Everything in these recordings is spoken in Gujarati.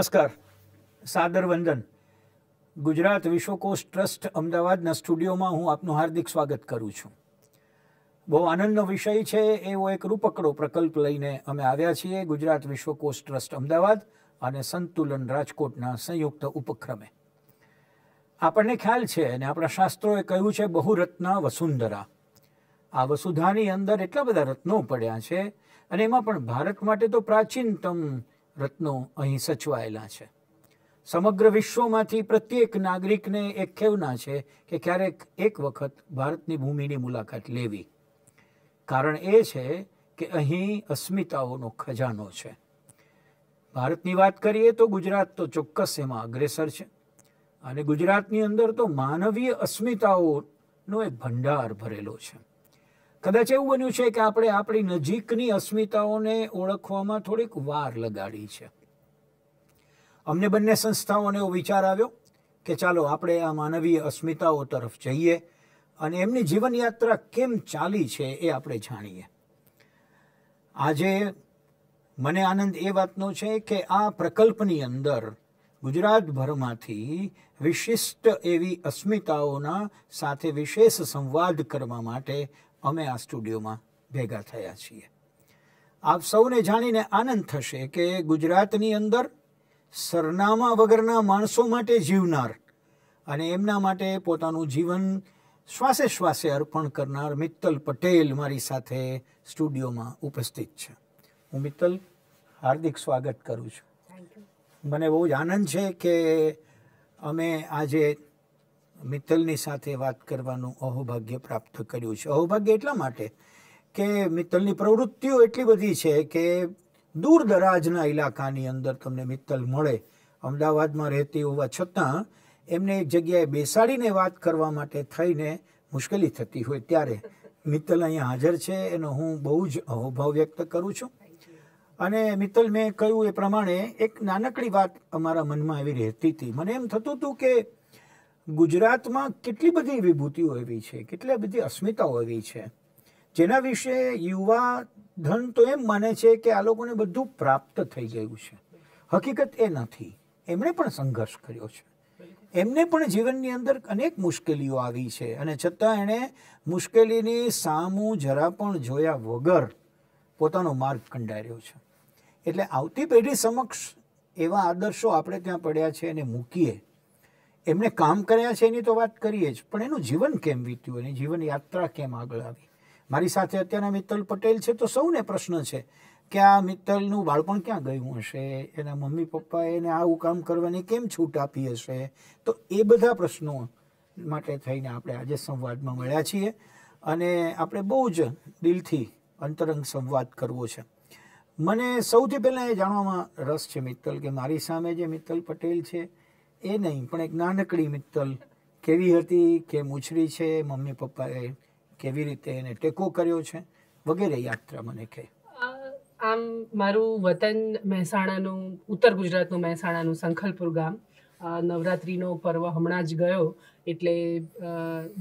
નમસ્કાર. સાદર વંદન. ગુજરાત વિશ્વકોશ ટ્રસ્ટ અમદાવાદના સ્ટુડિયોમાં હું આપનું હાર્દિક સ્વાગત કરું છું. બહુ આનંદનો વિષય છે, એવો એક રૂપકડો પ્રકલ્પ લઈને અમે આવ્યા છીએ ગુજરાત વિશ્વકોશ ટ્રસ્ટ અમદાવાદ અને સંતુલન રાજકોટના સંયુક્ત ઉપક્રમે. આપણને ખ્યાલ છે અને આપણા શાસ્ત્રોએ કહ્યું છે બહુરત્ન વસુંધરા. આ વસુધાની અંદર એટલા બધા રત્નો પડ્યા છે અને એમાં પણ ભારત માટે તો પ્રાચીનતમ રત્નો અહીં સચવાયેલા છે. સમગ્ર વિશ્વમાંથી પ્રત્યેક નાગરિકને એક ખેવના છે કે ક્યારેક એક વખત ભારતની ભૂમિની મુલાકાત લેવી. કારણ એ છે કે અહીં અસ્મિતાઓનો ખજાનો છે. ભારતની વાત કરીએ તો ગુજરાત તો ચોક્કસ એમાં અગ્રેસર છે. અને ગુજરાતની અંદર તો માનવીય અસ્મિતાઓનો એક ભંડાર ભરેલો છે. કદાચ એવું બન્યું છે કે આપણે આપણી નજીકની અસ્મિતાઓને ઓળખવામાં થોડીક વાર લગાડી છે. અમને બંને સંસ્થાઓને એવો વિચાર આવ્યો કે ચાલો આપણે આ માનવીય અસ્મિતાઓ તરફ જઈએ અને એમની જીવનયાત્રા કેમ ચાલી છે એ આપણે જાણીએ. આજે મને આનંદ એ વાતનો છે કે આ પ્રકલ્પની અંદર ગુજરાતભરમાંથી વિશિષ્ટ એવી અસ્મિતાઓના સાથે વિશેષ સંવાદ કરવા માટે અમે આ સ્ટુડિયોમાં ભેગા થયા છીએ. આપ સૌને જાણીને આનંદ થશે કે ગુજરાતની અંદર સરનામા વગરના માણસો માટે જીવનાર અને એમના માટે પોતાનું જીવન શ્વાસે શ્વાસે અર્પણ કરનાર મિત્તલ પટેલ મારી સાથે સ્ટુડિયોમાં ઉપસ્થિત છે. હું મિત્તલ હાર્દિક સ્વાગત કરું છું. મને બહુ જ આનંદ છે કે અમે આજે મિત્તલની સાથે વાત કરવાનું અહોભાગ્ય પ્રાપ્ત કર્યું છે. અહોભાગ્ય એટલા માટે કે મિત્તલની પ્રવૃત્તિઓ એટલી બધી છે કે દૂર દરાજના ઇલાકાની અંદર તમને મિત્તલ મળે. અમદાવાદમાં રહેતી હોવા છતાં એમને એક જગ્યાએ બેસાડીને વાત કરવા માટે થઈને મુશ્કેલી થતી હોય ત્યારે મિત્તલ અહીંયા હાજર છે એનો હું બહુ જ અહોભાવ વ્યક્ત કરું છું. અને મિત્તલ મેં કહ્યું એ પ્રમાણે એક નાનકડી વાત અમારા મનમાં એવી રહેતી હતી. મને એમ થતું હતું કે ગુજરાતમાં કેટલી બધી વિભૂતિઓ એવી છે? કેટલી બધી અસ્મિતાઓ એવી છે? જેના વિશે યુવા ધન તો એમ માને છે કે આ લોકોને બધું પ્રાપ્ત થઈ ગયું છે. હકીકત એ નથી. એમણે પણ સંઘર્ષ કર્યો છે. એમને પણ જીવનની અંદર અનેક મુશ્કેલીઓ આવી છે અને છતાં એણે મુશ્કેલીની સામું જરા પણ જોયા વગર પોતાનો માર્ગ કંડાર્યો છે. એટલે આવતી પેઢી સમક્ષ એવા આદર્શો આપણે ત્યાં પડ્યા છે એને મૂકીએ એમને કામ કર્યા છે એની તો વાત કરીએ જ, પણ એનું જીવન કેમ વીત્યું? એની જીવન યાત્રા કેમ આગળ આવી? મારી સાથે અત્યારના મિત્તલ પટેલ છે તો સૌને પ્રશ્ન છે કે આ મિત્તલનું બાળપણ ક્યાં ગયું હશે? એના મમ્મી પપ્પાએ એને આવું કામ કરવાની કેમ છૂટ આપી હશે? તો એ બધા પ્રશ્નો માટે થઈને આપણે આજે સંવાદમાં મળ્યા છીએ અને આપણે બહુ જ દિલથી અંતરંગ સંવાદ કરવો છે. મને સૌથી પહેલાં એ જાણવામાં રસ છે મિત્તલ કે મારી સામે જે મિત્તલ પટેલ છે એ નહીં પણ એક નાનકડી મિત્તલ કેવી હતી કે ઉછરી છે મમ્મી પપ્પાએ કેવી રીતે એને ટેકો કર્યો છે વગેરે યાત્રા મને કહે. આમ મારું વતન મહેસાણાનું ઉત્તર ગુજરાતનું મહેસાણાનું સંખલપુર ગામ નવરાત્રિનો પર્વ હમણાં જ ગયો એટલે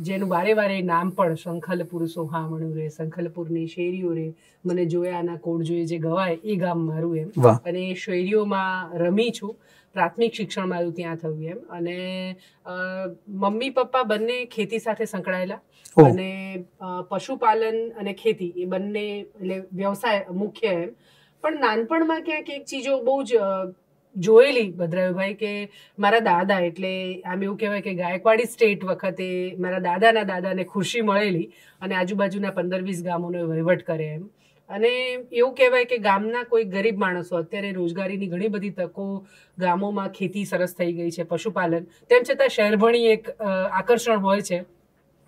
જેનું વારે વારે નામ પણ શંખલપુર સોહામણું રે શંખલપુરની શેરીઓ રે મને જોયાના કોડ જોઈએ જે ગવાય એ ગામ મારું એમ. અને શેરીઓમાં રમી છું. પ્રાથમિક શિક્ષણ મારું ત્યાં થયું એમ. અને મમ્મી પપ્પા બંને ખેતી સાથે સંકળાયેલા. અને પશુપાલન અને ખેતી એ બંને એટલે વ્યવસાય મુખ્ય એમ. પણ નાનપણમાં ક્યાંક એક ચીજો બહુ જ જોયેલી ભદ્રાયુભાઈ કે મારા દાદા એટલે આમ એવું કહેવાય કે ગાયકવાડી સ્ટેટ વખતે મારા દાદાના દાદાને ખુશી મળેલી અને આજુબાજુના પંદર વીસ ગામોનો વહીવટ કરે એમ. અને એવું કહેવાય કે ગામના કોઈ ગરીબ માણસો, અત્યારે રોજગારીની ઘણી બધી તકો ગામોમાં ખેતી સરસ થઈ ગઈ છે, પશુપાલન. તેમ છતાં શહેરભણી એક આકર્ષણ હોય છે.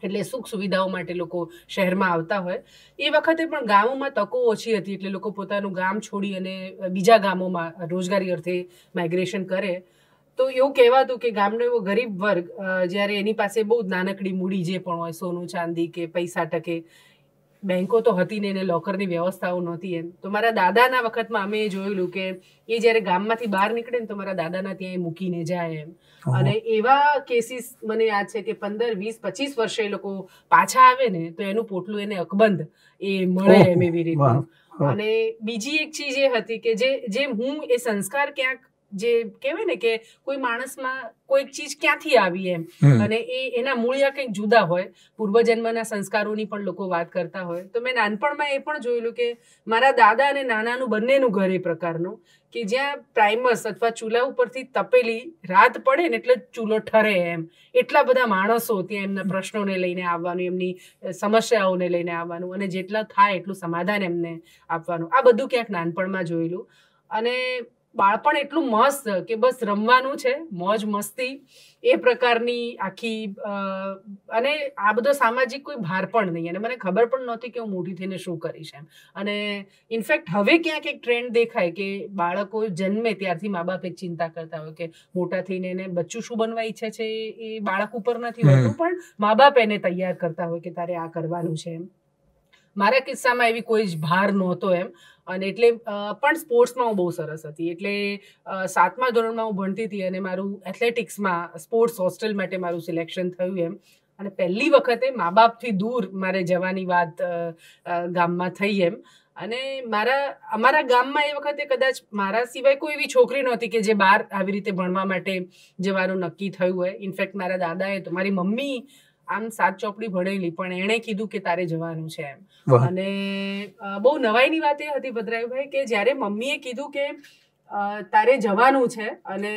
એટલે સુખ સુવિધાઓ માટે લોકો શહેરમાં આવતા હોય. એ વખતે પણ ગામોમાં તકો ઓછી હતી, એટલે લોકો પોતાનું ગામ છોડી અને બીજા ગામોમાં રોજગારી અર્થે માઇગ્રેશન કરે. તો એવું કહેવાતું કે ગામનો એવો ગરીબ વર્ગ જ્યારે એની પાસે બહુ નાનકડી મૂડી જે પણ હોય, સોનું, ચાંદી કે પૈસા ટકે બેંકો તો હતી ને એને લોકરની વ્યવસ્થાઓ નહોતી એમ. તો મારા દાદાના વખતમાં અમે જોયેલું કે એ જ્યારે ગામમાંથી બહાર નીકળે ને તો મારા દાદાના ત્યાં એ મૂકીને જાય એમ. અને એવા કેસીસ મને યાદ છે કે પંદર વીસ પચીસ વર્ષે એ લોકો પાછા આવે ને તો એનું પોટલું એને અકબંધ એ મળે એમ એવી રીતે અને બીજી એક ચીજ એ હતી કે જે જે હું એ સંસ્કાર ક્યાંક જે કહેવાય ને કે કોઈ માણસમાં કોઈક ચીજ ક્યાંથી આવી એમ. અને એ એના મૂળિયા કંઈક જુદા હોય. પૂર્વજન્મના સંસ્કારોની પણ લોકો વાત કરતા હોય. તો મેં નાનપણમાં એ પણ જોયેલું કે મારા દાદા અને નાનાનું બંનેનું ઘર એ પ્રકારનું કે જ્યાં પ્રાઇમસ અથવા ચૂલા ઉપરથી તપેલી રાત પડે ને એટલે ચૂલો ઠરે એમ. એટલા બધા માણસો ત્યાં એમના પ્રશ્નોને લઈને આવવાનું એમની સમસ્યાઓને લઈને આવવાનું અને જેટલા થાય એટલું સમાધાન એમને આપવાનું. આ બધું ક્યાંક નાનપણમાં જોયેલું. અને બાળપણ એટલું મસ્ત કે બસ રમવાનું છે મોજ મસ્તી એ પ્રકારની આખી અને આ બધો સામાજિક કોઈ ભાર પણ નહીં. અને મને ખબર પણ નહોતી કે હું મોટી થઈને શું કરીશ એમ. અને ઇનફેક્ટ હવે ક્યાંક એક ટ્રેન્ડ દેખાય કે બાળકો જન્મે ત્યારથી મા બાપ એક ચિંતા કરતા હોય કે મોટા થઈને એને બચ્ચું શું બનવા ઈચ્છે છે એ બાળક ઉપર નથી. હોતું પણ મા બાપ એને તૈયાર કરતા હોય કે તારે આ કરવાનું છે એમ. મારા કિસ્સામાં એવી કોઈ જ ભાર નહોતો એમ. અને એટલે પણ સ્પોર્ટ્સમાં હું બહુ સરસ હતી. એટલે સાતમા ધોરણમાં હું ભણતી હતી અને મારું એથ્લેટિક્સમાં, સ્પોર્ટ્સ હોસ્ટેલ માટે મારું સિલેક્શન થયું એમ. અને પહેલી વખતે મા બાપથી દૂર મારે જવાની વાત ગામમાં થઈ એમ. અને મારા, અમારા ગામમાં એ વખતે કદાચ મારા સિવાય કોઈ એવી છોકરી નહોતી કે જે બહાર આવી રીતે ભણવા માટે જવાનું નક્કી થયું હોય. ઇનફેક્ટ મારા દાદાએ તો, મારી મમ્મી આમ સાત ચોપડી ભણેલી પણ એણે કીધું કે તારે જવાનું છે એમ. અને બહુ નવાઈની વાત એ હતી ભદ્રાયુભાઈ કે જ્યારે મમ્મીએ કીધું કે તારે જવાનું છે અને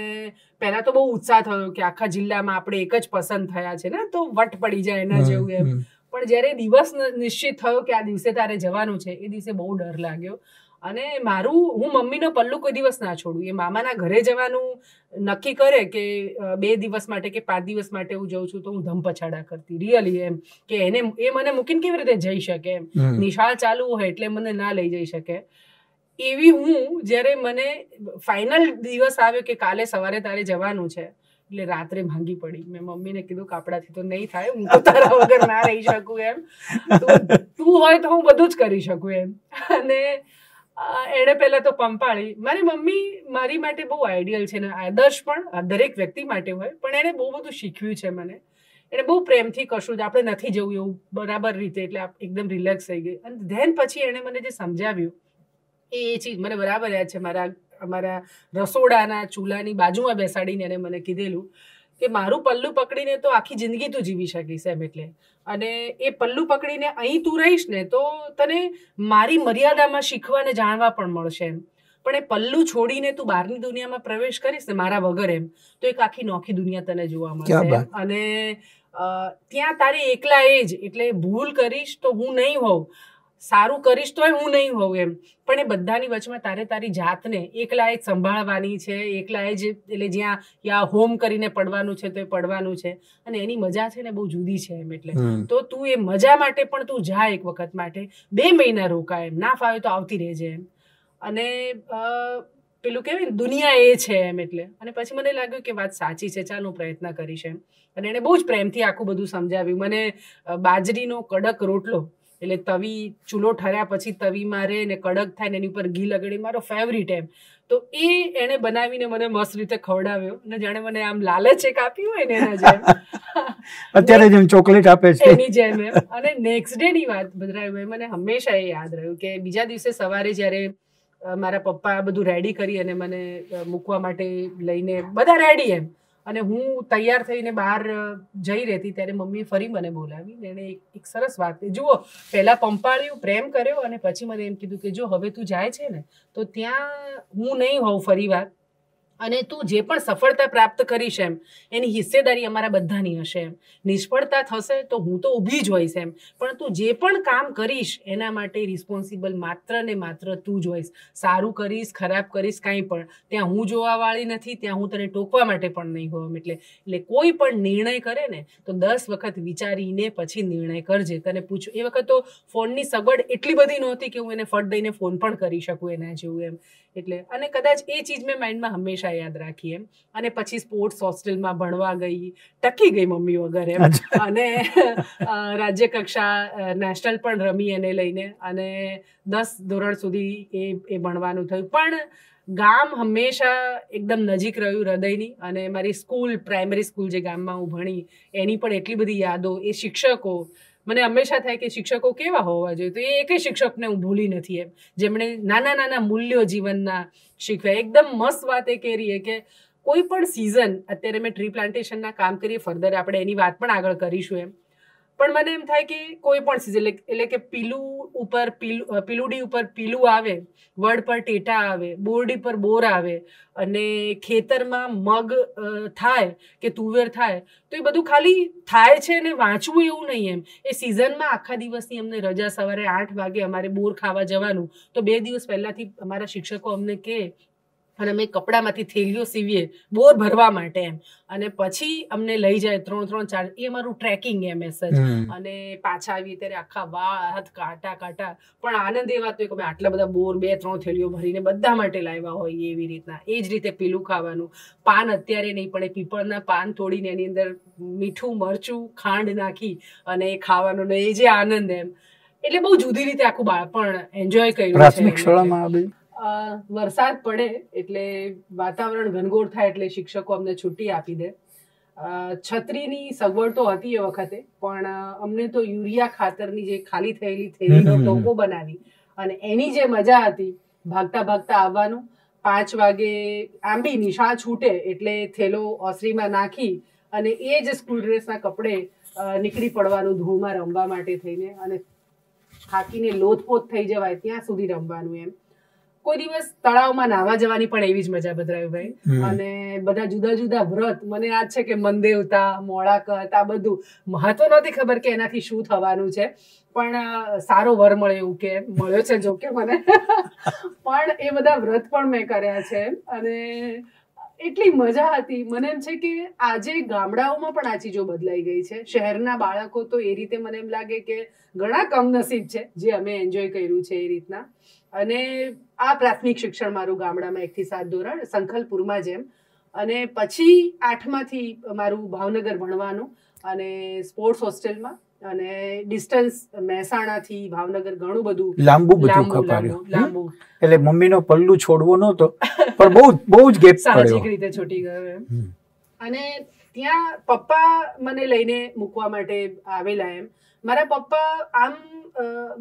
પહેલા તો બહુ ઉત્સાહ થયો કે આખા જિલ્લામાં આપણે એક જ પસંદ થયા છે ને તો વટ પડી જાય એના જેવું એમ. પણ જ્યારે દિવસ નિશ્ચિત થયો કે આ દિવસે તારે જવાનું છે એ દિવસે બહુ ડર લાગ્યો. અને મારું હું મમ્મીનો પલ્લું કોઈ દિવસ ના છોડું. એ મામાના ઘરે જવાનું નક્કી કરે કે બે દિવસ માટે કે પાંચ દિવસ માટે હું જઉં છું તો હું ધમપછાડા કરતી. રિયલી એમ કે એને એ મને મૂકીને કેવી રીતે જઈ શકે એમ? નિશાળ ચાલુ હોય એટલે મને ના લઈ જઈ શકે. એવી હું જ્યારે મને ફાઇનલ દિવસ આવ્યો કે કાલે સવારે તારે જવાનું છે એટલે રાત્રે ભાંગી પડી. મેં મમ્મીને કીધું કાપડાથી તો નહીં થાય હું તો તારા વગર ના રહી શકું એમ. તું હોય તો હું બધું જ કરી શકું એમ. અને એણે પહેલા તો પંપાળી મારી મમ્મી મારી માટે બહુ આઈડિયલ છે ને, આદર્શ પણ દરેક વ્યક્તિ માટે હોય, પણ એણે બહુ બધું શીખવ્યું છે મને. એણે બહુ પ્રેમથી કશું જ, આપણે નથી જવું એવું, બરાબર રીતે, એટલે એકદમ રિલેક્સ થઈ ગઈ. અને ધેન પછી એણે મને જે સમજાવ્યું, એ એ ચીજ મને બરાબર યાદ છે, મારા અમારા રસોડાના ચૂલાની બાજુમાં બેસાડીને એણે મને કીધેલું કે મારું પલ્લું પકડીને તો આખી જિંદગી તું જીવી શકીશ એમ એટલે. અને એ પલ્લું પકડીને અહીં તું રહીશ ને તો તને મારી મર્યાદામાં શીખવા ને જાણવા પણ મળશે એમ. પણ એ પલ્લું છોડીને તું બહારની દુનિયામાં પ્રવેશ કરીશ ને મારા વગર એમ તો એક આખી નોખી દુનિયા તને જોવા મળશે અને ત્યાં તારી એકલા એ જ એટલે ભૂલ કરીશ તો હું નહીં હોઉં. સારું કરીશ તોય હું નહીં હોઉં એમ. પણ એ બધાની વચમાં તારે તારી જાતને એકલા જ સંભાળવાની છે એકલાએ જ એટલે જ્યાં યા હોમ કરીને પડવાનું છે તો એ પડવાનું છે. અને એની મજા છે ને બહુ જુદી છે એમ એટલે. તો તું એ મજા માટે પણ તું જા એક વખત માટે. બે મહિના રોકાય એમ. ના ફાવે તો આવતી રહેજે એમ. અને પેલું કહેવાય ને દુનિયા એ છે એમ એટલે. અને પછી મને લાગ્યું કે વાત સાચી છે ચાલ હું પ્રયત્ન કરીશ એમ. અને એણે બહુ જ પ્રેમથી આખું બધું સમજાવ્યું. મને બાજરીનો કડક રોટલો એટલે તવી ચૂલો ઠર્યા પછી તવી મારે ને કડક થાય ને એની ઉપર ઘી લગાડી મારો ફેવરિટ એમ. તો એ એણે બનાવીને મને મસ્ત રીતે ખવડાવ્યો અને જાણે મને આમ લાલચ એક આપી હોય ને એના જેમ. અત્યારે જેમ ચોકલેટ આપે છે. એની જેમ એમ. અને નેક્સ્ટ ડે ની વાત ભદ્રાયુભાઈ મને હંમેશા એ યાદ રહ્યું કે બીજા દિવસે સવારે જ્યારે મારા પપ્પા બધું રેડી કરી અને મને મૂકવા માટે લઈને બધા રેડી એમ. અને હું તૈયાર થઈને બહાર જઈ રહેતી ત્યારે મમ્મીએ ફરી મને બોલાવી ને એણે એક સરસ વાત. જુઓ, પહેલાં પંપાળ્યું, પ્રેમ કર્યો અને પછી મને એમ કીધું કે જો હવે તું જાય છે ને, તો ત્યાં હું નહીં હોઉં ફરી વાર અને તું જે પણ સફળતા પ્રાપ્ત કરીશ એમ, એની હિસ્સેદારી અમારા બધાની હશે એમ. નિષ્ફળતા થશે તો હું તો ઊભી જ હોઈશ એમ. પણ તું જે પણ કામ કરીશ, એના માટે રિસ્પોન્સિબલ માત્ર ને માત્ર તું જ હોઈશ. સારું કરીશ, ખરાબ કરીશ, કાંઈ પણ. ત્યાં હું જોવાવાળી નથી, ત્યાં હું તને ટોકવા માટે પણ નહીં હોઉં એટલે એટલે કોઈ પણ નિર્ણય કરે ને, તો દસ વખત વિચારીને પછી નિર્ણય કરજે. તને પૂછો, એ વખત તો ફોનની સગવડ એટલી બધી નહોતી કે હું એને ફટ દઈને ફોન પણ કરી શકું એના જેવું એમ. એટલે, અને કદાચ એ ચીજ મેં માઇન્ડમાં હંમેશા યાદ રાખી એમ અને પછી સ્પોર્ટ્સ હોસ્ટેલમાં ભણવા ગઈ. ટકી ગઈ મમ્મી વગર એમ. અને રાજ્ય કક્ષા નેશનલ પણ રમી એને લઈને. અને દસ ધોરણ સુધી એ એ ભણવાનું થયું. પણ ગામ હંમેશા એકદમ નજીક રહ્યું હૃદયની. અને મારી સ્કૂલ પ્રાઇમરી સ્કૂલ જે ગામમાં હું ભણી એની પણ એટલી બધી યાદો એ શિક્ષકો મને હંમેશા થાય કે શિક્ષકો કેવા હોવા જોઈએ. તો એ એકે શિક્ષકને હું ભૂલી નથી એમ. જેમણે નાના નાના મૂલ્યો જીવનના શીખવ્યા. એકદમ મસ્ત વાત એ કરી કે કોઈ પણ સિઝન અત્યારે મેં ટ્રી પ્લાન્ટેશનના કામ કરીએ ફર્ધર આપણે એની વાત પણ આગળ કરીશું એમ. પણ મને એમ થાય કે કોઈ પણ સિઝન એટલે કે પીલું ઉપર, પીલું પીલુડી ઉપર પીલું આવે, વડ પર ટેટા આવે, બોરડી પર બોર આવે, અને ખેતરમાં મગ થાય, કે તુવેર થાય, તો એ બધું ખાલી થાય છે અને વાંચવું એવું નહીં એમ. એ સિઝનમાં આખા દિવસની અમને રજા સવારે આઠ વાગે અમારે બોર ખાવા જવાનું, તો બે દિવસ પહેલાંથી અમારા શિક્ષકો અમને કહે અને અમે કપડામાંથી થેલીઓ સીવીએ બોર ભરવા માટે એમ. અને પછી અમને લઈ જાય ત્રણ ત્રણ ચાર એ અમારું ટ્રેકિંગ એમ એસ જ અને પાછા આવીએ ત્યારે આખા વા હાથ કાંટા કાંટા. પણ આનંદ એ વાત કે અમે આટલા બધા બોર બે ત્રણ થેલીઓ ભરીને બધા માટે લાવ્યા હોય એવી રીતના. એ જ રીતે પીલું ખાવાનું. પાન અત્યારે નહીં પણ એ પીપળના પાન તોડીને એની અંદર મીઠું મરચું ખાંડ નાખી અને એ ખાવાનો એ જે આનંદ એમ. એટલે બહુ જુદી રીતે આખું બાળપણ એન્જોય કર્યું છે પ્રાથમિક શાળામાં વરસાદ પડે એટલે વાતાવરણ ઘનઘોર થાય એટલે શિક્ષકો અમને છુટ્ટી આપી દે છત્રીની સગવડ તો હતી એ વખતે પણ અમને તો યુરિયા ખાતરની જે ખાલી થયેલી થેલીનો. ટોપો બનાવી અને એની જે મજા હતી ભાગતા ભાગતા આવવાનું પાંચ વાગે આંબી નિશાળ છૂટે એટલે થેલો ઓસરીમાં નાખી અને એ જ સ્કૂલ ડ્રેસના કપડે નીકળી પડવાનું ધૂળમાં રમવા માટે થઈને અને થાકીને લોથપોથ થઈ જવાય ત્યાં સુધી રમવાનું એમ કોઈ દિવસ તળાવમાં નાવા જવાની પણ એવી જ મજા ભાઈ. અને બધા જુદા જુદા વ્રત મને યાદ છે કે મનદેવતા મોળાકત આ બધું મહત્વ નથી ખબર કે એનાથી શું થવાનું છે. પણ સારો વર મળે એવું કે મળ્યો છે જો કે મને. પણ એ બધા વ્રત પણ મેં કર્યા છે. અને એટલી મજા હતી. મને એમ છે કે આજે ગામડાઓમાં પણ આ ચીજો બદલાઈ ગઈ છે. શહેરના બાળકો તો એ રીતે મને એમ લાગે કે ઘણા કમનસીબ છે જે અમે એન્જોય કર્યું છે એ રીતના. અને આ પ્રાથમિક શિક્ષણ મારું ગામડામાં એકથી સાત ધોરણ સંખલપુરમાં જેમ. અને પછી આઠમાંથી મારું ભાવનગર ભણવાનું અને સ્પોર્ટ્સ હોસ્ટેલમાં અને ડિસ્ટન્સ મહેસાણાથી ભાવનગર ઘણું બધું લાંબુ બધું લાંબુ એટલે મમ્મીનો પલ્લું છોડવો નહોતો પણ બહુ બહુ જ ગેપ સાહજિક રીતે છૂટી ગયો એમ. અને ત્યાં પપ્પા મને લઈને મૂકવા માટે આવેલા એમ. મારા પપ્પા આમ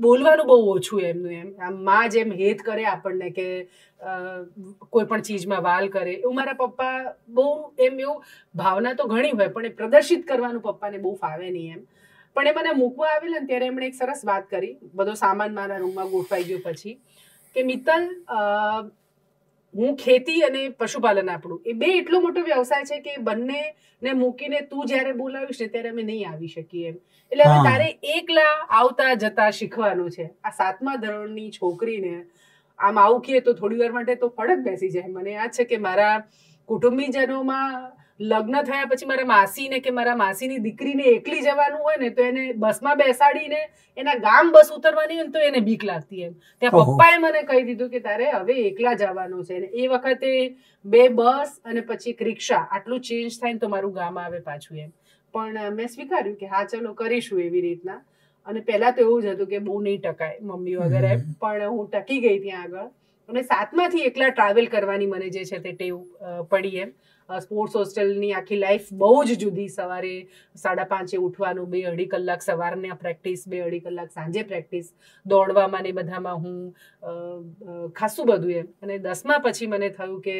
બોલવાનું બહુ ઓછું એમનું એમ, આમ માં જેમ હેત કરે આપણને કે કોઈ પણ ચીજમાં વાલ કરે, એવું મારા પપ્પા બહુ એમ એવું ભાવના તો ઘણી હોય, પણ એ પ્રદર્શિત કરવાનું પપ્પાને બહુ ફાવે નહીં એમ. પણ એ મને મૂકવા આવેલા ને ત્યારે એમણે એક સરસ વાત કરી, બધો સામાન મારા રૂમમાં ગોઠવાઈ ગયો પછી, કે મિત્તલ હું ખેતી અને પશુપાલન આપણું. એ બે એટલો મોટો વ્યવસાય છે કે બંનેને મૂકીને તું જ્યારે બોલાવીશ ને ત્યારે અમે નહીં આવી શકીએ એમ. એટલે હવે. તારે એકલા આવતા જતા શીખવાનું છે. આ સાતમા ધોરણની છોકરીને આમ આવું કહીએ તો થોડી વાર માટે તો ફળક બેસી જાય. મને યાદ છે કે મારા કુટુંબીજનોમાં લગ્ન થયા પછી મારા માસીને કે મારા માસીની દીકરીને એકલી જવાનું હોય ને તો એને બસમાં બેસાડીને એના ગામ બસ ઉતરવાની હોય ને તો એને બીક લાગતી એમ. ત્યાં પપ્પાએ મને કહી દીધું કે તારે હવે એકલા જવાનું છે એ વખતે બે બસ અને પછી એક રિક્ષા આટલું ચેન્જ થાય ને તો મારું ગામ આવે પાછું એમ. પણ મેં સ્વીકાર્યું કે હા ચલો કરીશું એવી રીતના. અને પહેલા તો એવું જ હતું કે બહુ નહીં ટકાય મમ્મી વગેરે. પણ હું ટકી ગઈ ત્યાં આગળ. અને સાતમાંથી એકલા ટ્રાવેલ કરવાની મને જે છે તે ટેવ પડી એમ. સ્પોર્ટ્સ હોસ્ટેલની આખી લાઈફ બહુ જ જુદી. સવારે સાડા પાંચે ઉઠવાનું બે અઢી કલાક સવારના પ્રેક્ટિસ બે અઢી કલાક સાંજે પ્રેક્ટિસ દોડવામાં ને બધામાં હું ખાસું બધું એમ. અને દસમા પછી મને થયું કે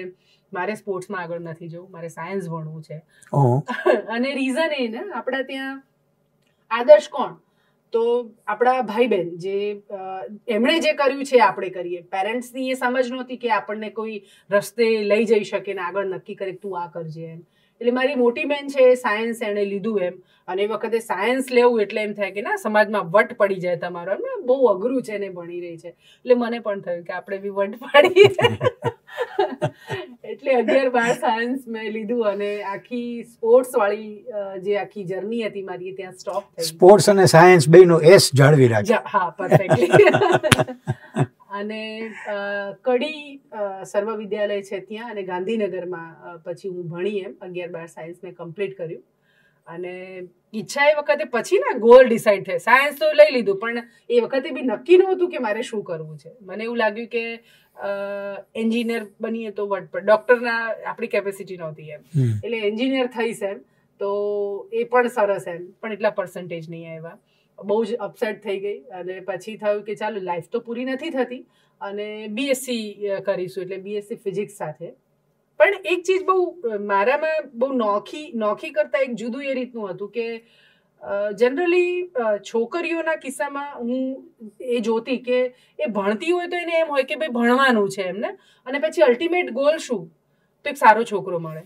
મારે સ્પોર્ટ્સમાં આગળ નથી જવું મારે સાયન્સ ભણવું છે. અને રીઝન એ ને આપણા ત્યાં આદર્શ કોણ? તો આપણા ભાઈ બહેન જે એમણે જે કર્યું છે આપણે કરીએ. પેરેન્ટ્સની એ સમજ નહોતી કે આપણને કોઈ રસ્તે લઈ જઈ શકે ને આગળ નક્કી કરે તું આ કરજે એમ. એટલે મારી મોટી બેન છે સાયન્સ એણે લીધું એમ. અને એ વખતે સાયન્સ લેવું એટલે એમ થાય કે ના, સમાજમાં વટ પડી જાય તમારો. એમ બહુ અઘરું છે ને ભણી રહી છે. એટલે મને પણ થયું કે આપણે બી વટ પાડીએ. એટલે અગિયાર બાર સાયન્સ મેં લીધું અને આખી સ્પોર્ટ્સ વાળી જે આખી જર્ની હતી મારી ત્યાં સ્ટોપ થઈ સ્પોર્ટ્સ અને સાયન્સ બેયનો એસ જાળવી રાખે. હા પરફેક્ટલી અને કડી સર્વ વિદ્યાલય છે ત્યાં અને ગાંધીનગરમાં પછી હું ભણી એમ અગિયાર બાર સાયન્સ મેં કમ્પ્લીટ કર્યું. અને ઈચ્છા એ વખતે પછી ના ગોલ ડિસાઈડ થાય. સાયન્સ તો લઈ લીધું પણ એ વખતે બી નક્કી નહોતું કે મારે શું કરવું છે. મને એવું લાગ્યું કે એન્જિનિયર બનીએ તો વટ પર ડૉક્ટરના આપણી કેપેસિટી નહોતી એમ. એટલે એન્જિનિયર થઈશ એમ તો એ પણ સરસ એમ. પણ એટલા પર્સન્ટેજ નહીં આવ્યા. બહુ જ અપસેટ થઈ ગઈ અને પછી થયું કે ચાલો લાઈફ તો પૂરી નથી થતી અને બીએસસી કરીશું એટલે બીએસસી ફિઝિક્સ સાથે. પણ એક ચીજ બહુ મારામાં બહુ નોખી નોખી કરતાં એક જુદું એ રીતનું હતું કે જનરલી છોકરીઓના કિસ્સામાં હું એ જોતી કે એ ભણતી હોય તો એને એમ હોય કે ભાઈ ભણવાનું છે એમને. અને પછી અલ્ટિમેટ ગોલ શું? તો એક સારો છોકરો મળે.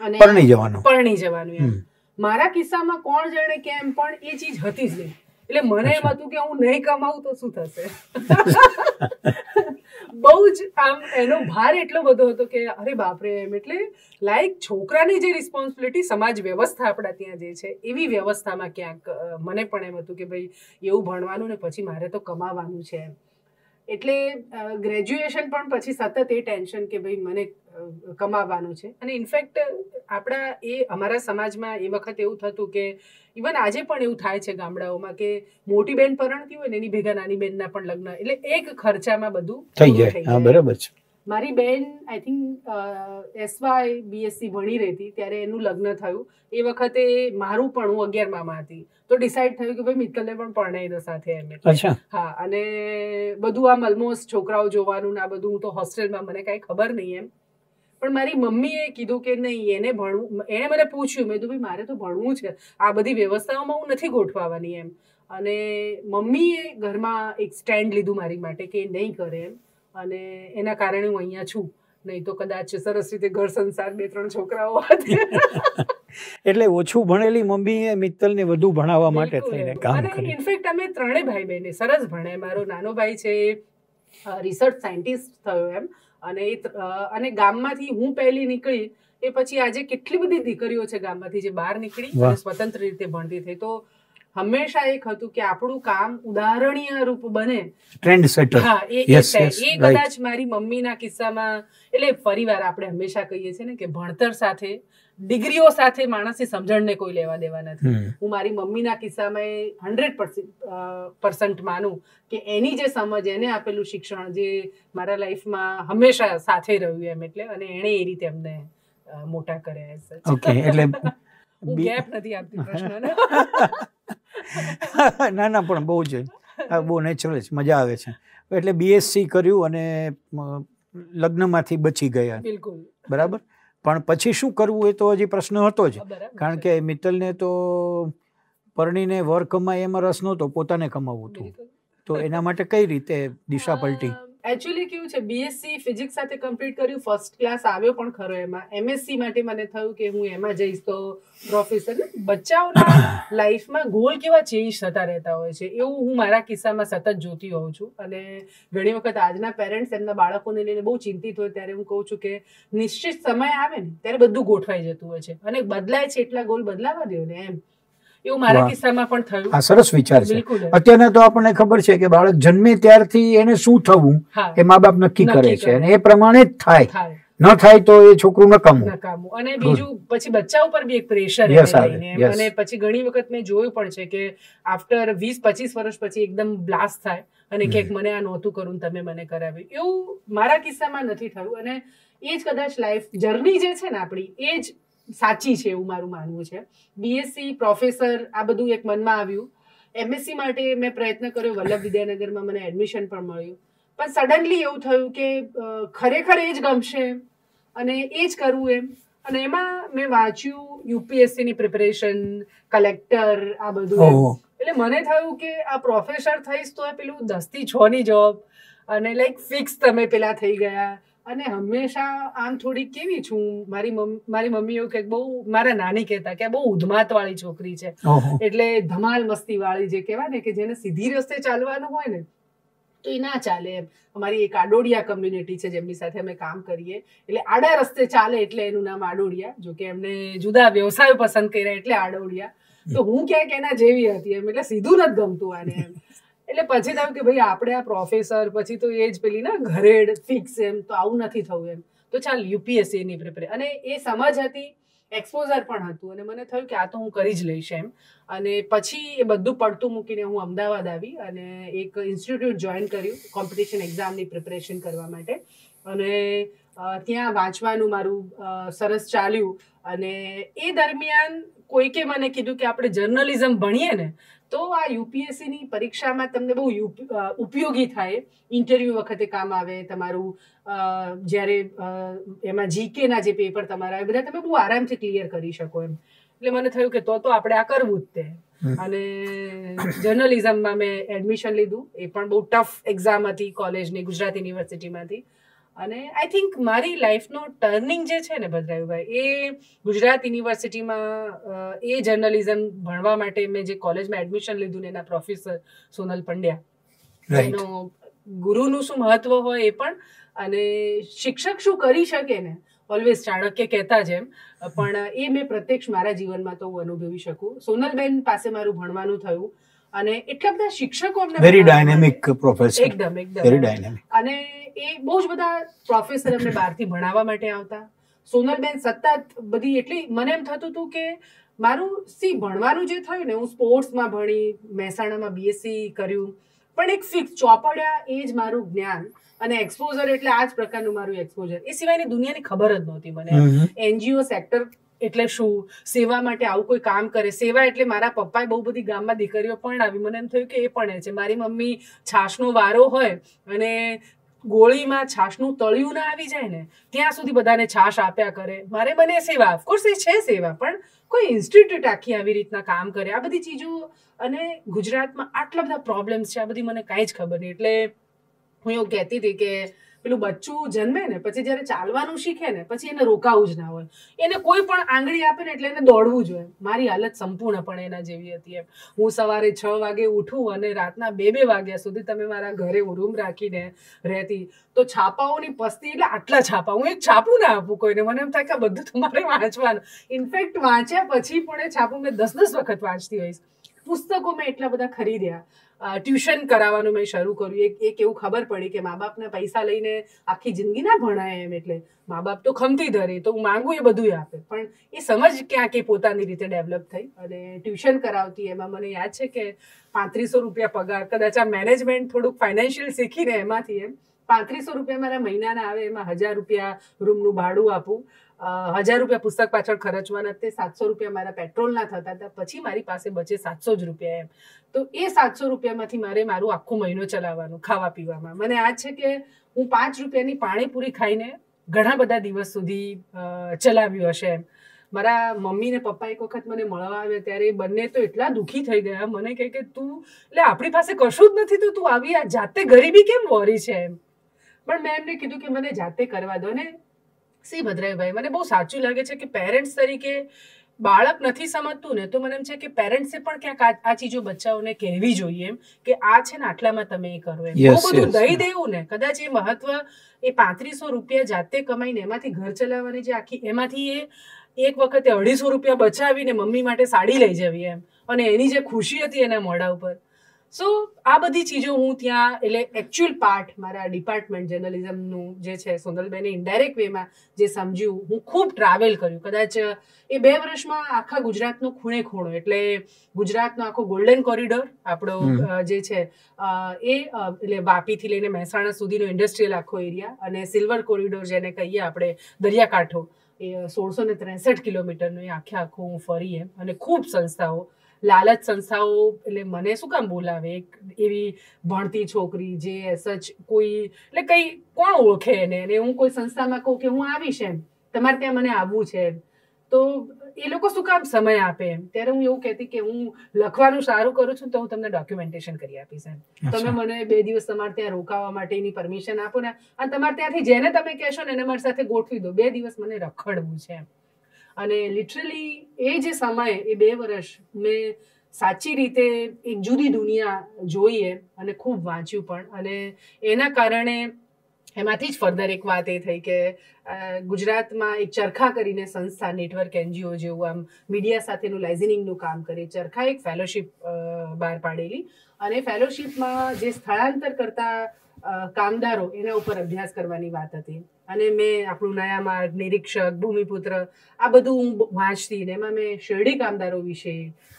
અને પરણી જવાનું. પરણી જવાનું એમ. મારા કિસ્સામાં કોણ જાણે કેમ પણ એ ચીજ હતી જ નહીં. એટલે મને એમ હતું કે હું નહીં કમાવું તો શું થશે? બહુ જ આમ એનો ભાર એટલો બધો હતો કે, અરે બાપરે, એમ એટલે લાઈક છોકરાની જે રિસ્પોન્સિબિલિટી સમાજ વ્યવસ્થા આપણા ત્યાં જે છે, એવી વ્યવસ્થામાં ક્યાંક મને પણ એમ હતું કે ભાઈ, એવું ભણવાનું ને પછી મારે તો કમાવાનું છે એમ. એટલે ગ્રેજ્યુએશન પણ પછી સતત એ ટેન્શન કે ભાઈ મને કમાવાનું છે. અને ઇનફેક્ટ આપણા એ, અમારા સમાજમાં એ વખત એવું થતું કે ઇવન આજે પણ એવું થાય છે ગામડાઓમાં કે મોટી બેન પરણતી હોય ને એની ભેગા નાની બેનના પણ લગ્ન એટલે એક ખર્ચામાં બધું થઈ જાય. હા બરાબર છે. મારી બેન આઈ થિંક એસવાય બીએસસી ભણી રહી હતી ત્યારે એનું લગ્ન થયું. એ વખતે મારું પણ હું અગિયારમાં હતી. તો ડિસાઈડ થયું કે ભાઈ મિત્તલને પણ પરણાઈ દો સાથે એમ હા અને બધું આમ ઓલમોસ્ટ છોકરાઓ જોવાનું ને આ બધું હું તો હોસ્ટેલમાં મને કાંઈ ખબર નહીં એમ. પણ મારી મમ્મીએ કીધું કે નહીં એને ભણવું એણે મને પૂછ્યું મેં કીધું ભાઈ મારે તો ભણવું છે. આ બધી વ્યવસ્થાઓમાં હું નથી ગોઠવાવાની એમ. અને મમ્મીએ ઘરમાં એક સ્ટેન્ડ લીધું મારી માટે કે નહીં કરે એમ. અને એના કારણે હું અહીંયા છું. નહીં તો કદાચ સરસ રીતે ઘર સંસાર બે ત્રણ છોકરાઓ એટલે ઓછું ભણેલી મમ્મીએ મિત્તલને વધુ ભણાવવા માટે થઈને કામ કર્યું. ઇનફેક્ટ અમે ત્રણેય ભાઈ બહેને સરસ ભણે મારો નાનો ભાઈ છે રિસર્ચ સાયન્ટિસ્ટ થયો એમ. અને એ અને ગામમાંથી હું પહેલી નીકળી એ પછી આજે કેટલી બધી દીકરીઓ છે ગામમાંથી જે બહાર નીકળી અને સ્વતંત્ર રીતે ભણતી થઈ. તો હંમેશા એક હતું કે આપણું કામ ઉદાહરણીય રૂપ બને. ટ્રેન્ડ સેટર હા એ. એ કદાચ મારી મમ્મીના કિસ્સામાં એટલે ફરીવાર આપણે હંમેશા કહીએ છીએ ને કે ભણતર સાથે ડિગ્રીઓ સાથે માણસની સમજણને કોઈ લેવા દેવા નથી. હું મારી મમ્મીના કિસ્સામાં એ હંડ્રેડ પર્સન્ટ માનું કે એની જે સમજ એને આપેલું શિક્ષણ જે મારા લાઈફમાં હંમેશા સાથે રહ્યું એમ એટલે અને એણે એ રીતે એમને મોટા કર્યા ઓકે એટલે ગેપ નથી આપતી પ્રશ્નને. ના ના પણ બહુ જ આ બહુ નેચરલ છે મજા આવે છે. એટલે બીએસસી કર્યું અને લગ્નમાંથી બચી ગયા. બિલકુલ. બરાબર? પણ પછી શું કરવું એ તો હજી પ્રશ્ન હતો જ. કારણ કે મિત્તલને તો પરણીને વર કમાય એમાં રસ નહોતો પોતાને કમાવવું હતું તો એના માટે કઈ રીતે દિશા પલટી? એકચ્યુઅલી કેવું છે બીએસસી ફિઝિક્સ સાથે કમ્પ્લીટ કર્યું ફર્સ્ટ ક્લાસ આવ્યો પણ ખરો એમાં. એમએસસી માટે મને થયું કે હું એમાં જઈશ તો પ્રોફેસર બચ્ચાઓના લાઈફમાં ગોલ કેવા ચેન્જ થતા રહેતા હોય છે એવું હું મારા કિસ્સામાં સતત જોતી હોઉં છું. અને ઘણી વખત આજના પેરેન્ટ્સ એમના બાળકોને લઈને બહુ ચિંતિત હોય ત્યારે હું કહું છું કે નિશ્ચિત સમય આવે ને ત્યારે બધું ગોઠવાઈ જતું હોય છે. અને બદલાય છે એટલા ગોલ બદલાવા દો ને એમ. એવું મારા કિસ્સામાં પણ થયું. આ સરસ વિચાર છે. અત્યારે તો આપણને ખબર છે કે બાળક જન્મે ત્યારથી એને શું થવું એ મા બાપ નક્કી કરે છે. અને એ પ્રમાણે જ થાય. ન થાય તો એ છોકરું નકામું નકામું. અને બીજું પછી બચ્ચા ઉપર બી એક પ્રેશર અને પછી ઘણી વખત મેં જોયું પણ છે કે આફ્ટર વીસ પચીસ વર્ષ પછી એકદમ બ્લાસ્ટ થાય અને કે મને આ નહોતું કરું તમે મને કરાવ્યું. એવું મારા કિસ્સામાં નથી થયું. અને એ જ કદાચ લાઈફ જર્ની જે છે ને આપણી એ જ સાચી છે એવું મારું માનવું છે. બીએસસી પ્રોફેસર આ બધું એક મનમાં આવ્યું. એમએસસી માટે મેં પ્રયત્ન કર્યો. વલ્લભ વિદ્યાનગરમાં મને એડમિશન પણ મળ્યું. પણ સડનલી એવું થયું કે ખરેખર એ જ ગમશે એમ અને એ જ કરવું એમ. અને એમાં મેં વાંચ્યું યુપીએસસીની પ્રિપરેશન કલેક્ટર આ બધું. એટલે મને થયું કે આ પ્રોફેસર થઈશ તો પેલું દસથી છ ની જોબ અને લાઈક ફિક્સ તમે પેલા થઈ ગયા. અને હંમેશા આમ થોડી કેવી છું મારી મમ્મી મારી મમ્મી એવું કે બહુ મારા નાની કહેતા કે બહુ ઉધમાત વાળી છોકરી છે. એટલે ધમાલ મસ્તી વાળી જે કહેવાય ને કે જેને સીધી રસ્તે ચાલવાનું હોય ને તો એ ના ચાલે એમ. અમારી એક આડોડિયા કમ્યુનિટી છે જેમની સાથે અમે કામ કરીએ. એટલે આડા રસ્તે ચાલે એટલે એનું નામ આડોડિયા. જો કે એમને જુદા વ્યવસાયો પસંદ કર્યા એટલે આડોડિયા. તો હું ક્યાંક એના જેવી હતી એમ એટલે સીધું નથી ગમતું આને એમ. એટલે પછી થયું કે ભાઈ આપણે આ પ્રોફેસર પછી તો એ જ પેલી ના ઘરેડ ફિક્સ એમ, તો આવું નથી થવું એમ. તો ચાલ યુપીએસસી ની પ્રિપેર અને એ સમજ હતી એક્સપોઝર પણ હતું. અને મને થયું કે આ તો હું કરી જ લઈશ એમ. અને પછી એ બધું પડતું મૂકીને હું અમદાવાદ આવી અને એક ઇન્સ્ટિટ્યૂટ જોઈન કર્યું કોમ્પિટિશન એક્ઝામની પ્રિપરેશન કરવા માટે. અને ત્યાં વાંચવાનું મારું સરસ ચાલ્યું. અને એ દરમિયાન કોઈકે મને કીધું કે આપણે જર્નલિઝમ ભણીએ ને તો આ યુપીએસસીની પરીક્ષામાં તમને બહુ ઉપયોગી થાય. ઇન્ટરવ્યૂ વખતે કામ આવે તમારું જ્યારે એમાં જીકેના જે પેપર તમારા એ બધા તમે બહુ આરામથી ક્લિયર કરી શકો એમ. એટલે મને થયું કે તો તો આપણે આ કરવું જ તે. અને જર્નલિઝમમાં મેં એડમિશન લીધું. એ પણ બહુ ટફ એક્ઝામ હતી કોલેજની ગુજરાત યુનિવર્સિટીમાંથી અને આઈ થિંક મારી લાઈફનો ટર્નિંગ જે છે ને ભદ્રાયુભાઈ એ ગુજરાત યુનિવર્સિટીમાં એ જર્નલિઝમ ભણવા માટે મેં જે કોલેજમાં એડમિશન લીધું ને એના પ્રોફેસર સોનલ પંડ્યા. એનો ગુરુનું શું મહત્વ હોય એ પણ અને શિક્ષક શું કરી શકે ને ઓલવેઝ ચાણક્ય કહેતા જેમ પણ એ મેં પ્રત્યક્ષ મારા જીવનમાં તો હું અનુભવી શકું. સોનલબેન પાસે મારું ભણવાનું થયું અને એટલા બધા શિક્ષકો વેરી ડાયનેમિક પ્રોફેસર એકદમ વેરી એકદમ ડાયનેમિક અને એ બહુ જ બધા પ્રોફેસર અમને બહારથી ભણાવવા માટે આવતા. સોનલબેન સતત બધી એટલી મને એમ થતું હતું કે મારું સી ભણવાનું જે થયું ને હું સ્પોર્ટ્સમાં ભણી મહેસાણામાં બીએસસી કર્યું પણ એક ફિક્સ ચોપડ્યા એ જ મારું જ્ઞાન અને એક્સપોઝર એટલે આ જ પ્રકારનું મારું એક્સપોઝર એ સિવાયની દુનિયાની ખબર જ નહોતી મને. એનજીઓ સેક્ટર એટલે શું? સેવા માટે આવું કોઈ કામ કરે? સેવા એટલે મારા પપ્પાએ બહુ બધી ગામમાં દીકરીઓ પણ આવી મને એમ થયું કે એ પણ એ છે. મારી મમ્મી છાશનો વારો હોય અને ગોળીમાં છાશનું તળિયું ના આવી જાય ને, ત્યાં સુધી બધાને છાશ આપ્યા કરે. મારે મને સેવા ઓફકોર્સ એ છે સેવા, પણ કોઈ ઇન્સ્ટિટ્યૂટ આખી આવી રીતના કામ કરે. આ બધી ચીજો અને ગુજરાતમાં આટલા બધા પ્રોબ્લેમ્સ છે, આ બધી મને કાંઈ જ ખબર નહીં. એટલે હું એવું કહેતી હતી કે પેલું બચ્ચું જન્મે ને, પછી જ્યારે ચાલવાનું શીખે ને, પછી એને રોકાવું જ ના હોય. એને કોઈ પણ આંગળી આપે ને એટલે એને દોડવું જોઈએ મારી હાલત સંપૂર્ણપણે એના જેવી હતી એમ. હું સવારે છ વાગે ઉઠું અને રાતના બે બે વાગ્યા સુધી તમે મારા ઘરે રૂમ રાખીને રહેતી. તો છાપાઓની પસ્તી એટલે આટલા છાપા. હું એક છાપું ના આપું કોઈને. મને એમ થાય કે બધું તમારે વાંચવાનું. ઇનફેક્ટ વાંચ્યા પછી પણ એ છાપું મેં દસ દસ વખત વાંચતી હોઈશ. પુસ્તકો મેં એટલા બધા ખરીદ્યા ટ્યુશન કરાવવાનું મેં શરૂ કર્યું. એક એક એવું ખબર પડી કે મા બાપના પૈસા લઈને આખી જિંદગી ના ભણાય એમ એટલે. મા બાપ તો ખમતી ધરે, તો હું માંગુ એ બધું આપે. પણ એ સમજ ક્યાંક એ પોતાની રીતે ડેવલપ થઈ અને ટ્યુશન કરાવતી એમાં મને યાદ છે કે પાંત્રીસો રૂપિયા પગાર, કદાચ આ મેનેજમેન્ટ થોડુંક ફાઇનાન્શિયલ શીખીને એમાંથી એમ. પાંત્રીસો રૂપિયા મારા મહિનાના આવે, એમાં હજાર રૂપિયા રૂમનું ભાડું આપું. હજાર રૂપિયા પુસ્તક પાછળ ખર્ચવાના તે સાતસો રૂપિયા મારા પેટ્રોલના થતા હતા. પછી મારી પાસે બચે સાતસો જ રૂપિયા એમ. તો એ સાતસો રૂપિયામાંથી મારે મારું આખો મહિનો ચલાવવાનું ખાવા પીવામાં. મને આ છે કે હું પાંચ રૂપિયાની પાણીપુરી ખાઈને ઘણા બધા દિવસ સુધી ચલાવ્યું હશે એમ. મારા મમ્મી ને પપ્પા એક વખત મને મળવા આવ્યા ત્યારે બંને તો એટલા દુઃખી થઈ ગયા. મને કહે કે તું એટલે આપણી પાસે કશું જ નથી, તો તું આવી આ જાતે ગરીબી કેમ વોરી છે એમ? પણ મેં એમને કીધું કે, મને જાતે કરવા દો ને સી ભદ્રાઈભાઈ મને બહુ સાચું લાગે છે કે પેરેન્ટ્સ તરીકે બાળક નથી સમજતું ને તો મને એમ છે કે પેરેન્ટ્સે પણ ક્યાંક આ- ચીજો બચ્ચાઓને કહેવી જોઈએ એમ કે આ છે ને આટલામાં તમે એ કરો એમ. બહુ બધું દઈ દેવું ને કદાચ એ મહત્વ એ પાંત્રીસો રૂપિયા જાતે કમાઈને એમાંથી ઘર ચલાવવાની જે આખી એમાંથી એ એક વખતે અઢીસો રૂપિયા બચાવીને મમ્મી માટે સાડી લઈ જવી એમ. અને એની જે ખુશી હતી એના મોઢા ઉપર સો આ બધી ચીજો હું ત્યાં એટલે એકચ્યુઅલ પાર્ટ મારા ડિપાર્ટમેન્ટ જર્નલિઝમનું જે છે સોનલબેને ઇન્ડાયરેક્ટ વેમાં જે સમજ્યું હું ખૂબ ટ્રાવેલ કર્યું. કદાચ એ બે વર્ષમાં આખા ગુજરાતનો ખૂણે ખૂણો એટલે ગુજરાતનો આખો ગોલ્ડન કોરિડોર આપણો જે છે એ એટલે વાપીથી લઈને મહેસાણા સુધીનો ઇન્ડસ્ટ્રીયલ આખો એરિયા અને સિલ્વર કોરિડોર જેને કહીએ આપણે દરિયાકાંઠો એ સોળસો ને ત્રેસઠ કિલોમીટરનું એ આખે આખું હું ફરી એમ અને ખૂબ સંસ્થાઓ લાલચ સંસ્થાઓ એટલે મને શું કામ બોલાવે? એક એવી ભણતી છોકરી જે સચ કોઈ એટલે કઈ કોણ ઓળખે એને? અને હું કોઈ સંસ્થામાં કહું કે હું આવીશ એમ. તમારે ત્યાં મને આવવું છે તો એ લોકો શું કામ સમય આપે એમ? ત્યારે હું એવું કહેતી કે હું લખવાનું સારું કરું છું તો હું તમને ડોક્યુમેન્ટેશન કરી આપીશ એમ. તમે મને બે દિવસ તમારે ત્યાં રોકાવા માટેની પરમિશન આપો ને. અને તમારે ત્યાંથી જેને તમે કહેશો ને એને મારી સાથે ગોઠવી દો. બે દિવસ મને રખડવું છે એમ. અને લિટરલી એ જે સમય, એ બે વર્ષ મેં સાચી રીતે એક જુદી દુનિયા જોઈએ અને ખૂબ વાંચ્યું પણ. અને એના કારણે એમાંથી જ ફર્ધર એક વાત એ થઈ કે ગુજરાતમાં એક ચરખા કરીને સંસ્થા, નેટવર્ક, એનજીઓ જેવું આમ મીડિયા સાથેનું લાઇઝનિંગનું કામ કરે. ચરખા એક ફેલોશિપ બહાર પાડેલી અને ફેલોશિપમાં જે સ્થળાંતર કરતા કામદારો એના ઉપર અભ્યાસ કરવાની વાત હતી. અને મેં આપણું નયા માર્ગ નિરીક્ષક ભૂમિપુત્ર આ બધું હું વાંચતી ને એમાં મેં શેરડી કામદારો વિશે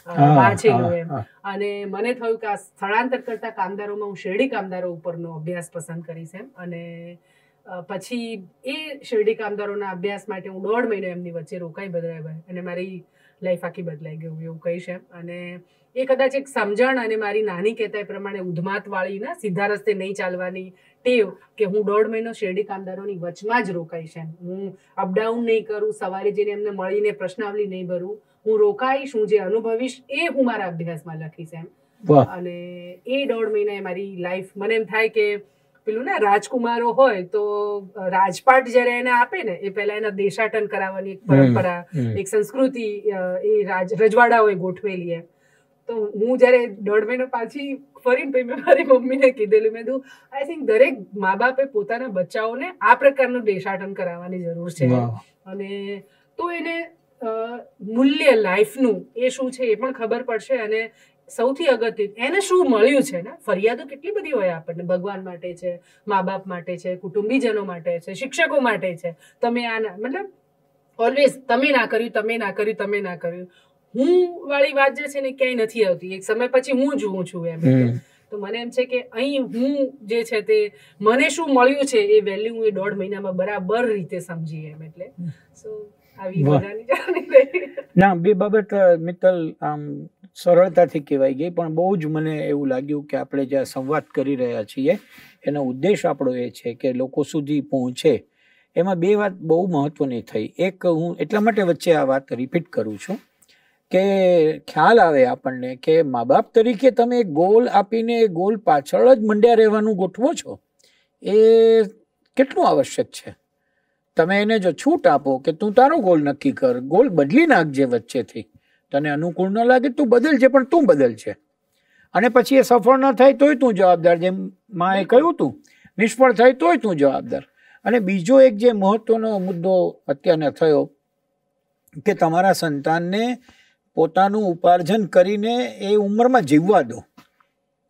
વાંચેલું એમ. અને મને થયું કે આ સ્થળાંતર કરતા કામદારોમાં હું શેરડી કામદારો ઉપરનો અભ્યાસ પસંદ કરીશ એમ. અને પછી એ શેરડી કામદારોના અભ્યાસ માટે હું દોઢ મહિનો એમની વચ્ચે રોકાઈ ભદ્રાભાઈ અને મારી લાઈફ આખી બદલાઈ ગયું એવું કહીશ એમ. અને એ કદાચ એક સમજણ અને મારી નાની કહેતા એ પ્રમાણે ઉધમાતવાળી ના સીધા રસ્તે નહીં ચાલવાની ટેવ કે હું દોઢ મહિનો શેરડી કામદારોની વચમાં જ રોકાઈશ એમ. હું અપડાઉન નહીં કરું સવારે જઈને એમને મળીને પ્રશ્નાવલી નહીં ભરું. હું રોકાઈશ હું જે અનુભવીશ એ હું મારા અભ્યાસમાં લખીશ એમ. અને એ દોઢ મહિના મારી લાઈફ મને એમ થાય કે પેલું ને રાજકુમારો હોય તો રાજપાટ જ્યારે એને આપે ને એ પહેલા એના દેશાટન કરાવવાની એક પરંપરા એક સંસ્કૃતિ એ રાજ રજવાડાઓએ ગોઠવેલી એમ. તો હું જ્યારે દોઢ મહિનો પાછી ફરીને પછી મેં મારી મમ્મીને કીધેલું મેં કીધું આઈ થિંક દરેક મા બાપે પોતાના બચ્ચાઓને આ પ્રકારનું દેશાટન કરાવવાની જરૂર છે. અને તો એને મૂલ્ય લાઈફનું એ શું છે એ પણ ખબર પડશે અને સૌથી અગત્ય એને શું મળ્યું છે ને? ફરિયાદો કેટલી બધી હોય આપણને ભગવાન માટે છે મા બાપ માટે છે કુટુંબીજનો માટે છે શિક્ષકો માટે છે. તમે આ મતલબ ઓલવેઝ તમે ના કર્યું તમે ના કર્યું તમે ના કર્યું. હું વાળી વાત જે છે ને ક્યાંય નથી આવતી. એક સમય પછી હું જોઉં છું એમ. તો મને એમ છે કે અહીં હું જે છે તે મને શું મળ્યું છે એ વેલ્યુ હું એ દોઢ મહિનામાં બરાબર રીતે સમજી એમ એટલે. સો આવી ના બે બાબત મિત્તલ આમ સરળતાથી કહેવાય ગઈ પણ બહુ જ મને એવું લાગ્યું કે આપણે જે સંવાદ કરી રહ્યા છીએ એનો ઉદ્દેશ આપણો એ છે કે લોકો સુધી પહોંચે. એમાં બે વાત બહુ મહત્વની થઈ. એક હું એટલા માટે વચ્ચે આ વાત રિપીટ કરું છું. કે ખ્યાલ આવે આપણને કે મા બાપ તરીકે તમે ગોલ આપીને ગોલ પાછળ જ મંડ્યા રહેવાનું ગોઠવો છો, એ કેટલું આવશ્યક છે? તમે એને જો છૂટ આપો કે તું તારો ગોલ નક્કી કર, ગોલ બદલી નાખજે વચ્ચેથી. તને અનુકૂળ ન લાગે તું બદલજે, પણ તું બદલજે. અને પછી એ સફળ ન થાય તોય તું જવાબદાર, જેમ માએ કહ્યું તું, નિષ્ફળ થાય તોય તું જવાબદાર. અને બીજો એક જે મહત્વનો મુદ્દો અત્યારે થયો કે તમારા સંતાનને પોતાનું ઉપાર્જન કરીને એ ઉંમરમાં જીવવા દો.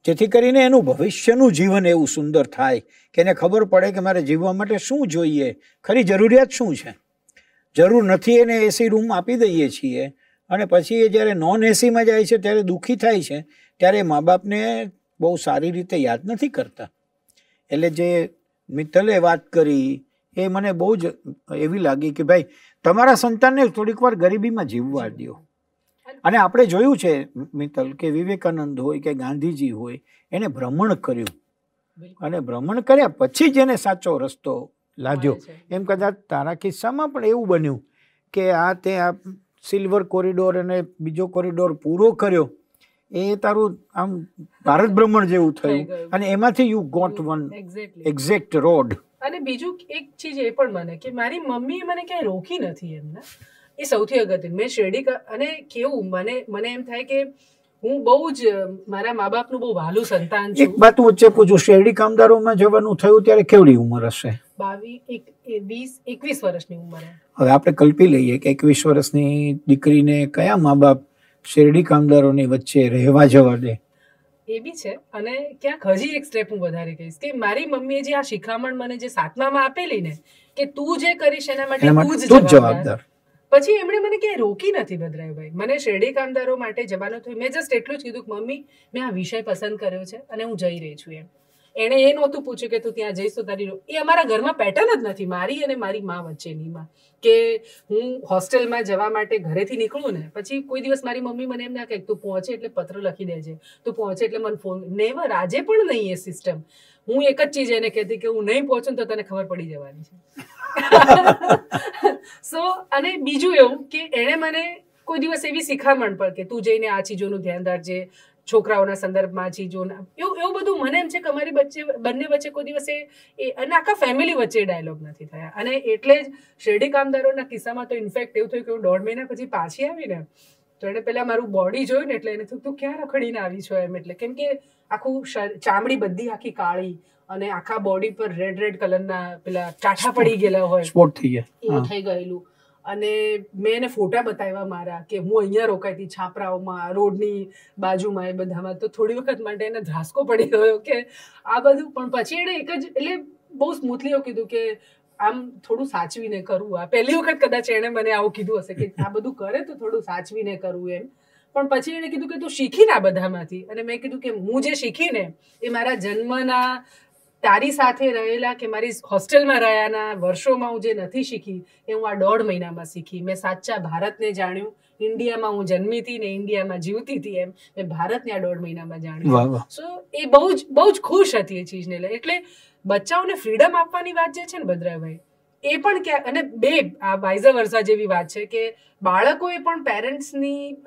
જેથી કરીને એનું ભવિષ્યનું જીવન એવું સુંદર થાય કે એને ખબર પડે કે મારે જીવવા માટે શું જોઈએ. ખરી જરૂરિયાત શું છે? જરૂર નથી એને એસી રૂમ આપી દઈએ છીએ. અને પછી એ જ્યારે નોન એસીમાં જાય છે ત્યારે દુઃખી થાય છે, ત્યારે મા બાપને બહુ સારી રીતે યાદ નથી કરતા. એટલે જે મિત્તલે વાત કરી, એ મને બહુ જ એવી લાગી કે ભાઈ, તમારા સંતાનને થોડીક વાર ગરીબીમાં જીવવા દો અને આપણે જોયું છે મિત્તલ કે વિવેકાનંદ હોય કે ગાંધીજી હોય એને ભ્રમણ કર્યું. અને ભ્રમણ કર્યા પછી જ એને સાચો રસ્તો લાદ્યો. એમ કદાચ તારા કિસ્સામાં પણ એવું બન્યું કે આ તે આ સિલ્વર કોરિડોર અને બીજો કોરિડોર પૂરો કર્યો. એ તારું આમ ભારત ભ્રમણ જેવું થયું. અને એમાંથી you got one exact road અને બીજું એક ચીજ એ પણ મને કે મારી મમ્મીએ મને ક્યાંય રોકી નથી એમને. એ સૌથી અગત્યનું. મેં શેરડી અને કેવું મને મને એમ થાય કે હું બહુ જ મારા મા બાપનું બહુ વહાલું સંતાન એક છું. વાત હું વચ્ચે પૂછું શેરડી કામદારોમાં જવાનું થયું ત્યારે કેવડી ઉંમર હશે? બાવીસ વીસ એકવીસ વર્ષની ઉંમરે હવે આપણે કલ્પી લઈએ કે એકવીસ વર્ષની દીકરીને કયા મા બાપ શેરડી કામદારોની વચ્ચે રહેવા જવા દે? એ બી છે. અને ક્યાંક હજી એક સ્ટેપ હું વધારે કહીશ કે મારી મમ્મીએ જે આ શિખામણ મને જે સાતમામાં આપેલી ને કે તું જે કરીશ એના માટે તું જ જવાબદાર. પછી એમણે મને ક્યાંય રોકી નથી ભદ્રાઈભાઈ મને શેરડી કામદારો માટે જવાનું થયું. મેં જસ્ટ એટલું જ કીધું કે, મમ્મી, મેં આ વિષય પસંદ કર્યો છે અને હું જઈ રહી છું એમ. એણે એ નહોતું પૂછ્યું કે, તું ત્યાં જઈશ તો તારી એ અમારા ઘરમાં પેટર્ન જ નથી. મારી અને મારી મા વચ્ચેની માં. કે હું હોસ્ટેલમાં જવા માટે ઘરેથી નીકળું ને, પછી કોઈ દિવસ મારી મમ્મી મને એમ ના કહે તું પહોંચે એટલે પત્ર લખી દેજે. તું પહોંચે એટલે મને ફોન નેવર આજે પણ નહીં એ સિસ્ટમ હું એક જ ચીજ એને કહેતી કે, હું નહીં પહોંચું તો તને ખબર પડી જવાની છે. સો અને બીજું એવું કે એણે મને કોઈ દિવસ એવી શિખામણ પણ કે તું જઈને આ ચીજોનું ધ્યાન રાખજે, છોકરાઓના સંદર્ભમાં ચીજોના, એવું એવું બધું મને એમ છે કે અમારી વચ્ચે, બંને વચ્ચે કોઈ દિવસે એ, અને આખા ફેમિલી વચ્ચે ડાયલોગ નથી થયા. અને એટલે જ શેરડી કામદારોના કિસ્સામાં તો ઇન્ફેક્ટ એવું થયું કે હું દોઢ મહિના પછી પાછી આવીને તો એને પેલા મારું બોડી જોયું ને એટલે એને થયું, તું ક્યાં રખડીને આવી છો એમ? એટલે કેમ કે આખું ચામડી બધી આખી કાળી અને આખા બોડી પર રેડ રેડ કલરના પેલા ચાઠા પડી ગયેલા હોય. સ્પોટ થઈ ગયા. એવું થઈ ગયેલું. અને મેં એને ફોટા બતાવ્યા મારા કે હું અહીંયા રોકાઈ હતી છાપરાઓમાં રોડની બાજુમાં એ બધામાં. તો થોડી વખત માટે એને ધ્રાસકો પડી ગયો કે આ બધું. પણ પછી એણે એક જ એટલે બહુ સ્મૂથલી એવું કીધું કે આમ થોડું સાચવીને કરવું આ પહેલી વખત કદાચ એણે મને આવું કીધું હશે કે આ બધું કરે તો થોડું સાચવીને કરવું એમ. પણ પછી એણે કીધું કે તું શીખીને આ બધામાંથી. અને મેં કીધું કે હું જે શીખીને એ મારા જન્મના તારી સાથે રહેલા કે મારી હોસ્ટેલમાં રહ્યાના વર્ષોમાં હું જે નથી શીખી એ હું આ દોઢ મહિનામાં શીખી. મેં સાચા ભારતને જાણ્યું. ઇન્ડિયામાં હું જન્મી હતી ને ઇન્ડિયામાં જીવતી હતી એમ. મેં ભારતને આ દોઢ મહિનામાં જાણ્યું. સો એ બહુ જ બહુ જ ખુશ હતી એ ચીજને લઈ. એટલે બચ્ચાઓને ફ્રીડમ આપવાની વાત જે છે ને ભદ્રાભાઈ એ પણ કે અને બે આ વાઇઝા વર્ષા જેવી વાત છે કે બાળકોએ પણ પેરેન્ટ્સની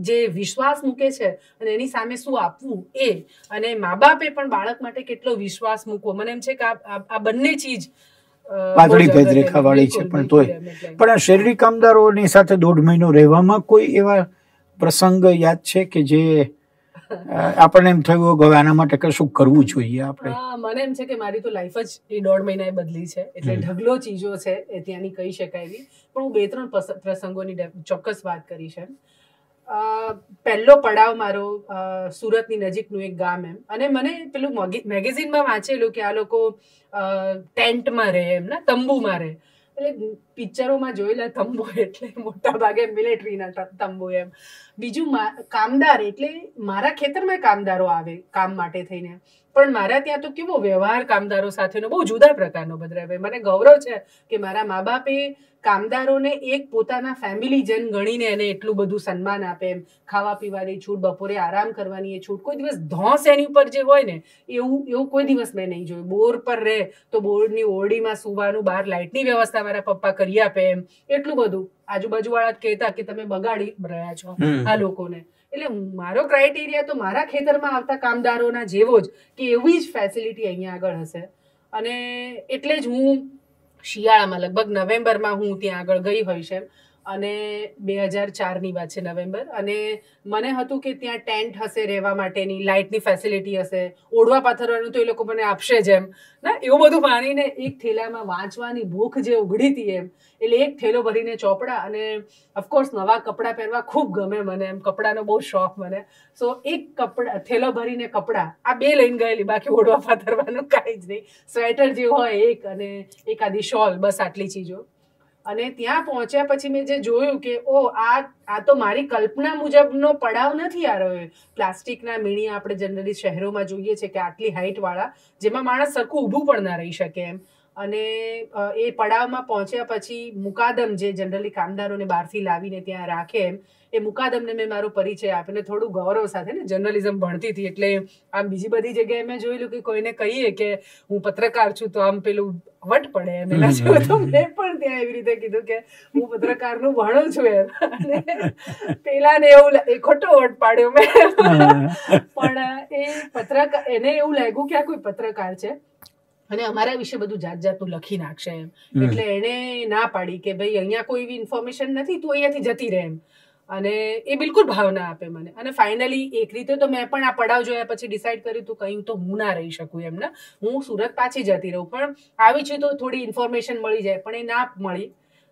જે વિશ્વાસ મૂકે છે અને એની સામે શું આપવું એ અને મા બાપે પણ બાળક માટે કેટલો વિશ્વાસ મૂકવો મને એમ છે કે આ- બંને ચીજ પાતળી જ અગત્યની. છે, પણ તોય. પણ આ શેરડી કામદારોની સાથે દોઢ મહિનો રહેવામાં કોઈ એવા પ્રસંગ યાદ છે કે જે આપણને એમ થયું હવે આના માટે કશું કરવું જોઈએ આપણે. મને એમ છે કે મારી તો લાઈફ જ એ દોઢ મહિનાએ બદલી છે. એટલે ઢગલો ચીજો છે એ ત્યાંની કહી શકાય એવી. પણ હું બે ત્રણ પ્રસંગોની ચોક્કસ વાત કરીશ એમ. પહેલો પડાવ મારો સુરતની નજીકનું એક ગામ એમ. અને મને પેલું મોગી- મેગેઝિનમાં વાંચેલું કે આ લોકો ટેન્ટમાં રહે એમ ને તંબુમાં રહે. એટલે પિક્ચરોમાં જોયેલા તંબુ એટલે મોટા ભાગે મિલિટરીના તંબુ એમ. બીજું કામદાર એટલે મારા ખેતરમાં કામદારો આવે, કામ માટે થઈને. પણ મારા ત્યાં તો કેવો વ્યવહાર કામદારો સાથેનો બહુ જુદા પ્રકારનો બદલાવે. મને ગૌરવ છે કે મારા મા બાપે કામદારોને એક પોતાના ફેમિલી જન ગણીને એને એટલું બધું સન્માન આપે એમ. ખાવા પીવાની છૂટ બપોરે આરામ કરવાની એ છૂટ. કોઈ દિવસ ધોંસ એની ઉપર જે હોય ને એવું એવું કોઈ દિવસ મેં નહીં જોયું. બોર પર રહે તો બોરની ઓરડીમાં સુવાનું બહાર લાઇટની વ્યવસ્થા મારા પપ્પા કરી આપે એમ. એટલું બધું. આજુબાજુવાળા જ કહેતા કે તમે બગાડી રહ્યા છો આ લોકોને. એટલે મારો ક્રાઇટેરિયા તો મારા ખેતરમાં આવતા કામદારોના જેવો જ કે એવી જ ફેસિલિટી અહીંયા આગળ હશે. અને એટલે જ હું શિયાળામાં લગભગ નવેમ્બરમાં હું ત્યાં આગળ ગઈ હોઈશ એમ. અને બે હજાર ચારની વાત છે નવેમ્બર. અને મને હતું કે ત્યાં ટેન્ટ હશે રહેવા માટેની, લાઇટની ફેસિલિટી હશે, ઓઢવા પાથરવાનું તો એ લોકો મને આપશે જ એમ. ના, એવું બધું માણીને એક થેલામાં વાંચવાની ભૂખ જે ઉઘડી હતી એમ, એટલે એક થેલો ભરીને ચોપડા અને ઓફકોર્સ નવા કપડાં પહેરવા ખૂબ ગમે મને એમ, કપડાનો બહુ શોખ મને. સો એક કપડા, થેલો ભરીને કપડાં, આ બે લઈને ગયેલી, બાકી ઓઢવા પાથરવાનું કાંઈ જ નહીં. સ્વેટર જે હોય એક અને એકાદી શોલ બસ આટલી ચીજો. અને ત્યાં પહોંચ્યા પછી મેં જે જોયું કે ઓ આ આ તો મારી કલ્પના મુજબનો પડાવ નથી આ રહ્યો. પ્લાસ્ટિકના મીણિયા આપણે જનરલી શહેરોમાં જોઈએ છે કે આટલી હાઇટવાળા, જેમાં માણસ સરખું ઊભું પણ ના રહી શકે એમ. અને એ પડાવમાં પહોંચ્યા પછી મુકાદમ જે જનરલી કામદારોને બહારથી લાવીને ત્યાં રાખે એમ એ મુકાદમને મેં મારો પરિચય આપીને થોડું ગૌરવ સાથે ને જર્નલિઝમ ભણતી હતી એટલે આમ બીજી બધી જગ્યાએ મેં જોયેલું કે કોઈને કહીએ કે હું પત્રકાર છું તો આમ પેલું વટ પડે એમ. એના જેવું તો મેં પણ ત્યાં એવી રીતે કીધું કે હું પત્રકારનું ભણું છું એમ. પેલાને એવું એ ખોટો વટ પાડ્યો મેં. પણ એ પત્રકાર એને એવું લાગ્યું કે આ કોઈ પત્રકાર છે અને અમારા વિશે બધું જાત જાતનું લખી નાખશે એમ. એટલે એણે ના પાડી કે ભાઈ અહીંયા કોઈ એવી ઇન્ફોર્મેશન નથી તું અહીંયાથી જતી રહે એમ. અને એ બિલકુલ ભાવના આપે મને. અને ફાઇનલી એક રીતે તો મેં પણ આ પડાવ જોયા પછી ડિસાઈડ કર્યું તો કહ્યું તો હું ના રહી શકું એમને હું સુરત પાછી જતી રહું, પણ આવી છું તો થોડી ઇન્ફોર્મેશન મળી જાય, પણ એ ના મળી.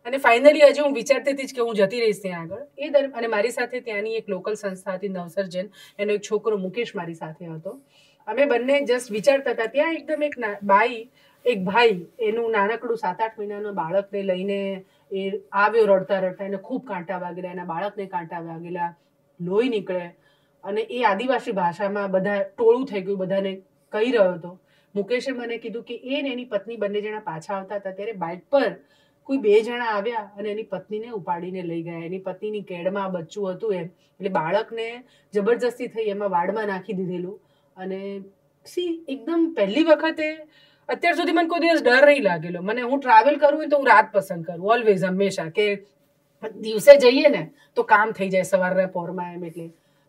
અને ફાઇનલી હજુ હું વિચારતી હતી જ કે હું જતી રહીશ ત્યાં આગળ. એ દરમિયાન અને મારી સાથે ત્યાંની એક લોકલ સંસ્થા હતી, નવસર્જન. એનો એક છોકરો મુકેશ મારી સાથે હતો. અમે બંને જસ્ટ વિચારતા હતા, ત્યાં એકદમ એક બાઈ, એક ભાઈ, એનું નાનકડું સાત આઠ મહિનાનું બાળકને લઈને એ આવ્યો રડતા રડતા, એને ખૂબ કાંટા વાગેલા, એના બાળકને કાંટા વાગેલા, લોહી નીકળે અને એ આદિવાસી ભાષામાં બધા ટોળું થઈ ગયું, બધાને કહી રહ્યો હતો. મુકેશે મને કીધું કે એ ને એની પત્ની બંને જણા પાછા આવતા હતા, ત્યારે બાઇક પર કોઈ બે જણા આવ્યા અને એની પત્નીને ઉપાડીને લઈ ગયા. એની પત્નીની કેડમાં બચ્ચું હતું એમ. એટલે બાળકને જબરજસ્તી થઈ એમાં વાડમાં નાખી દીધેલું અને સી, એકદમ પહેલી વખતે અત્યાર સુધી મને કોઈ દિવસ ડર નહીં લાગેલો. મને હું ટ્રાવેલ કરું હોય તો હું રાત પસંદ કરું ઓલવેઝ હંમેશા, કે દિવસે જઈએ ને તો કામ થઈ જાય સવારના પોરમાં એમ એટલે.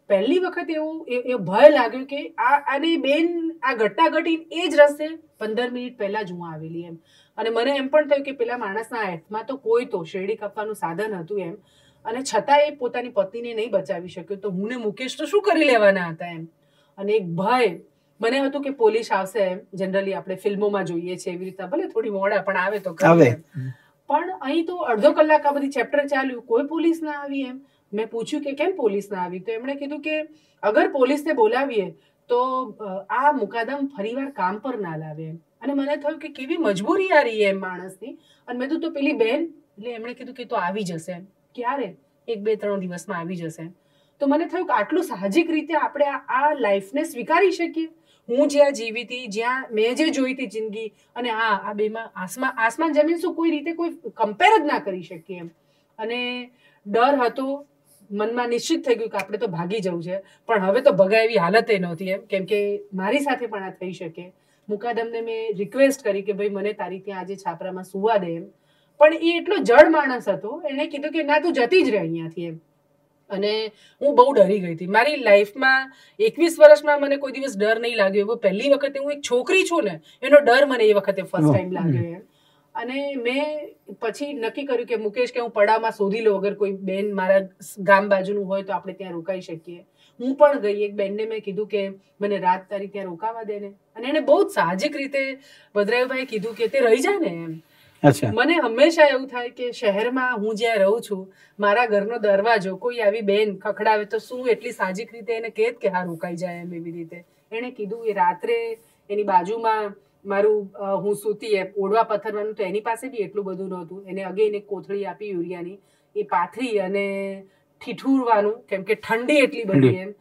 પહેલી વખત એવું, એ ભય લાગ્યો કે આ, આની બેન આ ઘટના ઘટી એ જ રસ્તે પંદર મિનિટ પહેલા જ હું આવેલી એમ. અને મને એમ પણ થયું કે પેલા માણસના હાથમાં તો કોઈ તો શેરડી કાપવાનું સાધન હતું એમ. અને છતાં એ પોતાની પત્નીને નહીં બચાવી શક્યો તો હું ને મુકેશ તો શું કરી લેવાના હતા એમ. અને એક ભય મને હતું કે પોલીસ આવશે એમ જનરલી આપણે ફિલ્મોમાં જોઈએ છે એવી રીતે. ભલે થોડી મોડા પણ આવે તો આવે. પણ અહીં તો અડધો કલાક આ બધી ચેપ્ટર ચાલ્યું. કોઈ પોલીસ ના આવી એમ. મેં પૂછ્યું કે કેમ પોલીસ ના આવી? તો એમણે કીધું કે અગર પોલીસને બોલાવીએ તો આ મુકાદમ ફરીવાર કામ પર ના લાવે એમ. અને મને થયું કે કેવી મજબૂરી આ રહી એમ માણસની. અને મેં કીધું તો પેલી બેન? એટલે એમણે કીધું કે તો આવી જશે ક્યારે? એક બે ત્રણ દિવસમાં આવી જશે તો મને થયું કે આટલું સાહજિક રીતે આપણે આ- આ લાઈફને સ્વીકારી શકીએ? હું જ્યાં જીવી હતી જ્યાં મેં જે જોઈ હતી જિંદગી અને આ આ બેમાં આસમાન આસમાન જમીન શું કોઈ રીતે કોઈ કમ્પેર જ ના કરી શકીએ એમ. અને ડર હતો, મનમાં નિશ્ચિત થઈ ગયું કે આપણે તો ભાગી જવું છે, પણ હવે તો ભગા એવી હાલત એ નહોતી એમ, કેમ કે મારી સાથે પણ આ થઈ શકે. મુકાદમને મેં રિક્વેસ્ટ કરી કે ભાઈ મને તારી ત્યાં આજે છાપરામાં સુવા દે એમ. પણ એ એટલો જડ માણસ હતો, એણે કીધું કે ના, તું જતી જ રહે અહીંયાથી એમ. અને હું બહુ ડરી ગઈ હતી. મારી લાઈફમાં એકવીસ વર્ષમાં મને કોઈ દિવસ ડર નહીં લાગ્યો. એવો પહેલી વખતે હું એક છોકરી છું ને એનો ડર મને એ વખતે ફર્સ્ટ ટાઈમ લાગ્યો અને મેં પછી નક્કી કર્યું કે મુકેશ કે હું પડામાં શોધી લઉં. અગર કોઈ બેન મારા ગામ બાજુનું હોય તો આપણે ત્યાં રોકાઈ શકીએ. હું પણ ગઈ. એક બેનને મેં કીધું કે મને રાત તારી ત્યાં રોકાવા દે ને. અને એને બહુ જ સાહજિક રીતે ભદ્રાયુભાઈ કીધું કે તે રહી જા ને એમ. મને હંમેશા એવું થાય કે શહેરમાં હું જ્યાં રહું છું મારા ઘરનો દરવાજો કોઈ આવી બેન ખખડાવે તો શું એટલી સાહજિક રીતે એને કહે કે હા રોકાઈ જાય એમ એવી રીતે? એણે કીધું એ રાત્રે એની બાજુમાં મારું હું સૂતી એમ ઓઢવા પથરવાનું તો એની પાસે બી એટલું બધું નહોતું. એને અગે એને કોથળી આપી યુરિયાની. એ પાથરી અને ઠીઠુરવાનું કેમ કે ઠંડી એટલી બધી એમ.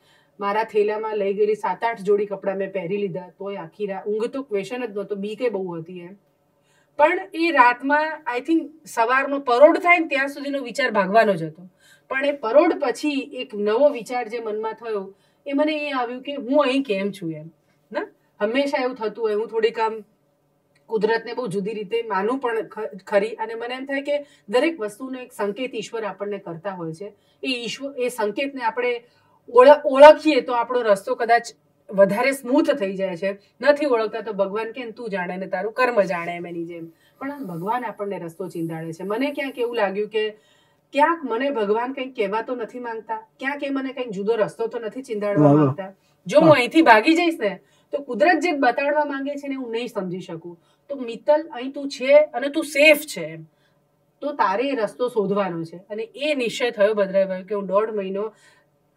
મારા થેલામાં લઈ ગયેલી સાત આઠ જોડી કપડાં મેં પહેરી લીધા તોય આખી ઊંઘ તો ક્વેશ્ચન જ નહોતો બી કે બહુ હતી એમ. પણ એ રાતમાં આઈ થિંક સવારનો પરોઢ થાય ને ત્યાં સુધીનો વિચાર ભાગવાનો જ હતો. પણ એ પરોઢ પછી એક નવો વિચાર જે મનમાં થયો, એ મને એ આવ્યું કે હું અહીં કેમ છું એમ. ના? હંમેશા એવું થતું હોય, હું થોડીક આમ કુદરતને બહુ જુદી રીતે માનું પણ ખરી. અને મને એમ થાય કે દરેક વસ્તુનો એક સંકેત ઈશ્વર આપણને કરતા હોય છે. એ ઈશ્વર એ સંકેતને આપણે ઓળખીએ તો આપણો રસ્તો કદાચ વધારે સ્મૂથ થઈ જાય છે. નથી ઓળખતા તો ભગવાન કે તું જાણે ને તારું કર્મ જાણે એમ એની જેમ. પણ ભગવાન આપણને રસ્તો ચિંતાડે છે. મને ક્યાંક એવું લાગ્યું કે ક્યાંક મને ભગવાન કંઈક કહેવા તો નથી માંગતા ક્યાંક એ મને કંઈક જુદો રસ્તો તો નથી વાહ. માંગતા. જો હું અહીંથી ભાગી જઈશ ને તો કુદરત જે બતાડવા માંગે છે ને હું નહીં સમજી શકું. તો મિત્તલ અહીં તું છે અને તું સેફ છે એમ. તો તારે એ રસ્તો શોધવાનો છે. અને એ નિશ્ચય થયો ભદ્રાભાઈ કે હું દોઢ મહિનો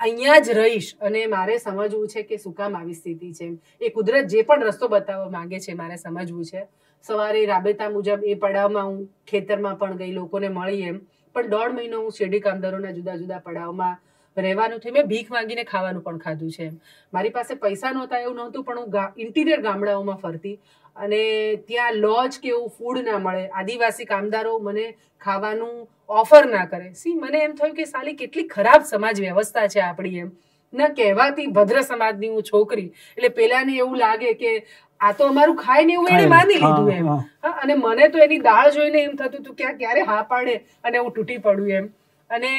અહીંયા જ રહીશ અને મારે સમજવું છે કે શું કામ આવી સ્થિતિ છે. એ કુદરત જે પણ રસ્તો બતાવવા માંગે છે મારે સમજવું છે સવારે રાબેતા મુજબ એ પડાવમાં હું ખેતરમાં પણ ગઈ, લોકોને મળી એમ પણ દોઢ મહિનો હું શેરડી કામદારોના જુદા જુદા પડાવમાં રહેવાનું થયું. મેં ભીખ માંગીને ખાવાનું પણ ખાધું છે મારી પાસે પૈસા નહોતા એવું નહોતું પણ હું ઇન્ટિરિયર ગામડાઓમાં ફરતી. અને ત્યાં લોજ કે એવું ફૂડ ના મળે. આદિવાસી કામદારો મને ખાવાનું ઓફર ના કરે. સી મને એમ થયું કે સાલી કેટલી ખરાબ સમાજ વ્યવસ્થા છે આપણી એમ. ન કહેવાતી ભદ્ર સમાજની હું છોકરી. એટલે પેલાને એવું લાગે કે આ તો અમારું ખાય ને એવું એને માની લીધું એમ. હા, અને મને તો એની દાળ જોઈને એમ થતું હતું કે આ ક્યારે હા પાડે અને હું તૂટી પડું એમ. અને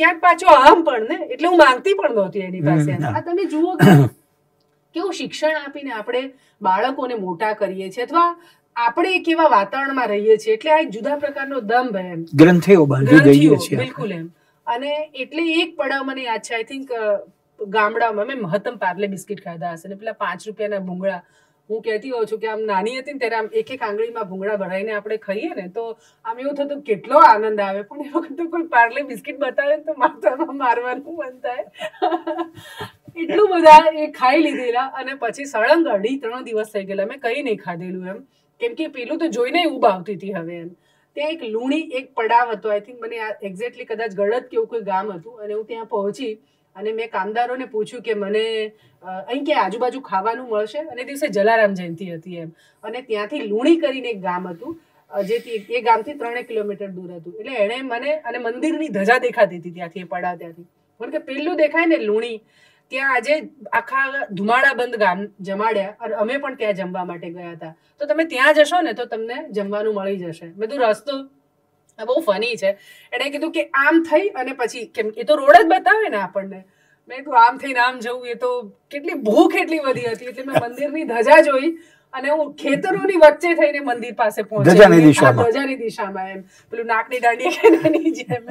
ક્યાંક પાછો આમ પણ ને એટલે હું માંગતી પણ નહોતી એની પાસે. આ તમે જુઓ કે કેવું શિક્ષણ આપીને આપણે બાળકોને મોટા કરીએ છીએ અથવા આપણે એક એવા વાતાવરણમાં રહીએ છીએ એટલે આ એક જુદા પ્રકારનો દંભ એમ. ગ્રંથિઓ બાંધી દઈએ છીએ બિલકુલ એમ. અને એટલે એક પડાવ મને યાદ છે આઈ થિંક ગામડામાં મેં મહત્તમ પાર્લે બિસ્કિટ ખાધા હશે ને પેલા પાંચ રૂપિયાના ભૂંગળા હું કહેતી હોઉં છું કે આમ નાની હતી ને ત્યારે આમ એક એક આંગળીમાં ભૂંગળા ભરાઈને આપણે ખાઈએ ને, તો આમ એવું થતું કેટલો આનંદ આવે. પણ એ વખતે કોઈ પાર્લે બિસ્કિટ બતાવે તો માથામાં મારવાનું મન થાય. એટલું બધા એ ખાઈ લીધેલા અને પછી સળંગ અઢી ત્રણ દિવસ થઈ ગયેલા. મેં કંઈ નહીં ખાધેલું એમ. કેમ કે પેલું તો જોઈને ઊભ આવતી હતી હવે એમ. ત્યાં એક લુણી એક પડાવ હતો. આઈ થિંક મને એક્ઝેક્ટલી કદાચ ગળદ કે એવું કોઈ ગામ હતું અને હું ત્યાં પહોંચી અને મેં કામદારોને પૂછ્યું કે મને અહીં કે આજુબાજુ ખાવાનું મળશે? અને દિવસે જલારામ જયંતિ હતી એમ. અને ત્યાંથી લુણી કરીને એક ગામ હતું જેથી એ ગામથી ત્રણેક કિલોમીટર દૂર હતું. એટલે એણે મને અને મંદિરની ધજા દેખાતી હતી ત્યાંથી, એ પડાવ ત્યાંથી. કારણ કે પેલું દેખાય ને લુણી, ત્યાં આજે આખા ધુમાડાબંધ ગામ જમાડ્યા, અને અમે પણ ત્યાં જમવા માટે ગયા હતા. તો તમે ત્યાં જશો ને તો તમને જમવાનું મળી જશે. મેં તું રસ્તો બહુ ફની છે. એણે કીધું કે આમ થઈ અને પછી કેમ એ તો રોડ જ બતાવે ને આપણને. મેં કીધું આમ થઈને આમ જવું એ તો કેટલી ભૂખ એટલી વધી હતી. એટલે મેં મંદિરની ધજા જોઈ અને હું ખેતરોની વચ્ચે થઈને મંદિર પાસે પહોંચી ધજાની દિશામાં. એમ. પેલું નાકની દાંડી જેમ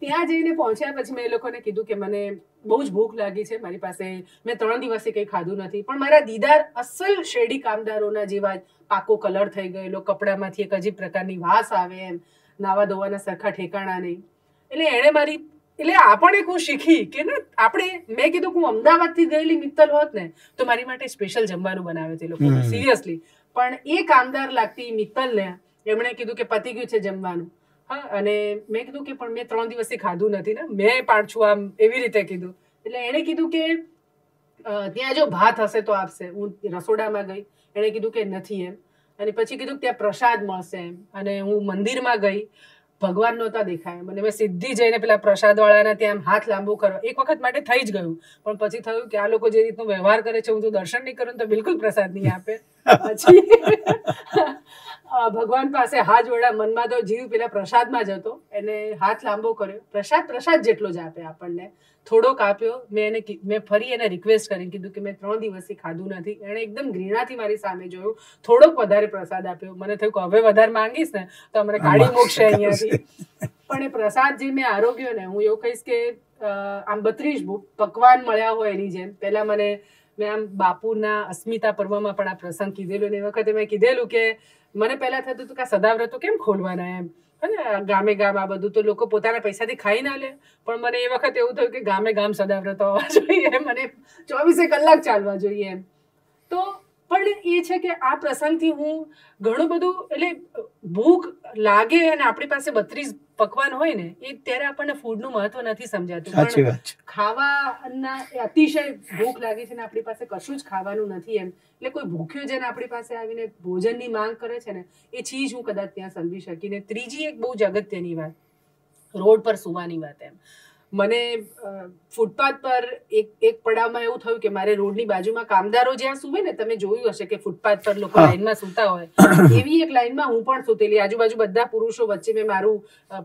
ત્યાં જઈને પહોંચ્યા પછી મેં એ લોકોને કીધું કે મને બહુ જ ભૂખ લાગી છે મારી પાસે મેં ત્રણ દિવસથી કંઈ ખાધું નથી. પણ મારા દીદાર અસલ શેરડી કામદારોના જેવા પાકો કલર થઈ ગયેલો કપડામાંથી એક અજીબ પ્રકારની વાસ આવે એમ. નાવા ધોવાના સરખા ઠેકાણા નહીં. એટલે એણે મારી એટલે આપણે એક હું શીખી કે ને આપણે મેં કીધું કે હું અમદાવાદથી ગયેલી મિત્તલ હોત ને તો મારી માટે સ્પેશિયલ જમવાનું બનાવે તે લોકો સિરિયસલી પણ એ કામદાર લાગતી મિત્તલને એમણે કીધું કે પતી ગયું છે જમવાનું. હા અને મેં કીધું કે પણ મેં ત્રણ દિવસથી ખાધું નથી ને. મેં પાડછું આમ એવી રીતે કીધું. એટલે એણે કીધું કે ત્યાં જો ભાત હશે તો આપશે. હું રસોડામાં ગઈ. એણે કીધું કે નથી એમ. અને પછી કીધું ત્યાં પ્રસાદ મળશે. એમ અને હું મંદિરમાં ગઈ. ભગવાન નહોતા દેખાય. મને મેં સીધી જઈને પેલા પ્રસાદવાળાના ત્યાં હાથ લાંબો કરો એક વખત માટે થઈ જ ગયું. પણ પછી થયું કે આ લોકો જે રીતનો વ્યવહાર કરે છે, હું તો દર્શન નહીં કરું તો બિલકુલ પ્રસાદ નહીં આપે. પછી ભગવાન પાસે હાથ જોડા મનમાં તો જીવ પેલા પ્રસાદમાં જ હતો. એને હાથ લાંબો કર્યો. પ્રસાદ પ્રસાદ જેટલો જ આપે આપણને. થોડોક આપ્યો. મેં એને મેં ફરી એને રિક્વેસ્ટ કરી કીધું કે મેં ત્રણ દિવસથી ખાધું નથી. એણે એકદમ ઘૃણાથી મારી સામે જોયું. થોડોક વધારે પ્રસાદ આપ્યો. મને થયું કે હવે વધારે માંગીશ ને તો અમને કાઢી મૂકશે અહીંયાથી. પણ એ પ્રસાદ જે મેં આરોગ્યો ને હું એવું કહીશ કે આમ બત્રીસ પકવાન મળ્યા હોય એની જેમ. પહેલા મને મેં આમ બાપુના અસ્મિતા પર્વમાં પણ આ પ્રસંગ કીધેલું ને એ વખતે મેં કીધેલું કે મને પહેલા થતું હતું કે આ સદાવ્રતો કેમ ખોલવાના એમ? અને ગામે ગામ આ બધું તો લોકો પોતાના પૈસાથી ખાઈ ના લે. પણ મને એ વખત એવું થયું કે ગામે ગામ સદાવ્રતો હોવા જોઈએ, મને ચોવીસે કલાક ચાલવા જોઈએ એમ. તો પણ એ છે કે આ પ્રસંગથી હું ઘણું બધું, એટલે ભૂખ લાગે અને આપણી પાસે બત્રીસ પકવાન હોય ને એ ત્યારે આપણને ફૂડનું મહત્વ નથી સમજાતું. સાચી વાત છે. ખાવાના અતિશય ભૂખ લાગી છે ને આપણી પાસે કશું જ ખાવાનું નથી એમ. એટલે કોઈ ભૂખ્યો જેને આપણી પાસે આવીને ભોજનની માંગ કરે છે ને એ ચીજ હું કદાચ ત્યાં સમજી શકી ને. ત્રીજી એક બહુ જ અગત્યની વાત રોડ પર સુવાની વાત એમ. મને ફૂટપાથ પર એક એક પડાવમાં એવું થયું કે મારે રોડની બાજુમાં કામદારો જ્યાં સુવે ને તમે જોયું હશે કે ફૂટપાથ પર લોકો. લાઈનમાં સૂતા હોય. એવી એક લાઈનમાં હું પણ સૂતેલી. આજુબાજુ બધા પુરુષો વચ્ચે મેં મારું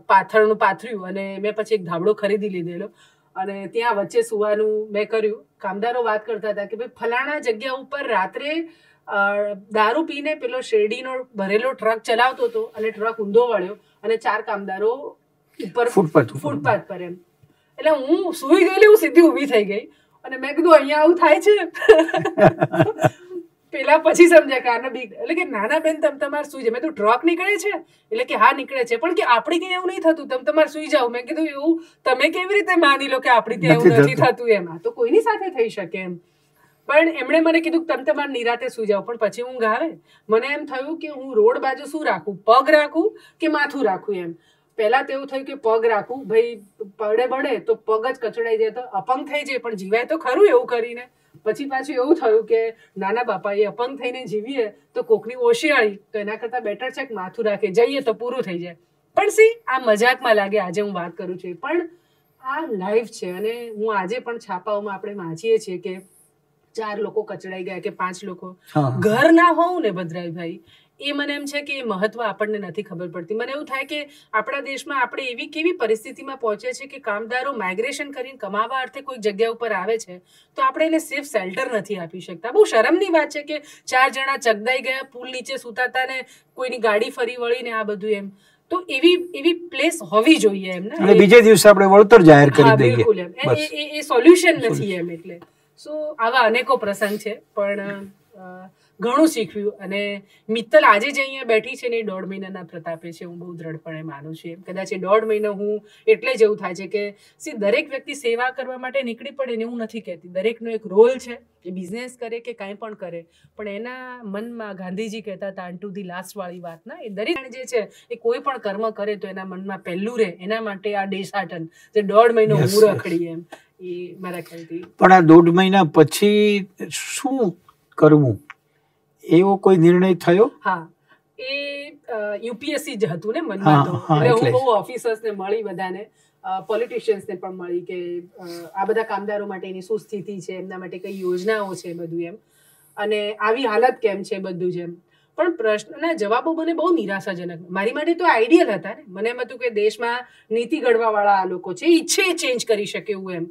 પાથરનું પાથર્યું અને મેં પછી એક ધાબળો ખરીદી લીધેલો. અને ત્યાં વચ્ચે સુવાનું મેં કર્યું. કામદારો વાત કરતા હતા કે ભાઈ ફલાણા જગ્યા ઉપર રાત્રે દારૂ પીને પેલો શેરડીનો ભરેલો ટ્રક ચલાવતો હતો અને ટ્રક ઊંધો વળ્યો અને ચાર કામદારો ઉપર ફૂટપાથ ફૂટપાથ પર એમ. એટલે હું સુઈ ગયેલી હું સીધી ઊભી થઈ ગઈ. અને મેં કીધું અહીંયા આવું થાય છે? પેલા પછી સમજ્યા કે આને બીક એટલે કે નાના બેન તમ તમારે સુઈ જાય મેં તો ટ્રક નીકળે છે? એટલે કે હા નીકળે છે. પણ કે આપણે ક્યાં એવું નહીં થતું. તમ તમારે સુઈ જાવ મેં કીધું એવું? તમે કેવી રીતે માની લો કે આપણી ત્યાં એવું નથી થતું. એમાં? તો કોઈની સાથે થઈ શકે એમ. પણ એમણે મને કીધું કે તમે તમારે નિરાતે સુઈ જાઓ. પણ પછી ઊંઘ આવે. મને એમ થયું કે હું રોડ બાજુ શું રાખું? પગ રાખું કે માથું રાખું એમ? પહેલા તો એવું થયું કે પગ રાખું ભાઈ પડે બડે તો પગ જ કચડાઈ જાય તો અપંગ થઈ જાય પણ જીવાય તો ખરું એવું કરીને. પછી પાછું એવું થયું કે નાના બાપા એ અપંગ થઈને જીવીએ તો કોકની ઓશિયાળી તો એના કરતાં બેટર છે કે માથું રાખે જઈએ તો પૂરું થઈ જાય. પણ સી આ મજાકમાં લાગે આજે હું વાત કરું છું પણ આ લાઈફ છે અને હું આજે પણ છાપાઓમાં આપણે વાંચીએ છીએ કે ચાર લોકો કચડાઈ ગયા કે પાંચ લોકો. ઘર ના હોવું ને ભદ્રાઈભાઈ એ મને એમ છે કે એ મહત્વ આપણને નથી ખબર પડતી. મને એવું થાય કે આપણા દેશમાં આપણે એવી કેવી પરિસ્થિતિમાં પહોંચે છે કે કામદારો માઇગ્રેશન કરીને કમાવા અર્થે કોઈ જગ્યા ઉપર આવે છે તો આપણે એને સેફ શેલ્ટર નથી આપી શકતા. બહુ શરમની વાત છે કે ચાર જણા ચગદાઈ ગયા પુલ નીચે સુતાતા ને કોઈની ગાડી ફરી વળીને આ બધું એમ. તો એવી એવી પ્લેસ હોવી જોઈએ એમ અને ને બીજે દિવસે આપણે વળતર જાહેર કરી દઈએ. બિલકુલ એમ. એ- સોલ્યુશન નથી એમ એટલે. સો આવા અનેકો પ્રસંગ છે પણ ઘણું શીખ્યું અને મિત્તલ આજે જે અહીંયા બેઠી છે ને એ દોઢ મહિનાના પ્રતાપે છે હું બહુ દ્રઢપણે માનું છું એમ. કદાચ એ દોઢ મહિનો હું એટલે જ એવું થાય છે કે સી દરેક વ્યક્તિ સેવા કરવા માટે નીકળી પડે ને એવું નથી કહેતી. દરેકનો એક રોલ છે એ બિઝનેસ કરે કે કાંઈ પણ કરે. પણ એના મનમાં ગાંધીજી કહેતા હતા ટુ ધી લાસ્ટ વાળી વાત ના એ દરેક જે છે એ કોઈ પણ કર્મ કરે તો એના મનમાં પહેલું રહે. એના માટે આ દેશાટન જે દોઢ મહિનો હું. રખડી એમ એ મારા ખ્યાલથી. પણ આ દોઢ મહિના પછી શું કરવું? એવો કોઈ નિર્ણય થયો? હા. એ યુપીએસસી જ હતું ને મનમાં તો. એટલે હું. બહુ ઓફિસર્સને મળી બધાને પોલિટિશિયન્સને પણ મળી કે આ બધા કામદારો માટેની શું સ્થિતિ છે એમના માટે કઈ યોજનાઓ છે બધું એમ. અને આવી હાલત કેમ છે બધું જ એમ પણ પ્રશ્નના જવાબો મને બહુ નિરાશાજનક મારી માટે તો આઈડિયલ હતા ને. મને એમ હતું કે દેશમાં નીતિ ઘડવાવાળા આ લોકો છે ઈચ્છે ચેન્જ કરી શકે એવું એમ.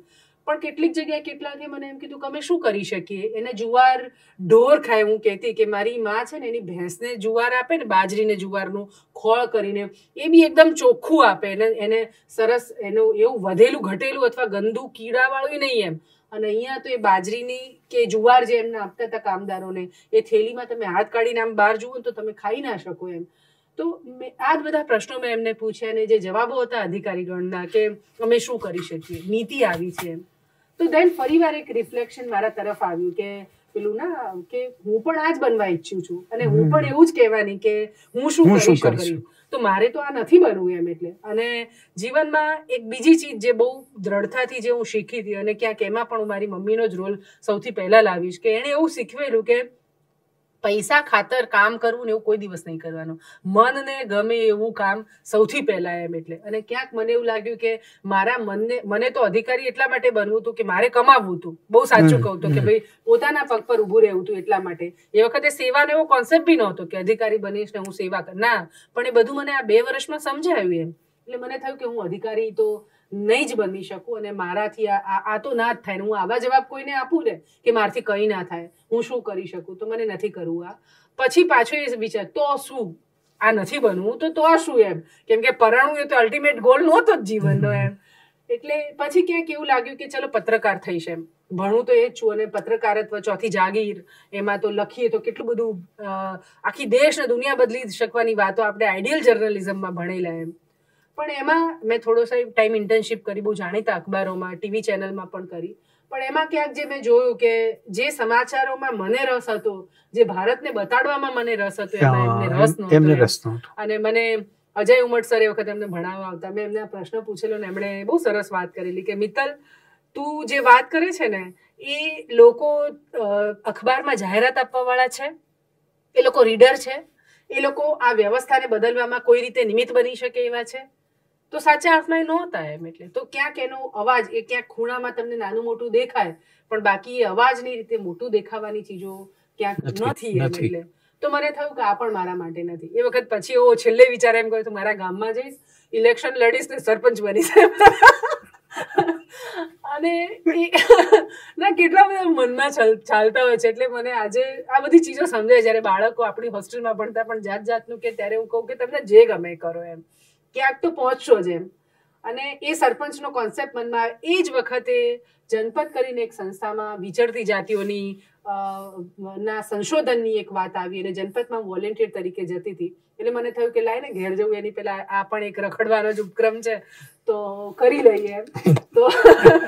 પણ કેટલીક જગ્યાએ કેટલાકે મને એમ કીધું કે અમે શું કરી શકીએ? એને જુવાર ઢોર ખાય હું કહેતી કે મારી માં છે ને એની ભેંસને જુવાર આપે ને, બાજરીને જુવારનું ખોળ કરીને, એ બી એકદમ ચોખ્ખું આપે. એને એને સરસ એનું એવું વધેલું, ઘટેલું અથવા ગંદુ કીડાવાળું નહીં એમ. અને અહીંયા તો એ બાજરીની કે જુવાર જે એમને આપતા હતા કામદારોને, એ થેલીમાં તમે હાથ કાઢીને આમ બહાર જુઓ તો તમે ખાઈ ના શકો એમ. તો આ જ બધા પ્રશ્નો મેં એમને પૂછ્યા અને જે જવાબો હતા અધિકારીગણના કે અમે શું કરી શકીએ? નીતિ આવી છે એમ. તો દેન ફરીવાર એક રિફ્લેક્શન મારા તરફ આવ્યું કે પેલું ના કે હું પણ આ જ બનવા ઈચ્છું છું અને હું પણ એવું જ કહેવાની કે હું શું કરી શકું તો મારે તો આ નથી બનવું એમ એટલે. અને જીવનમાં એક બીજી ચીજ જે બહુ દ્રઢતાથી જે હું શીખી હતી અને ક્યાંક એમાં પણ હું મારી મમ્મીનો જ રોલ સૌથી પહેલા લાવીશ કે એણે એવું શીખવેલું કે પૈસા ખાતર કામ કરવું ને એવું કોઈ દિવસ નહીં કરવાનું. મનને ગમે એવું કામ સૌથી પહેલા એમ એટલે. અને ક્યાંક મને એવું લાગ્યું કે મારા મનને મને તો અધિકારી એટલા માટે બનવું હતું કે મારે કમાવવું હતું. બહુ સાચું કહું તો કે ભાઈ પોતાના પગ પર ઊભું રહેવું હતું એટલા માટે. એ વખતે સેવાનો એવો કોન્સેપ્ટ બી નહોતો કે અધિકારી બનીશ ને હું સેવા કર. ના પણ એ બધું મને આ બે વર્ષમાં સમજાયું એમ. એટલે મને થયું કે હું અધિકારી તો નહીં જ બની શકું અને મારાથી આ આ- તો ના જ થાય ને હું આવા જવાબ કોઈને આપું ને કે મારથી કંઈ ના થાય. હું શું કરી શકું? તો મને નથી કરવું આ. પછી પાછો એ વિચાર, તો શું? આ નથી બનવું? તો તો શું એમ? કેમ કે પરણવું એ તો અલ્ટિમેટ ગોલ નહોતો જ જીવનનો એમ. એટલે પછી ક્યાંક એવું લાગ્યું કે ચલો પત્રકાર થઈશ એમ. ભણું તો એ જ છું અને પત્રકારત્વ ચોથી જાગીર. એમાં તો લખીએ તો કેટલું બધું આખી દેશ ને દુનિયા બદલી શકવાની વાતો આપણે આઈડિયલ જર્નલિઝમમાં ભણેલા એમ. પણ એમાં મેં થોડો સાહેબ ટાઈમ ઇન્ટર્નશીપ કરી બહુ જાણીતા અખબારોમાં ટીવી ચેનલમાં પણ કરી. પણ એમાં ક્યાંક જે મેં જોયું કે જે સમાચારોમાં મને રસ હતો જે ભારતને બતાડવામાં મને રસ હતો એમાં એમને રસ નહોતો અને મને અજય ઉમટ સર એ વખતે એમને ભણાવવા આવતા મેં એમને પ્રશ્ન પૂછેલો ને એમણે બહુ સરસ વાત કરેલી કે મિત્તલ તું જે વાત કરે છે ને એ લોકો અખબારમાં જાહેરાત આપવા વાળા છે? એ લોકો રીડર છે? એ લોકો આ વ્યવસ્થાને બદલવામાં કોઈ રીતે નિમિત્ત બની શકે એવા છે? તો સાચા અર્થમાં એ નહોતા એમ એટલે. તો ક્યાંક એનો અવાજ એ ક્યાંક ખૂણામાં તમને નાનું મોટું દેખાય પણ બાકી એ અવાજની રીતે મોટું દેખાવાની ચીજો ક્યાંક નથી, એમ એટલે. તો મને થયું કે આ પણ મારા માટે નથી. એ વખત પછી એવો છેલ્લે વિચાર એમ કર્યો તો મારા ગામમાં જઈશ ઇલેક્શન લડીશ ને સરપંચ બનીશ અને ના કેટલા બધા મનમાં ચાલ- ચાલતા હોય છે એટલે મને આજે આ બધી ચીજો સમજાય. જ્યારે બાળકો આપણી હોસ્ટેલમાં ભણતા પણ જાત જાતનું કે ત્યારે હું કહું કે તમને જે ગમે કરો એમ. ક્યાંક તો પહોંચશો જ એમ અને એ સરપંચનો કોન્સેપ્ટ મનમાં એ જ વખતે જનપદ કરીને એક સંસ્થામાં વિચરતી જાતિઓની ના સંશોધનની એક વાત આવી અને જનપદમાં વોલેન્ટિયર તરીકે જતી હતી. એટલે મને થયું કે લાય ને ઘેર જવું એની પહેલા આ પણ એક રખડવાનો જ ઉપક્રમ છે. તો કરી લઈએ એમ. તો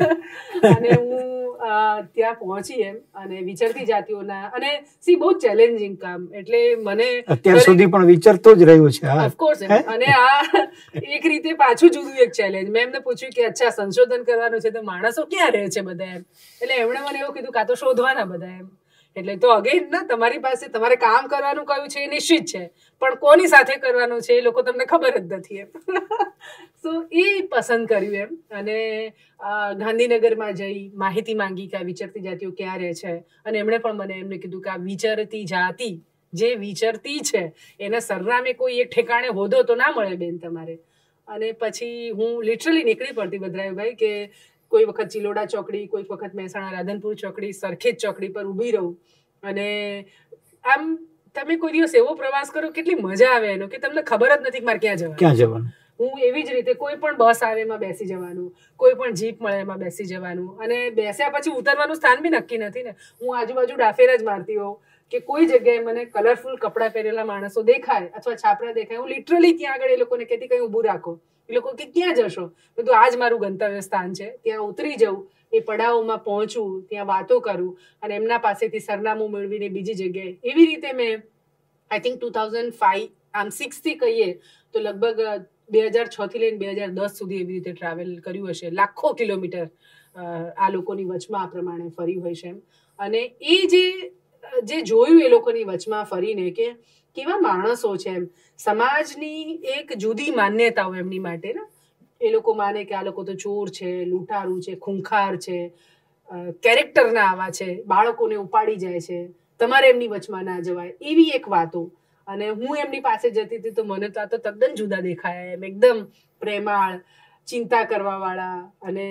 અને હું ત્યાં પહોંચી એમ અને વિચરતી જાતિઓના અને સી બહુ ચેલેન્જિંગ કામ. એટલે મને અત્યાર સુધી પણ વિચારતો જ રહ્યો છે ઓફકોર્સ અને આ એક રીતે પાછું જુદું એક ચેલેન્જ મેં એમને પૂછ્યું કે અચ્છા સંશોધન કરવાનું છે તો માણસો ક્યાં રહે છે બધા? એમ. એટલે એમણે મને એવું કીધું કાં તો શોધવાના બધા એમ. એટલે તો અગેન ના, તમારી પાસે, તમારે કામ કરવાનું કયું છે એ નિશ્ચિત છે. પણ કોની સાથે કરવાનું છે એ લોકો તમને ખબર જ નથી એમ. સો એ પસંદ કર્યું એમ. અને ગાંધીનગરમાં જઈ માહિતી માંગી કે આ વિચરતી જાતિઓ ક્યાં રહે છે? અને એમણે પણ મને એમને કીધું કે આ વિચરતી જાતિ, જે વિચરતી છે, એના સરનામે કોઈ એક ઠેકાણે હોદો તો ના મળે બેન તમારે. અને પછી હું લિટરલી નીકળી પડતી ભદ્રાયુભાઈ કે કોઈ વખત ચિલોડા ચોકડી કોઈ વખત મહેસાણા રાધનપુર ચોકડી સરખેજ ચોકડી પર ઊભી રહું. અને આમ તમે કોઈ દિવસ એવો પ્રવાસ કરો કેટલી મજા આવે એનો કે તમને ખબર જ નથી મારે ક્યાં જવાનું. ક્યાં જવાનું? હું એવી જ રીતે કોઈ પણ બસ આવે એમાં બેસી જવાનું કોઈ પણ જીપ મળે એમાં બેસી જવાનું. અને બેસ્યા પછી ઉતરવાનું સ્થાન બી નક્કી નથી ને. હું આજુબાજુ ડાફેર જ મારતી હોઉં કે કોઈ જગ્યાએ મને કલરફુલ કપડાં પહેરેલા માણસો દેખાય અથવા છાપરા દેખાય. હું લિટરલી ત્યાં આગળ એ લોકોને કહેતી કંઈ ઊભું રાખો. લોકો કે ક્યાં જશો? કીધું આ જ મારું ગંતવ્ય સ્થાન છે. ત્યાં ઉતરી જવું એ પડાવોમાં પહોંચવું ત્યાં વાતો કરું અને એમના પાસેથી સરનામું મેળવીને બીજી જગ્યાએ. એવી રીતે મેં I think two thousand five આમ સિક્સથી કહીએ, તો લગભગ બે હજાર છથી લઈને બે હજાર દસ સુધી એવી રીતે ટ્રાવેલ કર્યું હશે. લાખો કિલોમીટર આ લોકોની વચમાં આ પ્રમાણે ફર્યું હોય છે એમ. અને એ જે જે જોયું એ લોકોની વચમાં ફરીને કે કેવા માણસો છે એમ? સમાજની એક જુદી માન્યતાઓ એમની માટે, ને? એ લોકો માને કે આ લોકો તો ચોર છે, લૂંટારું છે, ખૂંખાર છે કેરેક્ટરના આવા છે, બાળકોને ઉપાડી જાય છે. તમારે એમની વચમાં ના જવાય. એવી એક વાતો. અને હું એમની પાસે જતી હતી તો મને તો આ તો તદ્દન જુદા દેખાયા એમ. એકદમ પ્રેમાળ, ચિંતા કરવાવાળા અને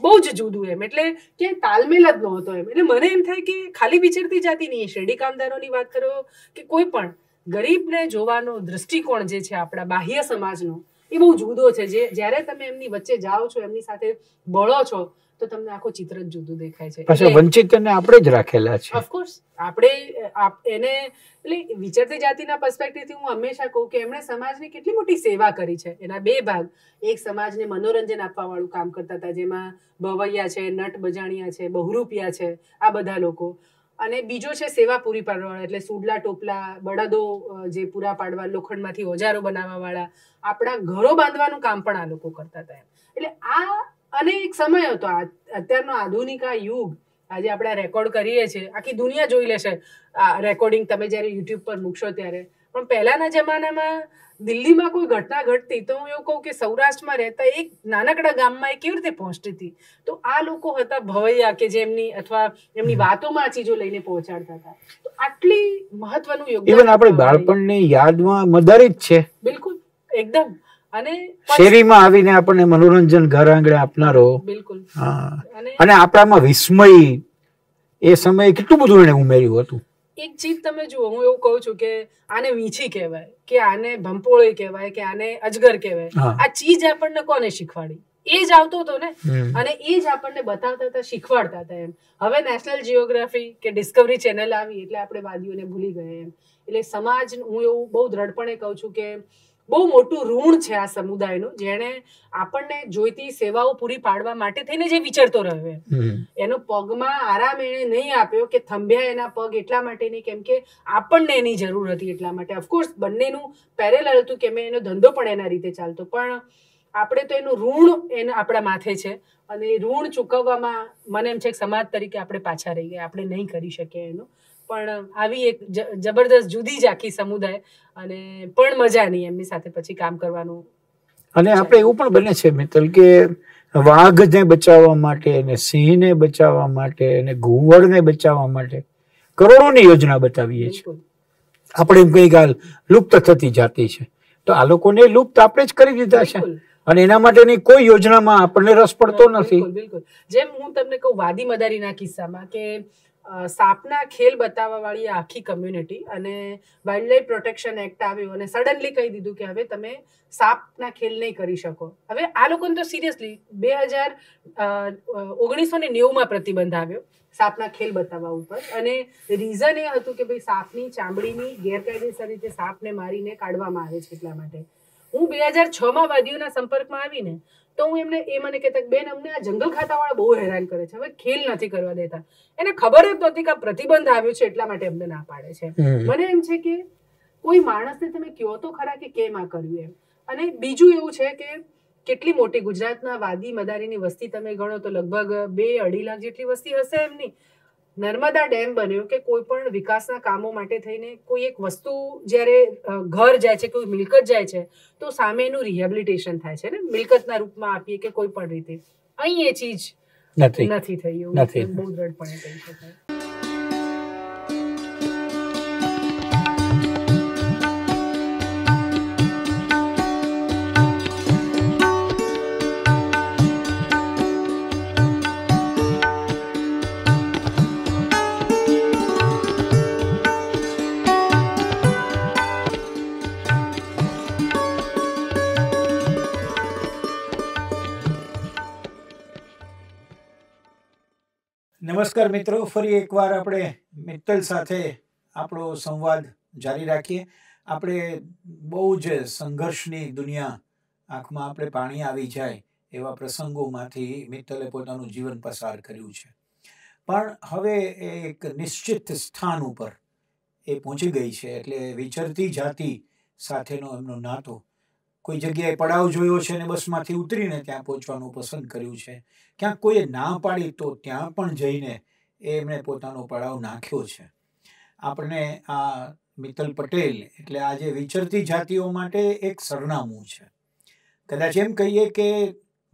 બહુ જ જુદું એમ. એટલે ક્યાંય તાલમેલ જ નહોતો એમ. એટલે મને એમ થાય કે ખાલી વિચરતી જાતી નહીં. શેરડી કામદારોની વાત કરો કે કોઈ પણ. ગરીબને જોવાનો દૃષ્ટિકોણ જે છે આપણા બાહ્ય સમાજનો, એ બહુ જુદો છે. જે, જ્યારે તમે એમની વચ્ચે જાઓ છો, એમની સાથે બળો છો તો તમને આખું ચિત્ર જ જુદું દેખાય છે. પાછા વંચિતને આપણે જ રાખેલા છે. ઓફકોર્સ આપણે એને એટલે વિચરતી જાતિના પર્સપેક્ટિવથી હું હંમેશા કહું કે એમણે સમાજની કેટલી મોટી સેવા કરી છે. એના બે ભાગ એક સમાજને મનોરંજન આપવા વાળું કામ કરતા હતા જેમાં ભવૈયા છે નટ બજાણિયા છે બહુરૂપિયા છે આ બધા લોકો. અને બીજો છે સેવા પૂરી પાડવાવાળા એટલે સુડલા ટોપલા બળદો જે પૂરા પાડવા લોખંડમાંથી ઓજારો બનાવવાવાળા આપણા ઘરો બાંધવાનું કામ પણ આ લોકો કરતા હતા એટલે આ અને એક સમય હતો આ અત્યારનો આધુનિક આ યુગ આજે આપણે રેકોર્ડ કરીએ છીએ આખી દુનિયા જોઈ લેશે આ રેકોર્ડિંગ તમે જ્યારે યુટ્યુબ પર મૂકશો ત્યારે. પણ પહેલાના જમાનામાં દિલ્હીમાં કોઈ ઘટના ઘટતી તો હું એવું કહું કે સૌરાષ્ટ્રમાં રહેતા એક નાનકડા ગામમાં એ કેવી રીતે પહોંચતી હતી? તો આ લોકો હતા ભવૈયા કે જેમની અથવા એમની વાતોમાં આ ચીજો લઈને પહોંચાડતા હતા. તો આટલી મહત્વનું યોગદાન ઇવન આપણે બાળપણની યાદમાં મદારી છે. બિલકુલ એકદમ. અને શેરીમાં આવીને આપણને મનોરંજન ઘર આંગણે આપનારો બિલકુલ. અને આપણામાં વિસ્મય એ સમયે કેટલું બધું એને ઉમેર્યું હતું? એક ચીજ તમે જુઓ હું એવું કહું છું કે આને વીંછી કહેવાય કે આને ભંપોળી કહેવાય કે આને અજગર કહેવાય. આ ચીજ આપણને કોને શીખવાડી? એ જ આવતો હતો ને? અને એ જ આપણને બતાવતા હતા શીખવાડતા હતા એમ. હવે નેશનલ જીઓગ્રાફી કે ડિસ્કવરી ચેનલ આવી એટલે આપણે વાદીઓને ભૂલી ગયા એમ. એટલે સમાજ હું એવું બહુ દ્રઢપણે કહું છું કે બહુ મોટું ઋણ છે આ સમુદાયનું જેણે આપણને જોઈતી સેવાઓ પૂરી પાડવા માટે થઈને જે વિચારતો રહ્યો એનો પગમાં આરામ એણે નહીં આપ્યો કે થંભ્યા એના પગ એટલા માટે નહીં કેમ કે આપણને એની જરૂર હતી એટલા માટે. ઓફકોર્સ બંનેનું પેરેલ હતું કે મેં એનો ધંધો પણ એના રીતે ચાલતો પણ આપણે તો એનું ઋણ એના આપણા માથે છે અને ઋણ ચૂકવવામાં મને એમ છે કે સમાજ તરીકે આપણે પાછા રહી ગયા આપણે નહીં કરી શકીએ એનું. પણ આવી એક જબરદસ્ત જુદી જ આખી સમુદાય અને પણ મજા નહીં એમની સાથે પછી કામ કરવાનું. અને આપણે એવું પણ બને છે મિત્તલ કે વાઘને બચાવવા માટે અને સિંહને બચાવવા માટે અને ઘુવડને બચાવવા માટે કરોડોની યોજના બતાવીએ છીએ. આપણે એમ કઈ ગાલ લુપ્ત થતી જાતી છે. તો આ લોકોને લુપ્ત આપણે જ કરી દીધા છે. અને એના માટેની કોઈ યોજનામાં આપણને રસ પડતો નથી. બિલકુલ. જેમ હું તમને કહું વાદી મદારીના કિસ્સામાં કે સાપના ખેલ બતાવવાવાળી આખી કમ્યુનિટી અને વાઇલ્ડ લાઈફ પ્રોટેક્શન એક્ટ આવ્યો અને સડનલી કહી દીધું કે હવે તમે સાપના ખેલ નહીં કરી શકો. હવે આ લોકોને તો સિરિયસલી બે હજાર ઓગણીસો ને નેવુંમાં પ્રતિબંધ આવ્યો સાપના ખેલ બતાવવા ઉપર. અને રીઝન એ હતું કે ભાઈ સાપની ચામડીની ગેરકાયદેસર રીતે સાપને મારીને કાઢવામાં આવે છે એટલા માટે. હું બે હજાર છમાં વાદીઓના સંપર્કમાં આવીને તો હું એમને એ મને કહેતા બેન અમને આ જંગલ ખાતાવાળા બહુ હેરાન કરે છે. હવે ખેલ નથી કરવા દેતા. એને ખબર જ નહોતી કે આ પ્રતિબંધ આવ્યો છે એટલા માટે અમને ના પાડે છે. મને એમ છે કે કોઈ માણસને તમે કહો તો ખરા કે કેમ આ કર્યું એમ. અને બીજું એવું છે કે કેટલી મોટી ગુજરાતના વાદી મદારીની વસ્તી તમે ગણો તો લગભગ બે અઢી લાખ જેટલી વસ્તી હશે એમની. નર્મદા ડેમ બન્યો કે કોઈ પણ વિકાસના કામો માટે થઈને કોઈ એક વસ્તુ જ્યારે ઘર જાય છે કોઈ મિલકત જાય છે તો સામે એનું રિહેબિલિટેશન થાય છે ને? મિલકતના રૂપમાં આપીએ કે કોઈ પણ રીતે. અહીં એ ચીજ નથી. નથી થઈ એવું. બહુ દ્રઢપણે કહી શકાય. નમસ્કાર મિત્રો, ફરી એકવાર આપણે મિત્તલ સાથે આપણો સંવાદ જારી રાખીએ. આપણે બહુ જ સંઘર્ષની દુનિયા આંખમાં આપણે પાણી આવી જાય એવા પ્રસંગોમાંથી મિત્તલે પોતાનું જીવન પસાર કર્યું છે. પણ હવે એક નિશ્ચિત સ્થાન ઉપર એ પહોંચી ગઈ છે, એટલે વિચરતી જાતિ સાથેનો એમનો નાતો કોઈ જગ્યાએ પડાવ જોયો છે અને બસમાંથી ઉતરીને ત્યાં પહોંચવાનું પસંદ કર્યું છે. ક્યાંક કોઈએ ના પાડી તો ત્યાં પણ જઈને એમણે પોતાનો પડાવ નાખ્યો છે. આપણે આ મિત્તલ પટેલ એટલે આજે વિચરતી જાતિઓ માટે એક સરનામું છે. કદાચ એમ કહીએ કે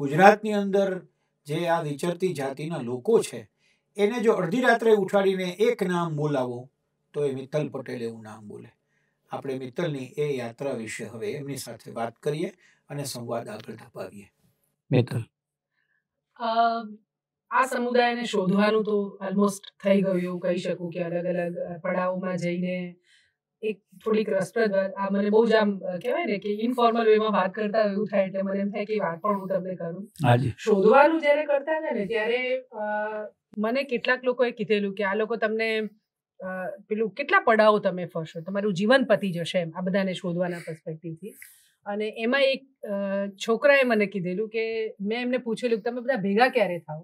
ગુજરાતની અંદર જે આ વિચરતી જાતિના લોકો છે, એને જો અડધી રાત્રે ઉઠાડીને એક નામ બોલાવો, તો એ મિત્તલ પટેલ એવું નામ બોલે. આપણે મિત્તલની એ યાત્રા વિશે હવે એમની સાથે વાત કરીએ અને સંવાદ આગળ ધપાવીએ. મિત્તલ. આ સમુદાયને શોધવાનું તો ઓલમોસ્ટ થઈ ગયું એવું કહી શકું કે અલગ અલગ પડાવોમાં જઈને એક થોડીક રસપ્રદ વાત આ મને બહુ જ આમ કહેવાય ને કે ઇન્ફોર્મલ વેમાં વાત કરતા એવું થાય એટલે મને એમ થાય કે વાત પણ હું તમને કરું. શોધવાનું જ્યારે કરતા હતા ને ત્યારે મને કેટલાક લોકોએ કીધેલું કે આ લોકો તમને પેલું કેટલા પડાવો તમે ફરશો? તમારું જીવન પતી જશે એમ, આ બધાને શોધવાના પર્સપેક્ટિવથી અને એમાં એક છોકરાએ મને કીધેલું કે, મેં એમને પૂછેલું કે, તમે બધા ભેગા ક્યારે થાવ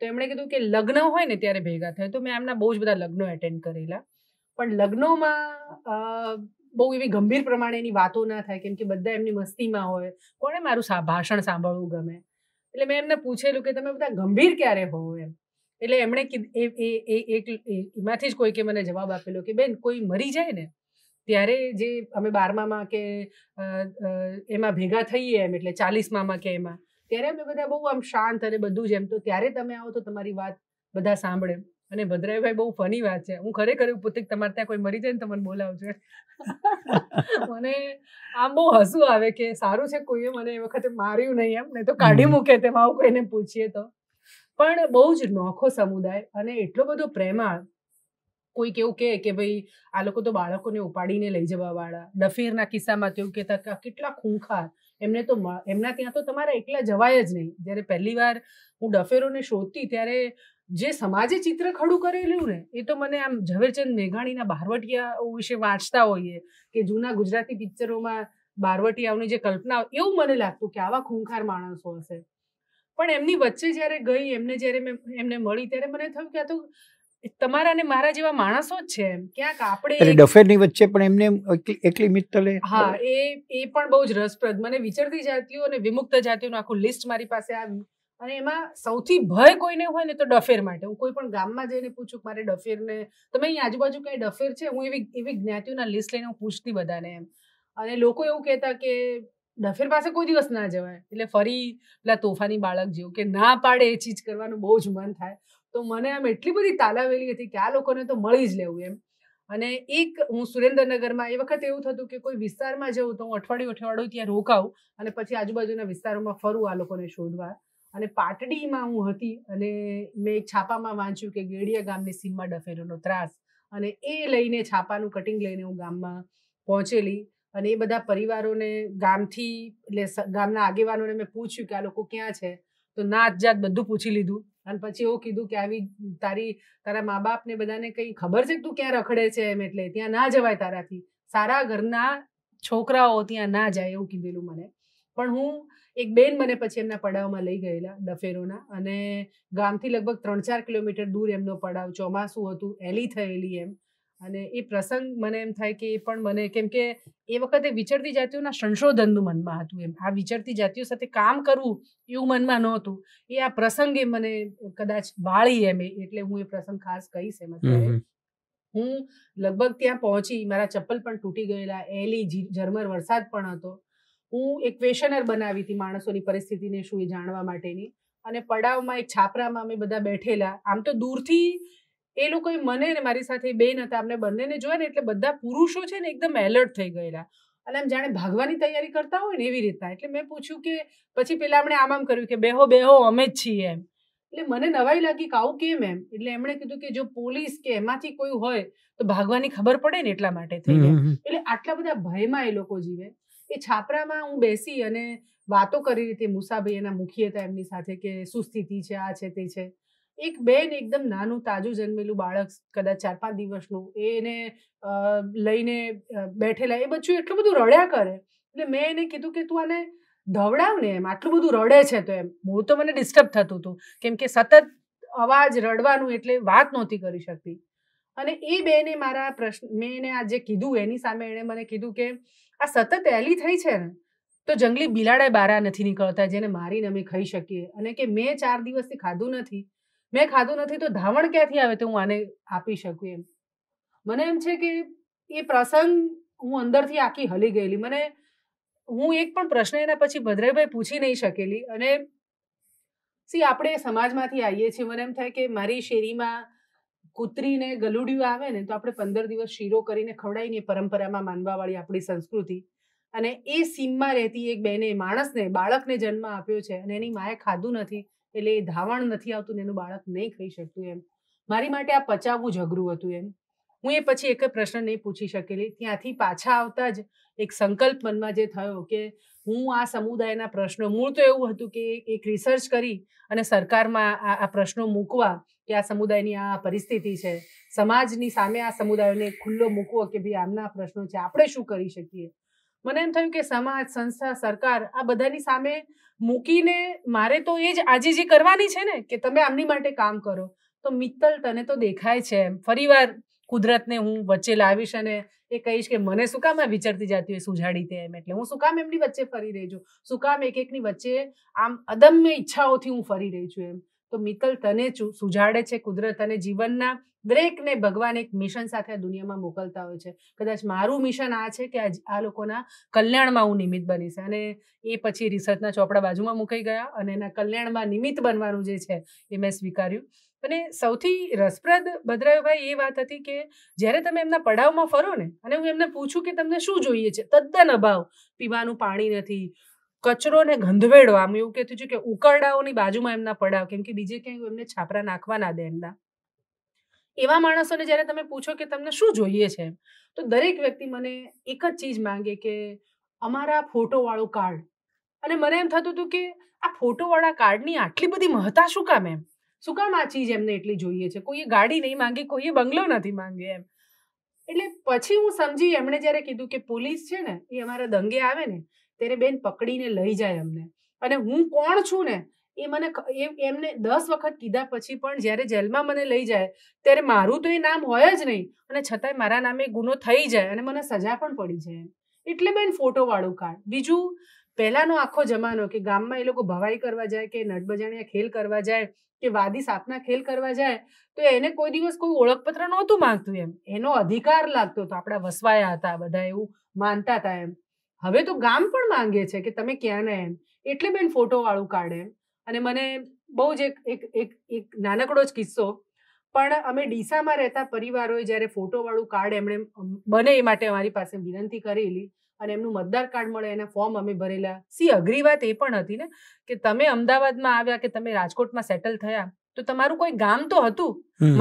તો એમણે કીધું કે, લગ્ન હોય ને ત્યારે ભેગા થાય. તો મેં એમના બહુ જ બધા લગ્નો એટેન્ડ કરેલા. પણ લગ્નોમાં બહુ એવી ગંભીર પ્રમાણેની વાતો ના થાય, કેમ કે બધા એમની મસ્તીમાં હોય. કોને મારું ભાષણ સાંભળવું ગમે? એટલે મેં એમને પૂછેલું કે, તમે બધા ગંભીર ક્યારે હોવ? એમ. એટલે એમણે એક એ- એમાંથી જ કોઈકે મને જવાબ આપેલો કે બેન કોઈ મરી જાય ને ત્યારે જે અમે બારમામાં કે એમાં ભેગા થઈએ એમ એટલે ચાલીસમામાં કે એમાં ત્યારે અમે બધા બહુ આમ શાંત અને બધું જ એમ. તો ત્યારે તમે આવો તો તમારી વાત બધા સાંભળે. અને ભદ્રાભાઈ બહુ ફની વાત છે. હું ખરેખર એવું પોતે તમારે ત્યાં કોઈ મરી જાય ને તમને મને બોલાવજો. મને આમ બહુ હસવું આવે કે સારું છે કોઈએ મને એ વખતે માર્યું નહીં એમ. નહીં તો કાઢી મૂકે તેમાં. આવું કોઈને પૂછીએ તો. પણ બહુ જ નોખો સમુદાય અને એટલો બધો પ્રેમાળ કોઈક એવું કહે કે ભાઈ, આ લોકો તો બાળકોને ઉપાડીને લઈ જવા વાળા ડફીરના કિસ્સામાં તેવું કહેતા કે કેટલા ખૂંખાર. એમને તો એમના ત્યાં તો તમારા એકલા જવાય જ નહીં. જ્યારે પહેલી વાર હું ડફેરોને શોધતી ત્યારે જે સમાજે ચિત્ર ખડું કરેલું ને, એ તો મને આમ ઝવેરચંદ મેઘાણીના બારવટિયાઓ વિશે વાંચતા હોઈએ કે જૂના ગુજરાતી પિક્ચરોમાં બારવટિયાઓની જે કલ્પના એવું મને લાગતું કે આવા ખૂંખાર માણસો હશે. પણ એમની વચ્ચે જ્યારે ગઈ એમને જ્યારે મેં એમને મળી ત્યારે મને થયું કે આ તો તમારા અને મારા જેવા માણસો જ છે એમ. ક્યાંક એટલે આપણે ડફેરની વચ્ચે પણ એમને એકલી- એકલી મિત્તલે હા એ એ પણ બહુ જ રસપ્રદ. મને વિચરતી જાતિઓ અને વિમુક્ત જાતિઓનું આખું લિસ્ટ મારી પાસે આવ્યું અને એમાં સૌથી ભય કોઈને હોય ને તો ડફેર માટે. હું કોઈ પણ ગામમાં જઈને પૂછું મારે ડફેરને તમે અહીં આજુબાજુ કઈ ડફેર છે? હું એવી એવી જ્ઞાતિઓના લિસ્ટ લઈને હું પૂછતી બધાને એમ. અને લોકો એવું કહેતા કે ડફેર પાસે કોઈ દિવસ ના જવાય. એટલે ફરી પેલા તોફાની બાળક જેવું કે ના પાડે એ ચીજ કરવાનું બહુ જ મન થાય. તો મને આમ એટલી બધી તાલાવેલી હતી કે આ લોકોને તો મળી જ લેવું એમ. અને એક હું સુરેન્દ્રનગરમાં એ વખત એવું થતું કે કોઈ વિસ્તારમાં જવું તો હું અઠવાડિયું અઠવાડિયું ત્યાં રોકાઉં અને પછી આજુબાજુના વિસ્તારોમાં ફરું આ લોકોને શોધવા. અને પાટડીમાં હું હતી અને મેં એક છાપામાં વાંચ્યું કે ગેડિયા ગામની સીમમાં ડફેરોનો ત્રાસ. અને એ લઈને છાપાનું કટિંગ લઈને હું ગામમાં પહોંચેલી. અને એ બધા પરિવારોને ગામથી, એટલે ગામના આગેવાનોને મેં પૂછ્યું કે આ લોકો ક્યાં છે? તો નાત જાત બધું પૂછી લીધું. અને પછી એવું કીધું કે આવી તારી, તારા મા બાપને બધાને કંઈ ખબર છે કે તું ક્યાં રખડે છે એમ એટલે, ત્યાં ના જવાય તારાથી. સારા ઘરના છોકરાઓ ત્યાં ના જાય એવું કીધેલું મને. પણ હું એક બેન મને પછી એમના પડાવમાં લઈ ગયેલા ડફેરોના અને ગામથી લગભગ ત્રણ ચાર કિલોમીટર દૂર એમનો પડાવ ચોમાસું હતું, એલી થયેલી એમ. અને એ પ્રસંગ મને એમ થાય કે એ પણ મને કેમ કે એ વખતે વિચરતી જાતિઓના સંશોધનનું મનમાં હતું એમ. આ વિચરતી જાતિઓ સાથે કામ કરવું એવું મનમાં નહોતું. એ આ પ્રસંગે મને કદાચ વાળી એમ એટલે હું એ પ્રસંગ ખાસ કહીશ એમ હું લગભગ ત્યાં પહોંચી મારા ચપ્પલ પણ તૂટી ગયેલા એલી ઝરમર વરસાદ પણ હતો. હું એક ક્વેશનર બનાવી હતી માણસોની પરિસ્થિતિને શું એ જાણવા માટેની. અને પડાવમાં એક છાપરામાં અમે બધા બેઠેલા. આમ તો દૂરથી એ લોકોએ મને ને મારી સાથે બેન હતા અમને બંનેને જોયા ને એટલે બધા પુરુષો છે ને એકદમ એલર્ટ થઈ ગયેલા. અને આમ જાણે ભાગવાની તૈયારી કરતા હોય ને એવી રીતના. એટલે મેં પૂછ્યું કે પછી પેલા એમણે આમ આમ કર્યું કે બેહો બેહો અમે જ છીએ એમ. એટલે મને નવાઈ લાગી કે આવું કેમ એમ? એટલે એમણે કીધું કે જો પોલીસ કે એમાંથી કોઈ હોય તો ભાગવાની ખબર પડે ને એટલા માટે થઈ ગયા. એટલે આટલા બધા ભયમાં એ લોકો જીવે. એ છાપરામાં હું બેસી અને વાતો કરી રીતે મુસાભાઈ એના મુખી હતા એમની સાથે કે શું સ્થિતિ છે આ છે તે છે. એક બેન એકદમ નાનું, તાજું જન્મેલું બાળક, કદાચ ચાર પાંચ દિવસનું એને લઈને બેઠેલા, એ બચ્ચું એટલું બધું રડ્યા કરે. એટલે મેં એને કીધું કે તું આને ધવડાવ ને એમ, આટલું બધું રડે છે તો એમ. હું તો મને ડિસ્ટર્બ થતું હતું, કેમ કે સતત અવાજ રડવાનું એટલે વાત નહોતી કરી શકતી. અને એ બેને મારા પ્રશ્ન, મેં એને આ જે કીધું, એની સામે એણે મને કીધું કે, આ સતત એલી થઈ છે ને, તો જંગલી બિલાડા બારા નથી નીકળતા જેને મારીને અમે ખાઈ શકીએ. અને કે, મેં ચાર દિવસથી ખાધું નથી મેં ખાધું નથી તો ધાવણ ક્યાંથી આવે તો હું આને આપી શકું એમ. મને એમ છે કે એ પ્રસંગ હું અંદરથી આખી હલી ગયેલી. મને હું એક પણ પ્રશ્ન એના પછી ભદ્રભાઈ પૂછી નહીં શકેલી. અને સી આપણે સમાજમાંથી આવીએ છીએ. મને એમ થાય કે મારી શેરીમાં કૂતરીને ગલુડિયું આવે ને, તો આપણે પંદર દિવસ શીરો કરીને ખવડાવીને પરંપરામાં માનવાવાળી આપણી સંસ્કૃતિ. અને એ સીમમાં રહેતી એક બેને, માણસને, બાળકને જન્મ આપ્યો છે અને એની માએ ખાધું નથી. એટલે એ ધાવણ નથી આવતું ને એનું બાળક નહીં ખાઈ શકતું એમ. મારી માટે આ પચાવવું ઝઘરું હતું એમ. હું એ પછી એક પ્રશ્ન નહીં પૂછી શકેલી. ત્યાંથી પાછા આવતા જ એક સંકલ્પ મનમાં જે થયો કે હું આ સમુદાયના પ્રશ્નો, મૂળ તો એવું હતું કે એક રિસર્ચ કરી અને સરકારમાં આ આ પ્રશ્નો મૂકવા કે આ સમુદાયની આ પરિસ્થિતિ છે. સમાજની સામે આ સમુદાયોને ખુલ્લો મૂકવો કે ભાઈ આમના પ્રશ્નો છે, આપણે શું કરી શકીએ? મને એમ થયું કે સમાજ, સંસ્થા, સરકાર આ બધાની સામે મૂકીને મારે તો એ જ આજે જે કરવાની છે ને કે તમે આમની માટે કામ કરો. તો મિત્તલ તને તો દેખાય છે એમ. ફરીવાર કુદરતને હું વચ્ચે લાવીશ અને એ કહીશ કે મને શું કામ આ વિચરતી જાતી હોય સુજાડી તે એમ એટલે હું શું કામ એમની વચ્ચે ફરી રહી છું? શું કામ એક એકની વચ્ચે આમ અદમ્ય ઈચ્છાઓથી હું ફરી રહી છું એમ? તો મિત્તલ તને સુજાડે છે કુદરત અને જીવનના દરેકને ભગવાન એક મિશન સાથે આ દુનિયામાં મોકલતા હોય છે. કદાચ મારું મિશન આ છે કે આ લોકોના કલ્યાણમાં હું નિમિત્ત બનીશ. અને એ પછી રિસર્ચના ચોપડા બાજુમાં મુકાઈ ગયા અને એના કલ્યાણમાં નિમિત્ત બનવાનું જે છે એ મેં સ્વીકાર્યું. અને સૌથી રસપ્રદ ભદ્રાયુભાઈ, એ વાત હતી કે જ્યારે તમે એમના પડાવમાં ફરો ને અને હું એમને પૂછું કે તમને શું જોઈએ છે, તદ્દન અભાવ, પીવાનું પાણી નથી, કચરો ને ગંધવેડો, આમ એવું કહેતું છે કે ઉકરડાઓની બાજુમાં એમના પડાવ, કેમ કે બીજે ક્યાંય એમને છાપરા નાખવા ના દે એમના. એવા માણસોને જ્યારે તમે પૂછો કે તમને શું જોઈએ છે તો દરેક વ્યક્તિ મને એક જ ચીજ માંગે કે અમારા ફોટોવાળું કાર્ડ. અને મને એમ થતું હતું કે આ ફોટોવાળા કાર્ડની આટલી બધી મહત્તા શું કામ એમ? શું કામ આ ચીજ એમને એટલી જોઈએ છે? કોઈએ ગાડી નહીં માંગી, કોઈએ બંગલો નથી માંગે એમ. એટલે પછી હું સમજી એમણે જ્યારે કીધું કે પોલીસ છે ને એ અમારા દંગે આવે ને, ત્યારે બેન પકડીને લઈ જાય અમને. અને હું કોણ છું ને એ મને એમને દસ વખત કીધા પછી પણ જ્યારે જેલમાં મને લઈ જાય, ત્યારે મારું તો એ નામ હોય જ નહીં. અને છતાંય મારા નામે ગુનો થઈ જાય અને મને સજા પણ પડી જાય. એટલે બેન ફોટોવાળું કાર્ડ. બીજું, પહેલાંનો આખો જમાનો કે ગામમાં એ લોકો ભવાઈ કરવા જાય કે નટબજાણિયા ખેલ કરવા જાય કે વાદી સાપના ખેલ કરવા જાય, તો એને કોઈ દિવસ કોઈ ઓળખપત્ર નહોતું માંગતું એમ. એનો અધિકાર લાગતો હતો. આપણા વસવાયા હતા બધા એવું માનતા હતા એમ. હવે તો ગામ પણ માંગે છે કે તમે ક્યાં ને એમ. એટલે બેન ફોટોવાળું કાઢે અને મને બહુ જ એક એક એક એક નાનકડો જ કિસ્સો. પણ અમે ડીસામાં રહેતા પરિવારોએ જ્યારે ફોટોવાળું કાર્ડ એમણે બને એ માટે અમારી પાસે વિનંતી કરેલી અને એમનું મતદાર કાર્ડ મળે એના ફોર્મ અમે ભરેલા. સી અઘરી વાત એ પણ હતી ને કે તમે અમદાવાદમાં આવ્યા કે તમે રાજકોટમાં સેટલ થયા તો તમારું કોઈ ગામ તો હતું.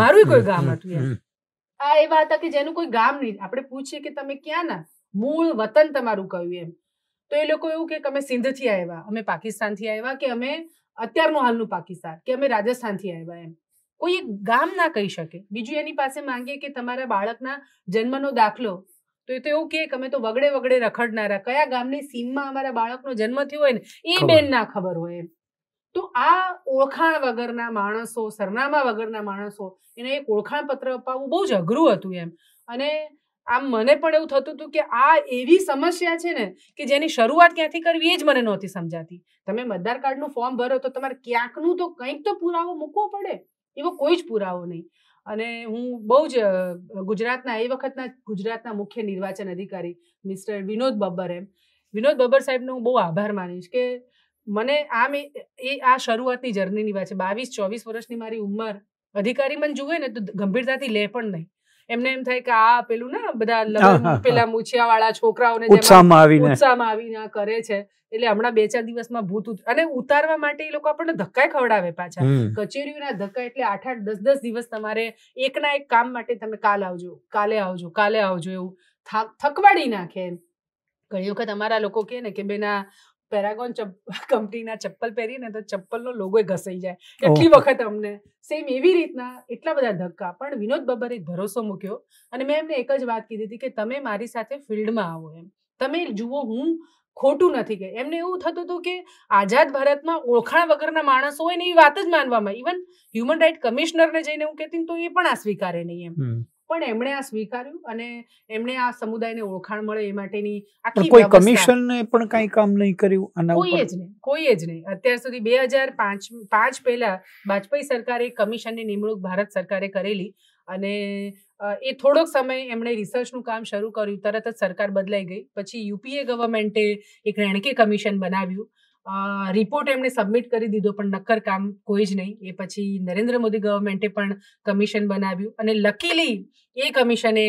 મારુંય કોઈ ગામ હતું. આ એવા હતા કે જેનું કોઈ ગામ નહીં. આપણે પૂછીએ કે તમે ક્યાં ના મૂળ વતન તમારું કયું એમ. તો એ લોકો એવું કે અમે સિંધથી આવ્યા અમે પાકિસ્તાનથી આવ્યા કે અમે અત્યારનું હાલનું પાકિસ્તાન કે અમે રાજસ્થાનથી આવ્યા એમ. કોઈ એક ગામ ના કહી શકે. બીજું એની પાસે માંગીએ કે તમારા બાળકના જન્મનો દાખલો. તો એ તો એવું કે અમે તો વગડે વગડે રખડનારા. કયા ગામની સીમમાં અમારા બાળકનો જન્મ થયો હોય ને એ બેન ના ખબર હોય એમ. તો આ ઓળખાણ વગરના માણસો સરનામા વગરના માણસો એને એક ઓળખાણ પત્ર અપાવવું બહુ જ અઘરું હતું એમ. અને આમ મને પણ એવું થતું હતું કે આ એવી સમસ્યા છે ને કે જેની શરૂઆત ક્યાંથી કરવી એ જ મને નહોતી સમજાતી. તમે મતદાર કાર્ડનું ફોર્મ ભરો તો તમારે ક્યાંકનું તો કંઈક તો પુરાવો મૂકવો પડે, એવો કોઈ જ પુરાવો નહીં. અને હું બહુ જ ગુજરાતના, એ વખતના ગુજરાતના મુખ્ય નિર્વાચન અધિકારી મિસ્ટર વિનોદ બબ્બર એમ. વિનોદ બબ્બર સાહેબનો હું બહુ આભાર માનીશ કે મને આમ એ એ, આ શરૂઆતની જર્નીની વાત છે. બાવીસ ચોવીસ વર્ષની મારી ઉંમર, અધિકારી મને જુએ ને તો ગંભીરતાથી લે પણ નહીં. એમને એમ થાય કે આ પેલું ના બધા પેલા મૂછિયા વાળા છોકરાઓને ઉત્સાહમાં આવીને. ઉત્સાહમાં આવીને કરે છે. એટલે હમણાં બે ચાર દિવસમાં ભૂત ઉત- અને ઉતારવા માટે એ લોકો આપણને ધક્કાય ખવડાવે પાછા. કચેરીઓના ધક્કા એટલે આઠ આઠ દસ દસ દિવસ તમારે એકના એક કામ માટે તમે કાલ આવજો કાલે આવજો કાલે આવજો એવું થાક થકવાડી નાખે એમ. ઘણી વખત અમારા લોકો કહે ને કે બેન આ પેરાગોન કંપનીના ચપ્પલ પહેરીને તો ચપ્પલનો લોગો ઘસાઈ જાય. એટલી વખત અમને સેમ એવી રીતના એટલા બધા ધક્કા. પણ વિનોદ બબ્બરે એક ભરોસો મૂક્યો અને મેં એમને એક જ વાત કીધી હતી કે તમે મારી સાથે ફિલ્ડમાં આવો એમ. તમે જુઓ હું ખોટું નથી કે એમને એવું થતું હતું કે આઝાદ ભારતમાં ઓળખાણ વગરના માણસો હોય ને એ વાત જ માનવામાં ઇવન હ્યુમન રાઇટ કમિશનરને જઈને હું કહેતી તો એ પણ આ સ્વીકારે નહીં એમ. પણ એમણે આ સ્વીકાર્યું અને એમણે આ સમુદાયને ઓળખાણ મળે એ માટેની આખી કોઈ કમિશનને પણ કઈ કામ નહીં કર્યું આના કોઈએ જ નહીં કોઈએ જ નહીં. અત્યાર સુધી બે હજાર પાંચ પાંચ પહેલા વાજપેયી સરકારે કમિશનની નિમણૂક ભારત સરકારે કરેલી અને એ થોડોક સમય એમણે રિસર્ચનું કામ શરૂ કર્યું. તરત જ સરકાર બદલાઈ ગઈ. પછી યુપીએ ગવર્મેન્ટે એક રેણકે કમિશન બનાવ્યું. રિપોર્ટ એમણે સબમિટ કરી દીધો પણ નક્કર કામ કોઈ જ નહીં. એ પછી નરેન્દ્ર મોદી ગવર્મેન્ટે પણ કમિશન બનાવ્યું અને લકીલી એ કમિશને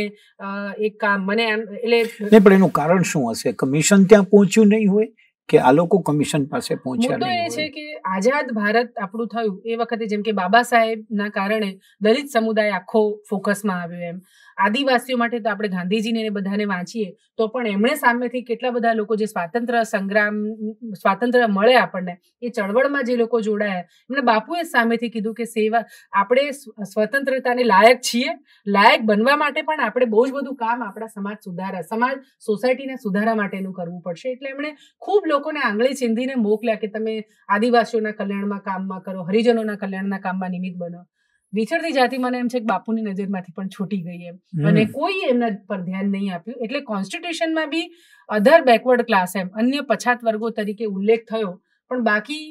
એક કામ મને એમ એટલે નહીં પણ એનું કારણ શું હશે? કમિશન ત્યાં પહોંચ્યું નહીં હોય કે આ લોકો કમિશન પાસે પહોંચ્યા મુદ્દો એ છે કે આઝાદ ભારત આપણું થયું એ વખતે જેમ કે બાબા સાહેબના કારણે દલિત સમુદાય આખો ફોકસમાં આવ્યો એમ. આદિવાસીઓ માટે તો આપણે ગાંધીજીને ને બધાને વાંચીએ, તો પણ એમણે સામેથી કેટલા બધા લોકો જે સ્વાતંત્ર્ય સંગ્રામ સ્વાતંત્ર્ય મળે આપણને, એ ચળવળમાં જે લોકો જોડાયા, એમને બાપુએ સામેથી કીધું કે સેવા, આપણે સ્વ- સ્વતંત્રતાને લાયક છીએ, લાયક બનવા માટે પણ આપણે બહુ જ બધું કામ આપણા સમાજ સુધારા, સમાજ, સોસાયટીના સુધારા માટેનું કરવું પડશે. એટલે એમણે ખૂબ લોકોને આંગળી ચીંધીને મોકલ્યા કે તમે આદિવાસીઓના કલ્યાણમાં કામમાં કરો, હરિજનોના કલ્યાણના કામમાં નિમિત્ત બનો. વિચરતી જાતિ મને એમ છે કે બાપુની નજરમાંથી પણ છૂટી ગઈ એમ. અને કોઈ એમના પર ધ્યાન નહીં આપ્યું. એટલે કોન્સ્ટિટ્યુશનમાં બી અધર બેકવર્ડ ક્લાસ એમ અન્ય પછાત વર્ગો તરીકે ઉલ્લેખ થયો પણ બાકી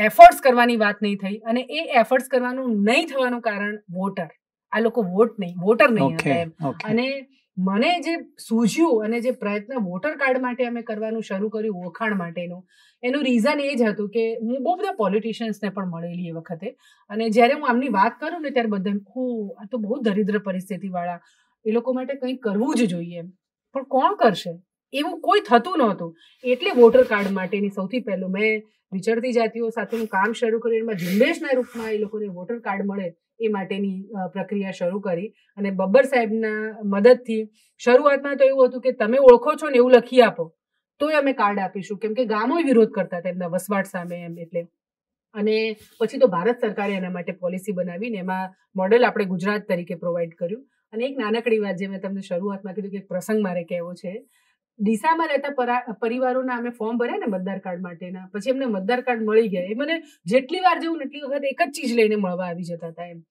એફર્ટ્સ કરવાની વાત નહીં થઈ અને એ એફર્ટ્સ કરવાનું નહીં થવાનું કારણ વોટર આ લોકો વોટ નહીં વોટર નહીં હતા એમ. અને મને જે સૂઝ્યું અને જે પ્રયત્ન વોટર કાર્ડ માટે અમે કરવાનું શરૂ કર્યું ઓળખાણ માટેનું, એનું રીઝન એ જ હતું કે હું બહુ બધા પોલિટિશિયન્સને પણ મળેલી એ વખતે. અને જ્યારે હું આમની વાત કરું ને ત્યારે બધા હું આ તો બહુ દરિદ્ર પરિસ્થિતિવાળા, એ લોકો માટે કંઈક કરવું જ જોઈએ. પણ કોણ કરશે? એવું કોઈ થતું નહોતું. એટલે વોટર કાર્ડ માટેની સૌથી પહેલું મેં વિચરતી જાતિઓ સાથેનું કામ શરૂ કર્યું. એમાં ઝુંબેશના રૂપમાં એ લોકોને વોટર કાર્ડ મળે એ માટેની પ્રક્રિયા શરૂ કરી અને બબ્બર સાહેબના મદદથી શરૂઆતમાં તો એવું હતું કે તમે ઓળખો છો ને એવું લખી આપો, તોય અમે કાર્ડ આપીશું. કેમ કે ગામો વિરોધ કરતા હતા એમના વસવાટ સામે એમ એટલે. અને પછી તો ભારત સરકારે એના માટે પોલિસી બનાવીને એમાં મોડેલ આપણે ગુજરાત તરીકે પ્રોવાઈડ કર્યું. અને એક નાનકડી વાત જે મેં તમને શરૂઆતમાં કીધું કે પ્રસંગ મારે કહેવો છે. ડીસામાં રહેતા પરા- પરિવારોના અમે ફોર્મ ભર્યા ને મતદાર કાર્ડ માટેના. પછી એમને મતદાર કાર્ડ મળી ગયા. એ મને જેટલી વાર જવું એટલી વખત એક જ ચીજ લઈને મળવા આવી જતા હતા એમ.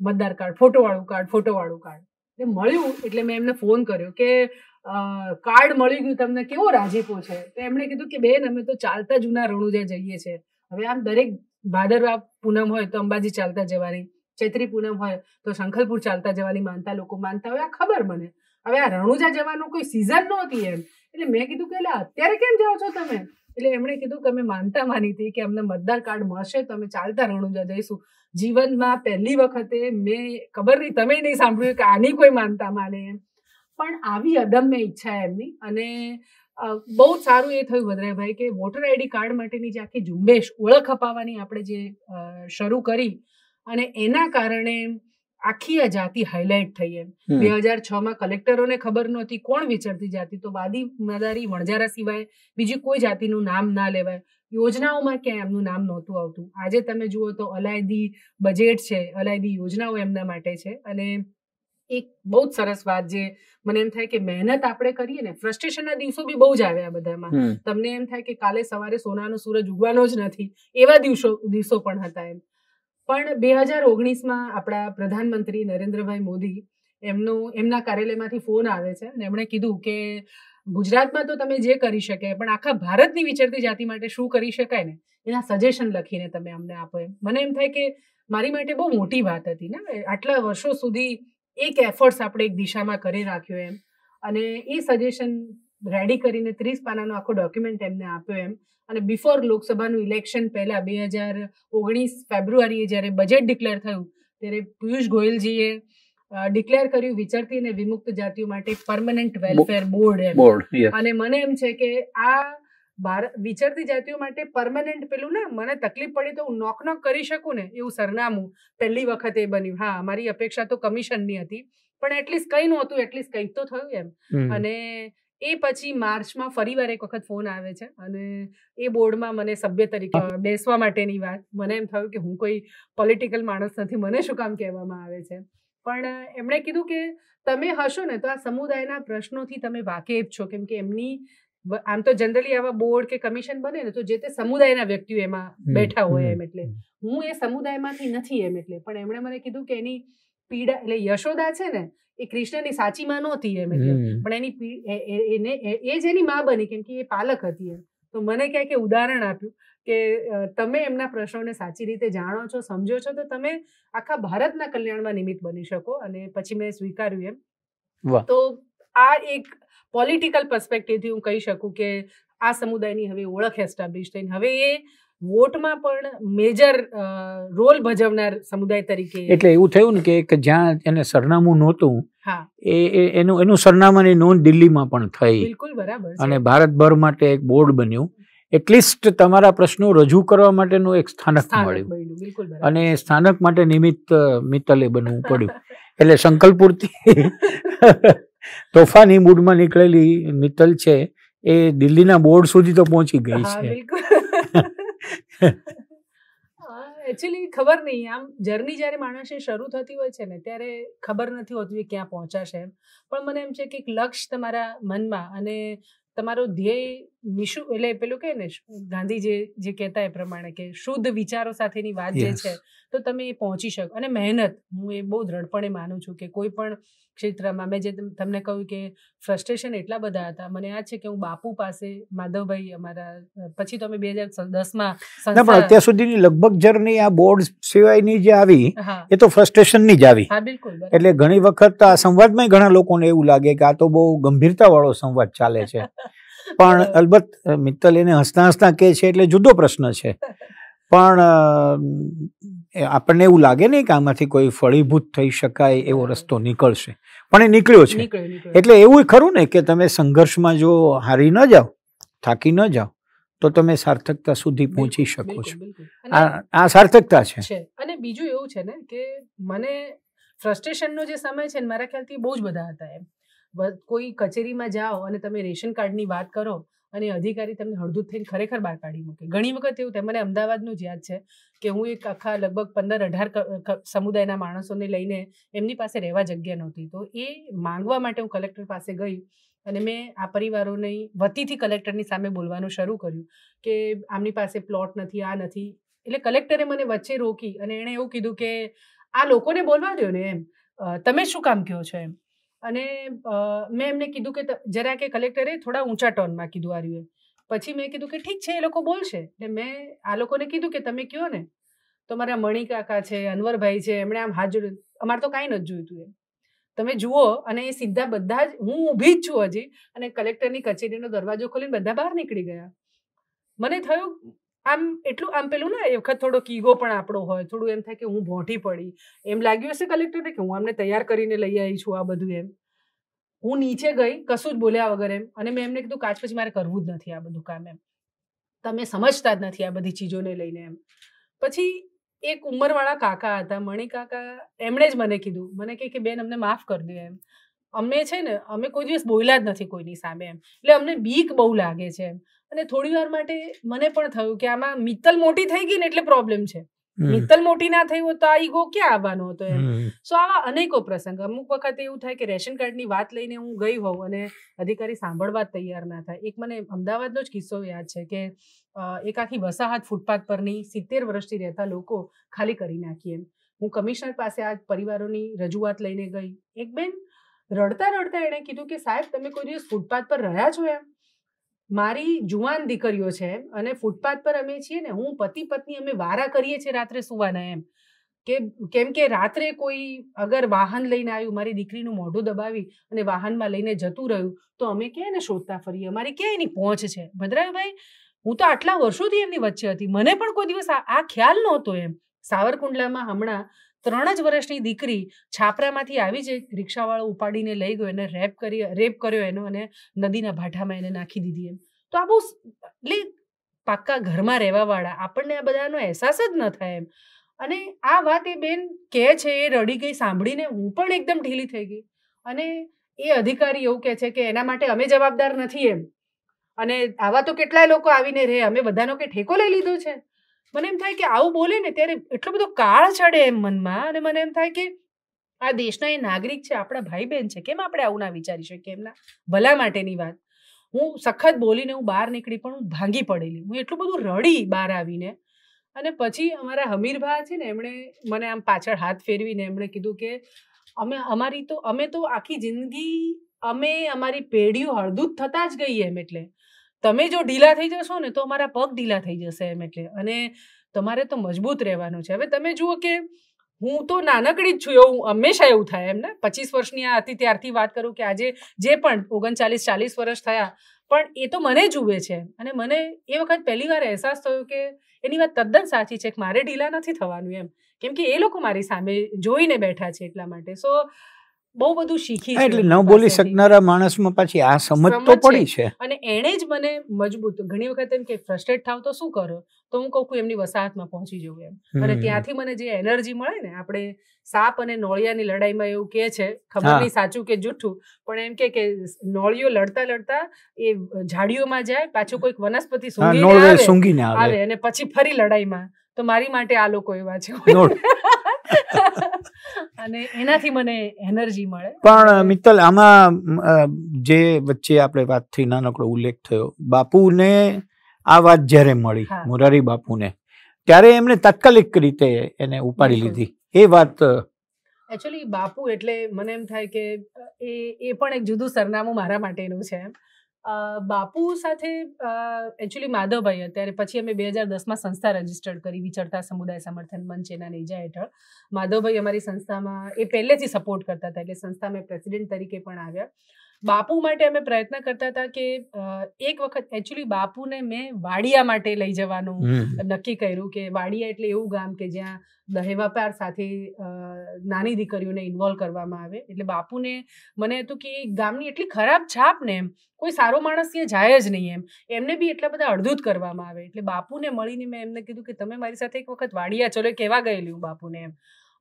મતદાર કાર્ડ, ફોટોવાળું કાર્ડ ફોટોવાળું કાર્ડ. એટલે મળ્યું એટલે મેં એમને ફોન કર્યો કે કાર્ડ મળી ગયું તમને કેવો રાજીપો છે? તો એમણે કીધું કે, બેન, અમે તો ચાલતા જૂના રણુજા જઈએ છીએ હવે આમ દરેક ભાદરવા પૂનમ હોય તો અંબાજી ચાલતા જવાની, ચૈત્રી પૂનમ હોય તો શંખલપુર ચાલતા જવાની માનતા લોકો માનતા હોય. આ ખબર મને. હવે આ રણુજા જવાનું કોઈ સિઝન નહોતી એમ. એટલે મેં કીધું કે અત્યારે કેમ જાઓ છો તમે? એટલે એમણે કીધું કે અમે માનતા માની હતી કે અમને મતદાર કાર્ડ મળશે તો અમે ચાલતા રણુજા જઈશું. જીવનમાં પહેલી વખતે મેં ખબર નહીં, તમે નહીં સાંભળ્યું કે આની કોઈ માનતા માને એમ. પણ આવી અદમ્ય ઈચ્છા એમની અને બહુ સારું એ થયું ભદ્રાભાઈ કે વોટર આઈડી કાર્ડ માટેની જે આખી ઝુંબેશ ઓળખ અપાવવાની આપણે જે શરૂ કરી અને એના કારણે આખી આ જાતિ હાઇલાઇટ થઈ એમ. બે હજાર છ માં કલેક્ટરોને ખબર નહોતી કોણ વિચરતી જાતિ. તો વાદી મદારી વણજારા સિવાય બીજી કોઈ જાતિનું નામ ના લેવાય. યોજનાઓમાં ક્યાંય એમનું નામ નહોતું આવતું. આજે તમે જુઓ તો અલાયદી બજેટ છે અલાયદી યોજનાઓ એમના માટે છે. અને એક બહુ જ સરસ વાત જે મને એમ થાય કે મહેનત આપણે કરીએ ને ફ્રસ્ટ્રેશનના દિવસો બી બહુ જ આવ્યા બધામાં. તમને એમ થાય કે કાલે સવારે સોનાનો સૂરજ ઉગવાનો જ નથી. એવા દિવસો દિવસો પણ હતા એમ. પણ બે હજાર ઓગણીસમાં આપણા પ્રધાનમંત્રી નરેન્દ્રભાઈ મોદી એમનું, એમના કાર્યાલયમાંથી ફોન આવે છે અને એમણે કીધું કે ગુજરાતમાં તો તમે જે કરી શકે, પણ આખા ભારતની વિચરતી જાતિ માટે શું કરી શકાય ને? એના સજેશન લખીને તમે અમને આપો એમ. મને એમ થાય કે મારી માટે બહુ મોટી વાત હતી ને. આટલા વર્ષો સુધી એક એફર્ટ્સ આપણે એક દિશામાં કરી રાખ્યો એમ. અને એ સજેશન રેડી કરીને ત્રીસ પાનાનો આખો ડોક્યુમેન્ટ એમને આપ્યો એમ. અને બિફોર લોકસભાનું ઇલેક્શન પહેલા બે હજાર ઓગણીસ ફેબ્રુઆરીએ જ્યારે બજેટ ડિક્લેર થયું ત્યારે પિયુષ ગોયલજીએ ડિક્લેર કર્યું વિચરતી અને વિમુક્ત જાતિઓ માટે પરમનન્ટ વેલફેર બોર્ડ એમ. અને મને એમ છે કે આ ભારત વિચરતી જાતિઓ માટે પરમનન્ટ પેલું ને મને તકલીફ પડી તો હું નોક નોક કરી શકું ને એવું સરનામું પહેલી એ બન્યું. હા મારી અપેક્ષા તો કમિશનની હતી પણ એટલીસ્ટ કંઈ નહોતું એટલીસ્ટ કંઈક તો થયું એમ. અને એ પછી માર્ચમાં ફરીવાર એક વખત ફોન આવે છે અને એ બોર્ડમાં મને સભ્ય તરીકે બેસવા માટેની વાત. મને એમ થયું કે હું કોઈ પોલિટિકલ માણસ નથી મને શું કામ કહેવામાં આવે છે? પણ એમણે કીધું કે તમે હશો ને તો આ સમુદાયના પ્રશ્નોથી તમે વાકેફ છો. કેમ કે એમની આમ તો જનરલી આવા બોર્ડ કે કમિશન બને ને તો જે તે સમુદાયના વ્યક્તિઓ એમાં બેઠા હોય એમ એટલે. હું એ સમુદાયમાંથી નથી એમ એટલે. પણ એમણે મને કીધું કે એની પીડા એટલે યશોદા છે ને એ કૃષ્ણની સાચી માં નહોતી એમ પણ એની એને એ જ એની માં બની કેમ કે એ પાલક હતી એમ. તો મને ક્યાંક ઉદાહરણ આપ્યું કે તમે એમના પ્રશ્નોને સાચી રીતે જાણો છો સમજો છો તો તમે આખા ભારતના કલ્યાણમાં નિમિત્ત બની શકો અને પછી મેં સ્વીકાર્યું એમ. તો આ એક પોલિટિકલ પર્સપેક્ટિવથી હું કહી શકું કે આ સમુદાયની હવે ઓળખ એસ્ટાબ્લિશ થઈને હવે એ વોટમાં પણ મેજર રોલ ભજવનાર સમુદાય તરીકે એટલે એવું થયું ને કે કે જ્યાં એને સરનામું નહોતું એ એનું એનું સરનામાની નોંધ દિલ્હીમાં પણ થઈ. બિલકુલ બરાબર અને ભારતભર માટે એક બોર્ડ બન્યું. એટલીસ્ટ તમારા પ્રશ્નો રજૂ કરવા માટેનું એક સ્થાનક મળ્યું. અને સ્થાનક માટે નિમિત્ત મિત્તલે બનવું પડ્યું. એટલે સંકલ્પપુરથી તોફાની મૂડમાં નીકળેલી મિત્તલ છે એ દિલ્હીના બોર્ડ સુધી તો પહોંચી ગઈ છે. બિલકુલ. એકચ્યુઅલી ખબર નહીં. આમ જર્ની જ્યારે માણસે શરૂ થતી હોય છે ને, ત્યારે ખબર નથી હોતી ક્યાં પહોંચાશે એમ. પણ મને એમ છે કે એક લક્ષ્ય તમારા મનમાં અને તમારો ધ્યેય નિશુ એટલે પેલું કે ને ગાંધી જે જે કહેતા એ પ્રમાણે કે શુદ્ધ વિચારો સાથેની વાત જે છે તો તમે એ પહોંચી શકો. અને મહેનત હું એ બહુ દ્રઢપણે માનું છું કે કોઈ પણ ક્ષેત્રમાં મેં જે તમને કહ્યું કે ફ્રસ્ટ્રેશન એટલા બધા હતા મને યાદ છે કે હું બાપુ પાસે માધવભાઈ અમારા પછી તો અમે બે હજાર દસમાં પણ અત્યાર સુધીની લગભગ જર્ની આ બોર્ડ સિવાયની જે આવી એ તો ફ્રસ્ટ્રેશનની જ આવી. હા બિલકુલ એટલે ઘણી વખત આ સંવાદમાં ઘણા લોકોને એવું લાગે કે આ તો બહુ ગંભીરતા વાળો સંવાદ ચાલે છે. પણ અલબત્ત મિત્તલ એને હસતા હસતા કહે છે એટલે જુદો પ્રશ્ન છે. પણ આપણને એવું લાગે નહીં કે આમાંથી કોઈ ફળીભૂત થઈ શકાય એવો રસ્તો નીકળશે. પણ એ નીકળ્યો છે. એટલે એવું ખરું ને કે તમે સંઘર્ષમાં જો હારી ન જાઓ થાકી ન જાઓ તો તમે સાર્થકતા સુધી પહોંચી શકો છો. આ આ સાર્થકતા છે. અને બીજું એવું છે ને કે મને ફ્રસ્ટ્રેશનનો જે સમય છે મારા ખ્યાલથી બહુ જ બધા હતા એમ. કોઈ કચેરીમાં જાઓ અને તમે રેશન કાર્ડની વાત કરો અને અધિકારી તમને હળદૂત થઈને ખરેખર બહાર કાઢી મૂકે. ઘણી વખત એવું થાય, મને અમદાવાદનું જ યાદ છે કે હું એક આખા લગભગ પંદર અઢાર સમુદાયના માણસોને લઈને એમની પાસે રહેવા જગ્યા નહોતી. તો એ માંગવા માટે હું કલેક્ટર પાસે ગઈ અને મેં આ પરિવારોની વતીથી કલેક્ટરની સામે બોલવાનું શરૂ કર્યું કે આમની પાસે પ્લોટ નથી, આ નથી. એટલે કલેક્ટરે મને વચ્ચે રોકી અને એણે એવું કીધું કે આ લોકોને બોલવા દો ને એમ તમે શું કામ કહો છો એમ? અને મેં એમને કીધું કે જરા કે કલેક્ટરે થોડા ઊંચા ટોનમાં કીધું આ રહ્યું પછી મેં કીધું કે ઠીક છે, એ લોકો બોલશે. એટલે મેં આ લોકોને કીધું કે તમે કહો ને? તો મારા મણિકાકા છે, અનવરભાઈ છે, એમણે આમ હાથ જોડ્યું અમારે તો કાંઈ નથી જોયું તું એમ. તમે જુઓ, અને એ સીધા બધા જ, હું ઊભી જ છું હજી, અને કલેક્ટરની કચેરીનો દરવાજો ખોલીને બધા બહાર નીકળી ગયા. મને થયું આમ એટલું, આમ પેલું ને, એ વખત થોડો કીગો પણ આપણો હોય, થોડું એમ થાય કે હું ભોંઠી પડી. એમ લાગ્યું હશે કલેક્ટરને કે હું આમને તૈયાર કરીને લઈ આવી છું આ બધું એમ. હું નીચે ગઈ, કશું જ બોલ્યા વગર એમ, અને મેં એમને કીધું, કાચ પછી મારે કરવું જ નથી આ બધું કામ એમ. તમે સમજતા જ નથી આ બધી ચીજોને લઈને એમ. પછી એક ઉંમરવાળા કાકા હતા, મણી કાકા, એમણે જ મને કીધું, મને કે, બેન, અમને માફ કરી દો એમ. અમે છે ને, અમે કોઈ દિવસ બોલ્યા જ નથી કોઈની સામે એમ. એટલે અમને બીક બહુ લાગે છે એમ. અને થોડી વાર માટે મને પણ થયું કે આમાં મિત્તલ મોટી થઈ ગઈ ને એટલે પ્રોબ્લેમ છે. મિત્તલ મોટી ના થઈ હોત તો આ ઈગો ક્યાં આવવાનો હતો એમ? સો આવા અનેકો પ્રસંગ. અમુક વખત એવું થાય કે રેશન કાર્ડની વાત લઈને હું ગઈ હોઉં અને અધિકારી સાંભળવા તૈયાર ના થાય. એક મને અમદાવાદનો જ કિસ્સો યાદ છે કે એક આખી વસાહત ફૂટપાથ પરની સિત્તેર વર્ષથી રહેતા લોકો ખાલી કરી નાખી એમ. હું કમિશનર પાસે આ પરિવારોની રજૂઆત લઈને ગઈ. એક બેન રડતા રડતા એણે કીધું કે સાહેબ તમે કોઈ દિવસ ફૂટપાથ પર રહ્યા છો એમ? મારી જુવાન દીકરીઓ છે એમ, અને ફૂટપાથ પર અમે છીએ ને, હું પતિ પત્ની અમે વારા કરીએ છીએ રાત્રે સુવાના એમ. કે, કેમ કે રાત્રે કોઈ અગર વાહન લઈને આવ્યું, મારી દીકરીનું મોઢું દબાવી અને વાહનમાં લઈને જતું રહ્યું, તો અમે ક્યાં એને શોધતા ફરીએ. અમારી ક્યાં એની પહોંચ છે. ભદ્રાભાઈ હું તો આટલા વર્ષોથી એમની વચ્ચે હતી. મને પણ કોઈ દિવસ આ ખ્યાલ નહોતો એમ. સાવરકુંડલામાં હમણાં ત્રણ જ વર્ષની દીકરી છાપરામાંથી આવી જ રિક્ષાવાળો ઉપાડીને લઈ ગયો, એને રેપ કરી, રેપ કર્યો એનો અને નદીના ભાઠામાં એને નાખી દીધી એમ. તો આ બહુ એટલે પાક્કા ઘરમાં રહેવાવાળા, આપણને આ બધાનો અહેસાસ જ ન થાય એમ. અને આ વાત એ બેન કહે છે, એ રડી ગઈ સાંભળીને, હું પણ એકદમ ઢીલી થઈ ગઈ. અને એ અધિકારી એવું કહે છે કે એના માટે અમે જવાબદાર નથી એમ. અને આવા તો કેટલાય લોકો આવીને રહે, અમે બધાનો કે ઠેકો લઈ લીધો છે. મને એમ થાય કે આવું બોલે ને ત્યારે એટલો બધો કાળ ચડે એમ મનમાં અને મને એમ થાય કે આ દેશના એ નાગરિક છે, આપણા ભાઈ બહેન છે, કેમ આપણે આવું ના વિચારી શકીએ એમના ભલા માટેની વાત? હું સખત બોલીને હું બહાર નીકળી પણ હું ભાંગી પડેલી. હું એટલું બધું રડી બહાર આવીને અને પછી અમારા હમીરભા છે ને, એમણે મને આમ પાછળ હાથ ફેરવીને એમણે કીધું કે અમે, અમારી તો, અમે તો આખી જિંદગી, અમે, અમારી પેઢીઓ હળદૂત થતા જ ગઈ એમ એટલે. તમે જો ઢીલા થઈ જશો ને, તો અમારા પગ ઢીલા થઈ જશે એમ એટલે. અને તમારે તો મજબૂત રહેવાનું છે. હવે તમે જુઓ કે હું તો નાનકડી જ છું, એવું હંમેશા એવું થાય એમને પચીસ વર્ષની આ હતી, ત્યારથી વાત કરું કે આજે જે પણ ઓગણચાલીસ, ચાલીસ વર્ષ થયા, પણ એ તો મને જુએ છે. અને મને એ વખત પહેલી વાર અહેસાસ થયો કે એની વાત તદ્દન સાચી છે કે મારે ઢીલા નથી થવાનું એમ. કેમ કે એ લોકો મારી સામે જોઈને બેઠા છે એટલા માટે. સો બહુ બધું શીખી એટલે ન બોલી શકનારા માણસમાં પાછી આ સમજ તો પડી છે. અને એણે જ મને મજબૂત ઘણી વખત એમ કે ફ્રસ્ટ્રેટ થાવ તો શું કરો? તો હું કહું એમની વસાહતમાં પહોંચી જવું એમ. અને ત્યાંથી મને જે એનર્જી મળે ને આપણે સાપ અને નોળિયાની લડાઈમાં એવું કે છે ખબર નહીં સાચું કે જૂઠું પણ એમ કે કે નોળિયો લડતા લડતા એ ઝાડીઓમાં જાય પાછું કોઈક વનસ્પતિ સૂંઘીને આવે અને પછી ફરી લડાઈમાં. તો મારી માટે આ લોકો એવા છે. અને એનાથી મને એનર્જી મળે. પણ મિત્તલ આમાં જે વચ્ચે આપણે વાતથી નાનકડો ઉલ્લેખ થયો બાપુને આ વાત જ્યારે મળી મુરારી બાપુને ત્યારે એમણે તાત્કાલિક રીતે એને ઉપાડી લીધી. એ વાત એકચ્યુઅલી બાપુ એટલે મને એમ થાય કે એ એ પણ એક જુદું સરનામું મારા માટેનું છે એમ. બાપુ સાથે એકચ્યુઅલી માધવભાઈ અત્યારે, પછી અમે બે હજાર દસમાં સંસ્થા રજીસ્ટર્ડ કરી, વિચરતા સમુદાય સમર્થન મંચ એના નેજા હેઠળ. માધવભાઈ અમારી સંસ્થામાં એ પહેલેથી સપોર્ટ કરતા હતા, એટલે સંસ્થામાં પ્રેસિડેન્ટ તરીકે પણ આવ્યા. બાપુ માટે અમે પ્રયત્ન કરતા હતા કે એક વખત એકચ્યુઅલી બાપુને મેં વાડિયા માટે લઈ જવાનું નક્કી કર્યું કે વાડિયા એટલે એવું ગામ કે જ્યાં દહેવાપાર સાથે નાની દીકરીઓને ઇન્વોલ્વ કરવામાં આવે. એટલે બાપુને મને હતું કે ગામની એટલી ખરાબ છાપ ને એમ કોઈ સારો માણસ ત્યાં જાય જ નહીં એમ. એમને બી એટલા બધા અડધૂત કરવામાં આવે. એટલે બાપુને મળીને મેં એમને કીધું કે તમે મારી સાથે એક વખત વાડિયા ચલો કહેવા ગયેલી હું બાપુને એમ.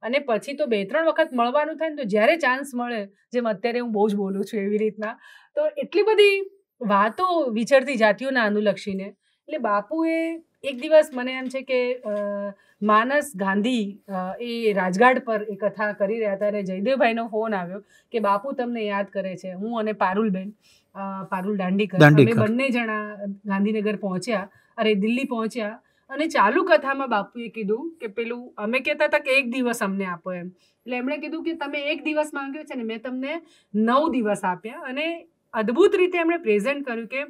અને પછી તો બે ત્રણ વખત મળવાનું થાય ને તો જ્યારે ચાન્સ મળે જેમ અત્યારે હું બહુ જ બોલું છું એવી રીતના તો એટલી બધી વાતો વિચરતી જાતિઓના અનુલક્ષીને એટલે બાપુએ એક દિવસ મને એમ છે કે માનસ ગાંધી એ રાજઘાટ પર એ કથા કરી રહ્યા હતા અને જયદેવભાઈનો ફોન આવ્યો કે બાપુ તમને યાદ કરે છે હું અને પારુલબેન પારુલ દાંડીકર અમે. બંને જણા ગાંધીનગર પહોંચ્યા અરે દિલ્હી પહોંચ્યા અને ચાલુ કથામાં બાપુએ કીધું કે પેલું, અમે કહેતા હતા કે એક દિવસ અમને આપો એમ. એટલે એમણે કીધું કે, તમે એક દિવસ માંગ્યો છે ને, મેં તમને નવ દિવસ આપ્યા. અને અદ્ભુત રીતે એમણે પ્રેઝન્ટ કર્યું કે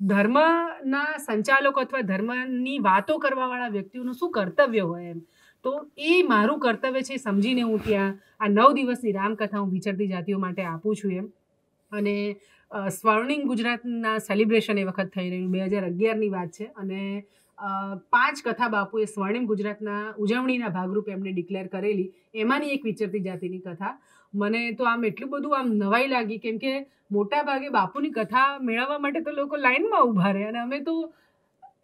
ધર્મના સંચાલકો અથવા ધર્મની વાતો કરવાવાળા વ્યક્તિઓનું શું કર્તવ્ય હોય એમ. તો એ મારું કર્તવ્ય છે, સમજીને હું ત્યાં આ નવ દિવસની રામકથા હું વિચરતી જાતિઓ માટે આપું છું એમ. અને સ્વર્ણિંગ ગુજરાતના સેલિબ્રેશન એ વખત થઈ રહ્યું, બે હજાર અગિયારની વાત છે. અને પાંચ કથા બાપુએ સ્વર્ણિમ ગુજરાતના ઉજવણીના ભાગરૂપે એમણે ડિક્લેર કરેલી. એમાંની એક વિચરતી જાતિની કથા. મને તો આમ એટલું બધું આમ નવાઈ લાગી કેમ કે મોટા ભાગે બાપુની કથા મેળવવા માટે તો લોકો લાઈનમાં ઊભા રહે અને અમે તો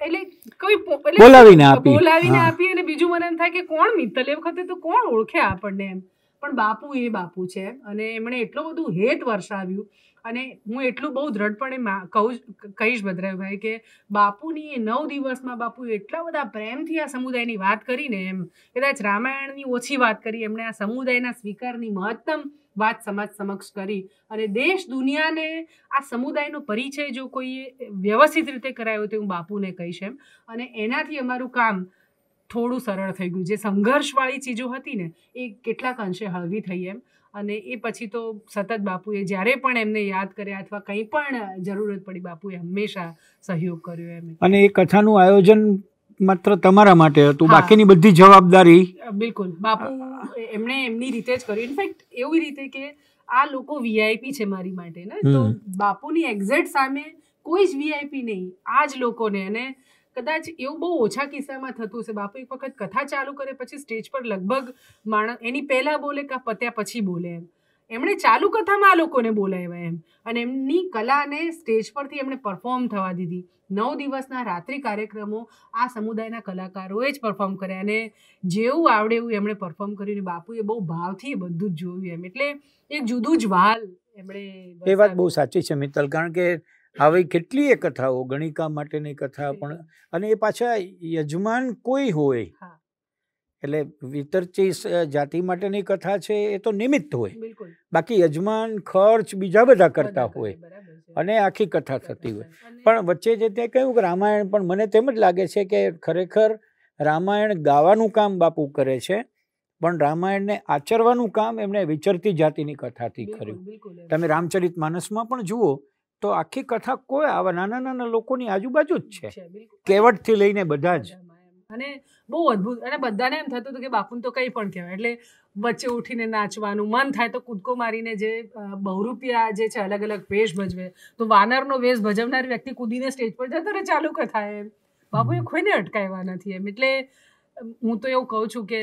એટલે કોઈ બોલાવીને આપી. બોલાવીને આપી અને બીજું મને એમ થાય કે કોણ મિત્તલ એ વખતે તો કોણ ઓળખે આપણને એમ. પણ બાપુ એ બાપુ છે અને એમણે એટલું બધું હેત વર્ષાવ્યું અને હું એટલું બહુ દ્રઢપણે કહું કહીશ ભદ્રાભાઈ કે બાપુની એ નવ દિવસમાં બાપુ એટલા બધા પ્રેમથી આ સમુદાયની વાત કરીને એમ, કદાચ રામાયણની ઓછી વાત કરી, એમણે આ સમુદાયના સ્વીકારની મહત્તમ વાત સમાજ સમક્ષ કરી અને દેશ દુનિયાને આ સમુદાયનો પરિચય જો કોઈએ વ્યવસ્થિત રીતે કરાયો તો હું બાપુને કહીશ એમ. અને એનાથી અમારું કામ થોડું સરળ થઈ ગયું. જે સંઘર્ષવાળી ચીજો હતી ને, એ કેટલાક અંશે હળવી થઈ એમ. અને એ પછી તો સતત બાપુએ જ્યારે પણ એમને યાદ કર્યા અથવા કંઈ પણ જરૂરત પડી બાપુએ હંમેશા સહયોગ કર્યો એમ. અને એ કથાનું આયોજન માત્ર તમારા માટે હતું બાકીની બધી જવાબદારી? બિલકુલ. બાપુ એમણે એમની રીતે જ કર્યું. ઇનફેક્ટ એવી રીતે કે આ લોકો વીઆઈપી છે મારી માટે ને તો બાપુની એક્ઝેક્ટ સામે કોઈ જ વીઆઈપી નહીં આ જ લોકોને અને કદાચ એવું બહુ ઓછા કિસ્સામાં થતું હશે. બાપુ એક વખત કથા ચાલુ કરે પછી સ્ટેજ પર લગભગ માણસ એની પહેલાં બોલે કે પત્યા પછી બોલે એમ. એમણે ચાલુ કથામાં આ લોકોને બોલાવ્યા એમ. અને એમની કલાને સ્ટેજ પરથી એમણે પરફોર્મ થવા દીધી. નવ દિવસના રાત્રિ કાર્યક્રમો આ સમુદાયના કલાકારોએ જ પરફોર્મ કર્યા. અને જેવું આવડે એવું એમણે પરફોર્મ કર્યું. બાપુએ બહુ ભાવથી એ બધું જ જોયું એમ. એટલે એક જુદું જ વાલ એમણે એ વાત બહુ સાચી છે મિત્તલ. કારણ કે આવી કેટલીય કથાઓ ગણિકા માટેની કથા પણ અને એ પાછા યજમાન કોઈ હોય એટલે વિતરતી જાતિ માટેની કથા છે એ તો નિમિત્ત હોય. બાકી યજમાન ખર્ચ બીજા બધા કરતા હોય અને આખી કથા થતી હોય. પણ વચ્ચે જે તે કહ્યું કે રામાયણ પણ મને તેમ જ લાગે છે કે ખરેખર રામાયણ ગાવાનું કામ બાપુ કરે છે પણ રામાયણને આચરવાનું કામ એમણે વિચરતી જાતિની કથાથી કર્યું. તમે રામચરિત માનસમાં પણ જુઓ તો આખી કથા કોઈ આવા નાના નાના લોકોની આજુબાજુ જ છે. કેવટથી લઈને બધા જ. અને બહુ અદ્ભુત અને બધાને એમ થતું હતું કે બાપુને તો કંઈ પણ કહેવાય. એટલે વચ્ચે ઉઠીને નાચવાનું મન થાય તો કૂદકો મારીને જે બહુરૂપિયા જે છે અલગ અલગ વેશ ભજવે. તો વાનરનો વેશ ભજવનાર વ્યક્તિ કૂદીને સ્ટેજ પર જતો રહે ચાલુ કથા એમ. બાપુએ કોઈને અટકાવ્યા નથી એમ. એટલે હું તો એવું કહું છું કે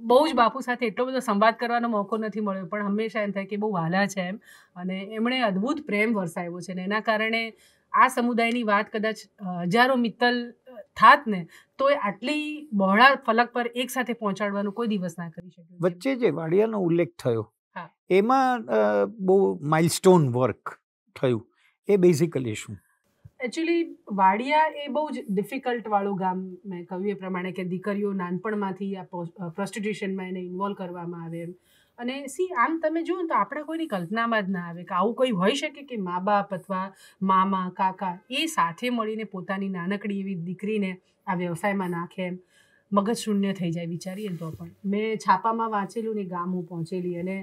બહુ જ બાપુ સાથે એટલો બધો સંવાદ કરવાનો મોકો નથી મળ્યો પણ હંમેશા એમ થાય કે બહુ વહાલા છે એમ. અને એમણે અદ્ભુત પ્રેમ વરસાવ્યો છે ને એના કારણે આ સમુદાયની વાત કદાચ હજારો મિત્તલ થાત ને તો એ આટલી બહોળા ફલક પર એક સાથે પહોંચાડવાનું કોઈ દિવસ ના કરી શકે વચ્ચે જે વાડિયાનો ઉલ્લેખ થયો એમાં બહુ માઇલસ્ટોન વર્ક થયું. એ બેઝિકલી શું? એકચ્યુઅલી વાડિયા એ બહુ જ ડિફિકલ્ટ વાળું ગામ મેં કહ્યું એ પ્રમાણે કે દીકરીઓ નાનપણમાંથી આ પ્રોસ્ટિટ્યુશનમાં એને ઇન્વોલ્વ કરવામાં આવે એમ. અને સી આમ તમે જુઓ તો આપણે કોઈની કલ્પનામાં જ ના આવે કે આવું કોઈ હોઈ શકે કે મા બાપ અથવા મામા, કાકા એ સાથે મળીને પોતાની નાનકડી એવી દીકરીને આ વ્યવસાયમાં નાખે એમ. મગજ શૂન્ય થઈ જાય વિચારીએ તો પણ. મેં છાપામાં વાંચેલું ને ગામ હું પહોંચેલી અને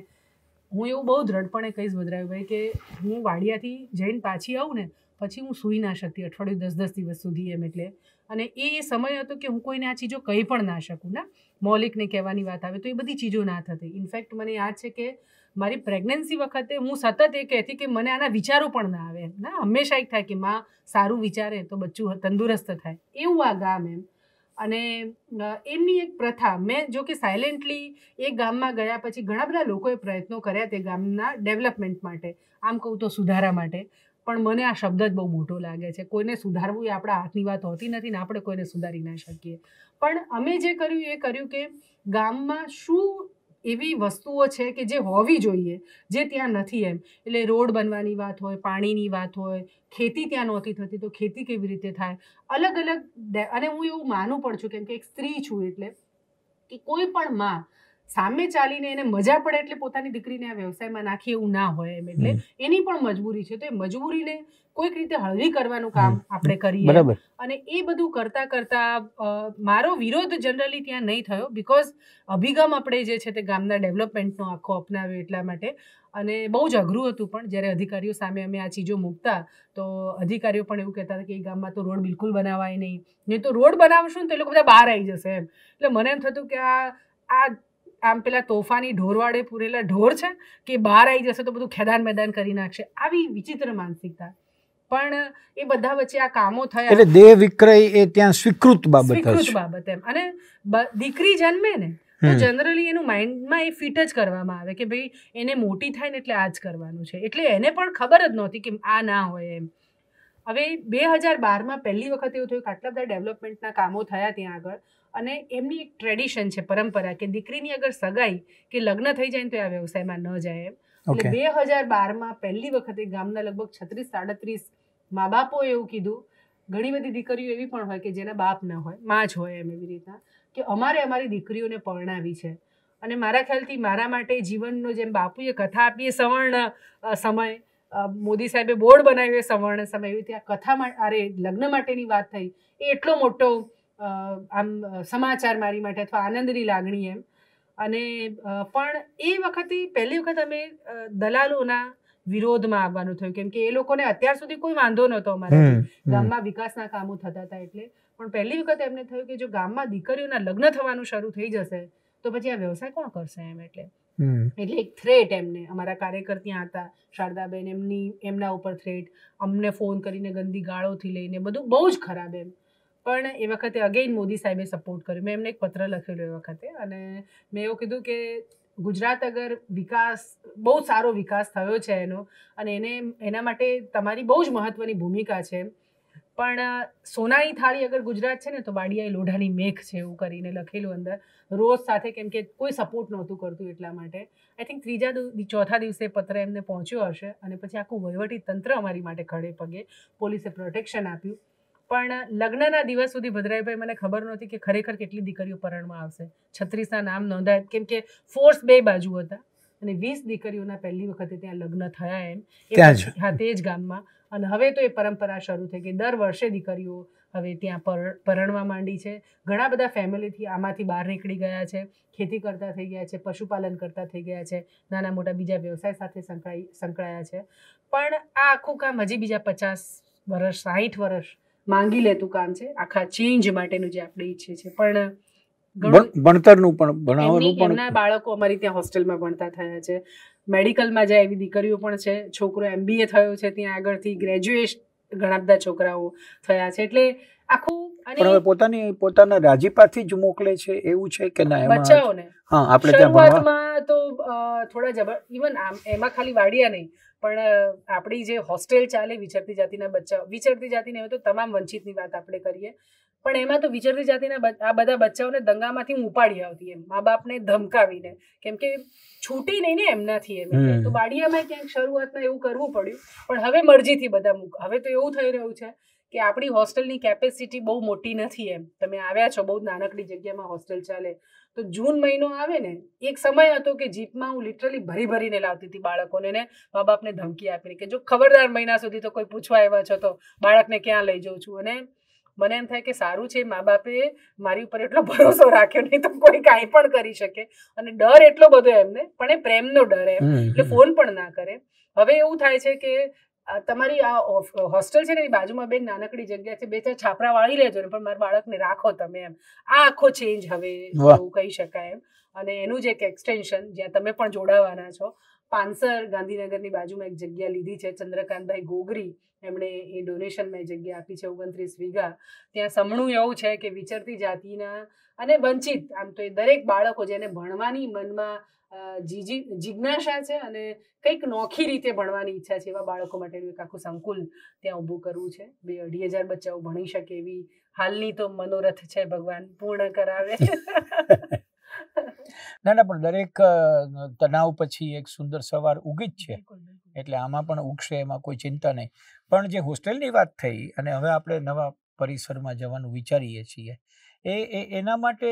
હું એવું બહુ દ્રઢપણે કહીશ ભદ્રાયુભાઈ કે હું વાડિયાથી જઈને પાછી આવું ને પછી હું સૂઈ ના શકતી, અઠવાડિયું દસ દસ દિવસ સુધી એમ એટલે. અને એ સમય હતો કે હું કોઈને આ ચીજો કહી પણ ના શકું, ના? મૌલિકને કહેવાની વાત આવે તો એ બધી ચીજો ના થતી. ઇનફેક્ટ મને યાદ છે કે મારી પ્રેગ્નન્સી વખતે હું સતત એ કહેતી કે મને આના વિચારો પણ ના આવે ના? હંમેશા એક થાય કે માં સારું વિચારે તો બચ્ચું તંદુરસ્ત થાય. એવું આ ગામ એમ. અને એમની એક પ્રથા, મેં જો કે સાયલેન્ટલી એ ગામમાં ગયા પછી ઘણા બધા લોકોએ પ્રયત્નો કર્યા તે ગામના ડેવલપમેન્ટ માટે. આમ કહું તો સુધારા માટે. પણ મને આ શબ્દ જ બહુ મોટો લાગે છે. કોઈને સુધારવું એ આપણા હાથની વાત હોતી નથી ને આપણે કોઈને સુધારી ના શકીએ. પણ અમે જે કર્યું એ કર્યું કે ગામમાં શું એવી વસ્તુઓ છે કે જે હોવી જોઈએ, જે ત્યાં નથી એમ. એટલે રોડ બનવાની વાત હોય, પાણીની વાત હોય, ખેતી ત્યાં નહોતી થતી તો ખેતી કેવી રીતે થાય? અલગ અલગ અને હું એવું માનું પણ છું કેમ કે એક સ્ત્રી છું એટલે કે કોઈ પણ માં સામે ચાલીને એને મજા પડે એટલે પોતાની દીકરીને આ વ્યવસાયમાં નાખી એવું ના હોય એમ એટલે એની પણ મજબૂરી છે. તો એ મજબૂરીને કોઈક રીતે હળવી કરવાનું કામ આપણે કરીએ. અને એ બધું કરતા કરતા મારો વિરોધ જનરલી ત્યાં નહીં થયો બિકોઝ અભિગમ આપણે જે છે તે ગામના ડેવલપમેન્ટનો આખો અપનાવ્યો એટલા માટે. અને બહુ જ અઘરું હતું પણ જ્યારે અધિકારીઓ સામે અમે આ ચીજો મૂકતા તો અધિકારીઓ પણ એવું કહેતા હતા કે એ ગામમાં તો રોડ બિલકુલ બનાવાય નહીં. નહીં તો રોડ બનાવશું ને તો એ લોકો બધા બહાર આવી જશે એમ. એટલે મને એમ થતું કે આ આ આમ પેલા તોફાની ઢોરવાળે પૂરેલા ઢોર છે કે બહાર આવી જશે તો બધું ખેદાન મેદાન કરી નાખશે. આવી વિચિત્ર માનસિકતા. પણ એ બધા વચ્ચે આ કામો થયા. એટલે દેહ વિક્રય એ ત્યાં સ્વીકૃત બાબત સ્વીકૃત બાબત એમ. અને દીકરી જન્મે ને તો જનરલી એનું માઇન્ડમાં એ ફિટ જ કરવામાં આવે કે ભાઈ એને મોટી થાય ને એટલે આ જ કરવાનું છે. એટલે એને પણ ખબર જ નહોતી કે આ ના હોય એમ. હવે બે હજાર બારમાં પહેલી વખત એવું થયું કે આટલા બધા ડેવલપમેન્ટના કામો થયા ત્યાં આગળ. અને એમની એક ટ્રેડિશન છે પરંપરા કે દીકરીની અગર સગાઈ કે લગ્ન થઈ જાય ને તો આ વ્યવસાયમાં ન જાય એમ. એટલે બે હજાર બારમાં પહેલી વખતે ગામના લગભગ છત્રીસ સાડત્રીસ મા બાપોએ એવું કીધું. ઘણી બધી દીકરીઓ એવી પણ હોય કે જેના બાપ ન હોયમાં જ હોય એમ એવી રીતના કે અમારે અમારી દીકરીઓને પરણાવી છે. અને મારા ખ્યાલથી મારા માટે જીવનનો જેમ બાપુએ કથા આપી સવર્ણ સમય મોદી સાહેબે બોર્ડ બનાવ્યો એ સવર્ણ સમય એવી રીતે આ કથા અરે લગ્ન માટેની વાત થઈ. એ એટલો મોટો આમ સમાચાર મારી માટે અથવા આનંદની લાગણી એમ. અને પણ એ વખતે પહેલી વખત અમે દલાલોના વિરોધમાં આવવાનું થયું. કેમ કે એ લોકોને અત્યાર સુધી કોઈ વાંધો નહોતો અમારા. ગામમાં વિકાસના કામો થતા હતા એટલે. પણ પહેલી વખત એમને થયું કે જો ગામમાં દીકરીઓના લગ્ન થવાનું શરૂ થઈ જશે તો પછી આ વ્યવસાય કોણ કરશે એમ એટલે. એટલે એક થ્રેટ એમને. અમારા કાર્યકર ત્યાં હતા શારદાબેન એમની એમના ઉપર થ્રેટ અમને ફોન કરીને ગંદી ગાળોથી લઈને બધું બહુ જ ખરાબ એમ. પણ એ વખતે અગેઇન મોદી સાહેબે સપોર્ટ કર્યો. મેં એમને એક પત્ર લખેલો એ વખતે અને મેં એવું કીધું કે ગુજરાત અગર વિકાસ, બહુ સારો વિકાસ થયો છે એનો અને એને, એના માટે તમારી બહુ જ મહત્ત્વની ભૂમિકા છે. પણ સોનાની થાળી અગર ગુજરાત છે ને, તો બાડિયાએ લોઢાની મેઘ છે એવું કરીને લખેલું અંદર. રોજ સાથે કેમ કે કોઈ સપોર્ટ નહોતું કરતું એટલા માટે. આઈ થિંક ત્રીજા ચોથા દિવસે પત્ર એમને પહોંચ્યો હશે અને પછી આખું વહીવટી તંત્ર અમારી માટે ખડે પગે પોલીસે પ્રોટેક્શન આપ્યું. પણ લગ્નના દિવસ સુધી ભદ્રાઈભાઈ મને ખબર નહોતી કે ખરેખર કેટલી દીકરીઓ પરણમાં આવશે. છત્રીસના નામ નોંધાય. કેમ કે ફોર્સ બે બાજુ હતા. અને વીસ દીકરીઓના પહેલી વખતે ત્યાં લગ્ન થયા એમ. હા તે જ ગામમાં. અને હવે તો એ પરંપરા શરૂ થઈ કે દર વર્ષે દીકરીઓ હવે ત્યાં પર પરણવા માંડી છે. ઘણા બધા ફેમિલીથી આમાંથી બહાર નીકળી ગયા છે. ખેતી કરતા થઈ ગયા છે પશુપાલન કરતા થઈ ગયા છે. નાના મોટા બીજા વ્યવસાય સાથે સંકળાઈ સંકળાયા છે. પણ આ આખું કામ હજી બીજા પચાસ વર્ષ સાહીઠ વર્ષ માંગી લેતું કામ છે. આખા ચેન્જ માટેનું જે આપણે ઈચ્છીએ છીએ. પણ ભણતરનું પણ ભણાવવાનું પણ એમના બાળકો અમારી ત્યાં હોસ્ટેલમાં ભણતા થયા છે. મેડિકલમાં જાય એવી દીકરીઓ પણ છે છોકરો એમબીએ થયો છે ત્યાં આગળથી ગ્રેજ્યુએટ ઘણા બધા છોકરાઓ થયા છે. એટલે આખું પણ હવે પોતાની પોતાના રાજીપાથી જ મોકલે છે એવું છે કે ના? એમાં બચ્ચાઓને હા આપણે ત્યાં ભણવા તો થોડા જબર ઇવન આમ એમાં ખાલી વાડિયા નહીં. પણ આપણી જે હોસ્ટેલ ચાલે વિચરતી જાતિના બચ્ચાઓ વિચરતી જાતિને હવે તો તમામ વંચિતની વાત આપણે કરીએ. પણ એમાં તો વિચરતી જાતિના આ બધા બચ્ચાઓને દંગામાંથી હું ઉપાડી આવતી એમ. મા બાપને ધમકાવીને. કેમ કે છૂટી નહીં ને એમનાથી એમ. તો બાડિયામાં ક્યાંક શરૂઆતમાં એવું કરવું પડ્યું. પણ હવે મરજીથી બધા મૂક હવે તો એવું થઈ રહ્યું છે કે આપણી હોસ્ટેલની કેપેસિટી બહુ મોટી નથી એમ. તમે આવ્યા છો બહુ નાનકડી જગ્યામાં હોસ્ટેલ ચાલે. તો જૂન મહિનો આવે ને એક સમય હતો કે જીપમાં હું લિટરલી ભરી ભરીને લાવતી હતી બાળકોને ને મા બાપને ધમકી આપીને કે જો ખબરદાર મહિના સુધી તો કોઈ પૂછવા આવ્યા છો તો બાળકને ક્યાં લઈ જાઉં છું? અને મને એમ થાય કે સારું છે મા બાપે મારી ઉપર એટલો ભરોસો રાખ્યો નહીં તો કોઈ કાંઈ પણ કરી શકે. અને ડર એટલો બધો એમને પણ એ પ્રેમનો ડર એમ. એટલે ફોન પણ ના કરે. હવે એવું થાય છે કે તમારી આ હોસ્ટેલ છે ને એની બાજુમાં બેન નાનકડી જગ્યા છે બે ચાર છાપરા વાળી લેજો ને પણ મારા બાળકને રાખો તમે એમ. આ આખો ચેન્જ હવે એવું કહી શકાય એમ. અને એનું જ એક એક્સટેન્શન જ્યાં તમે પણ જોડાવાના છો. પાનસર ગાંધીનગરની બાજુમાં એક જગ્યા લીધી છે ચંદ્રકાંતભાઈ ગોગરી. એમણે એ ડોનેશનમાં જગ્યા આપી છે ઓગણત્રીસ વીઘા. ત્યાં સમણું એવું છે કે વિચરતી જાતિના અને વંચિત આમ તો એ દરેક બાળકો જેને ભણવાની મનમાં જિજ્ઞાસા છે અને કંઈક નોખી રીતે ભણવાની ઈચ્છા છે એવા બાળકો માટેનું એક આખું સંકુલ ત્યાં ઊભું કરવું છે. બે અઢી હજાર બચ્ચાઓ ભણી શકે એવી હાલની તો મનોરથ છે ભગવાન પૂર્ણ કરાવે. ના ના પણ દરેક તણાવ પછી એક સુંદર સવાર ઉગી જ છે. એટલે આમાં પણ ઉગશે એમાં કોઈ ચિંતા નહીં. પણ જે હોસ્ટેલની વાત થઈ અને હવે આપણે નવા પરિસરમાં જવાનું વિચારીએ છીએ એ એના માટે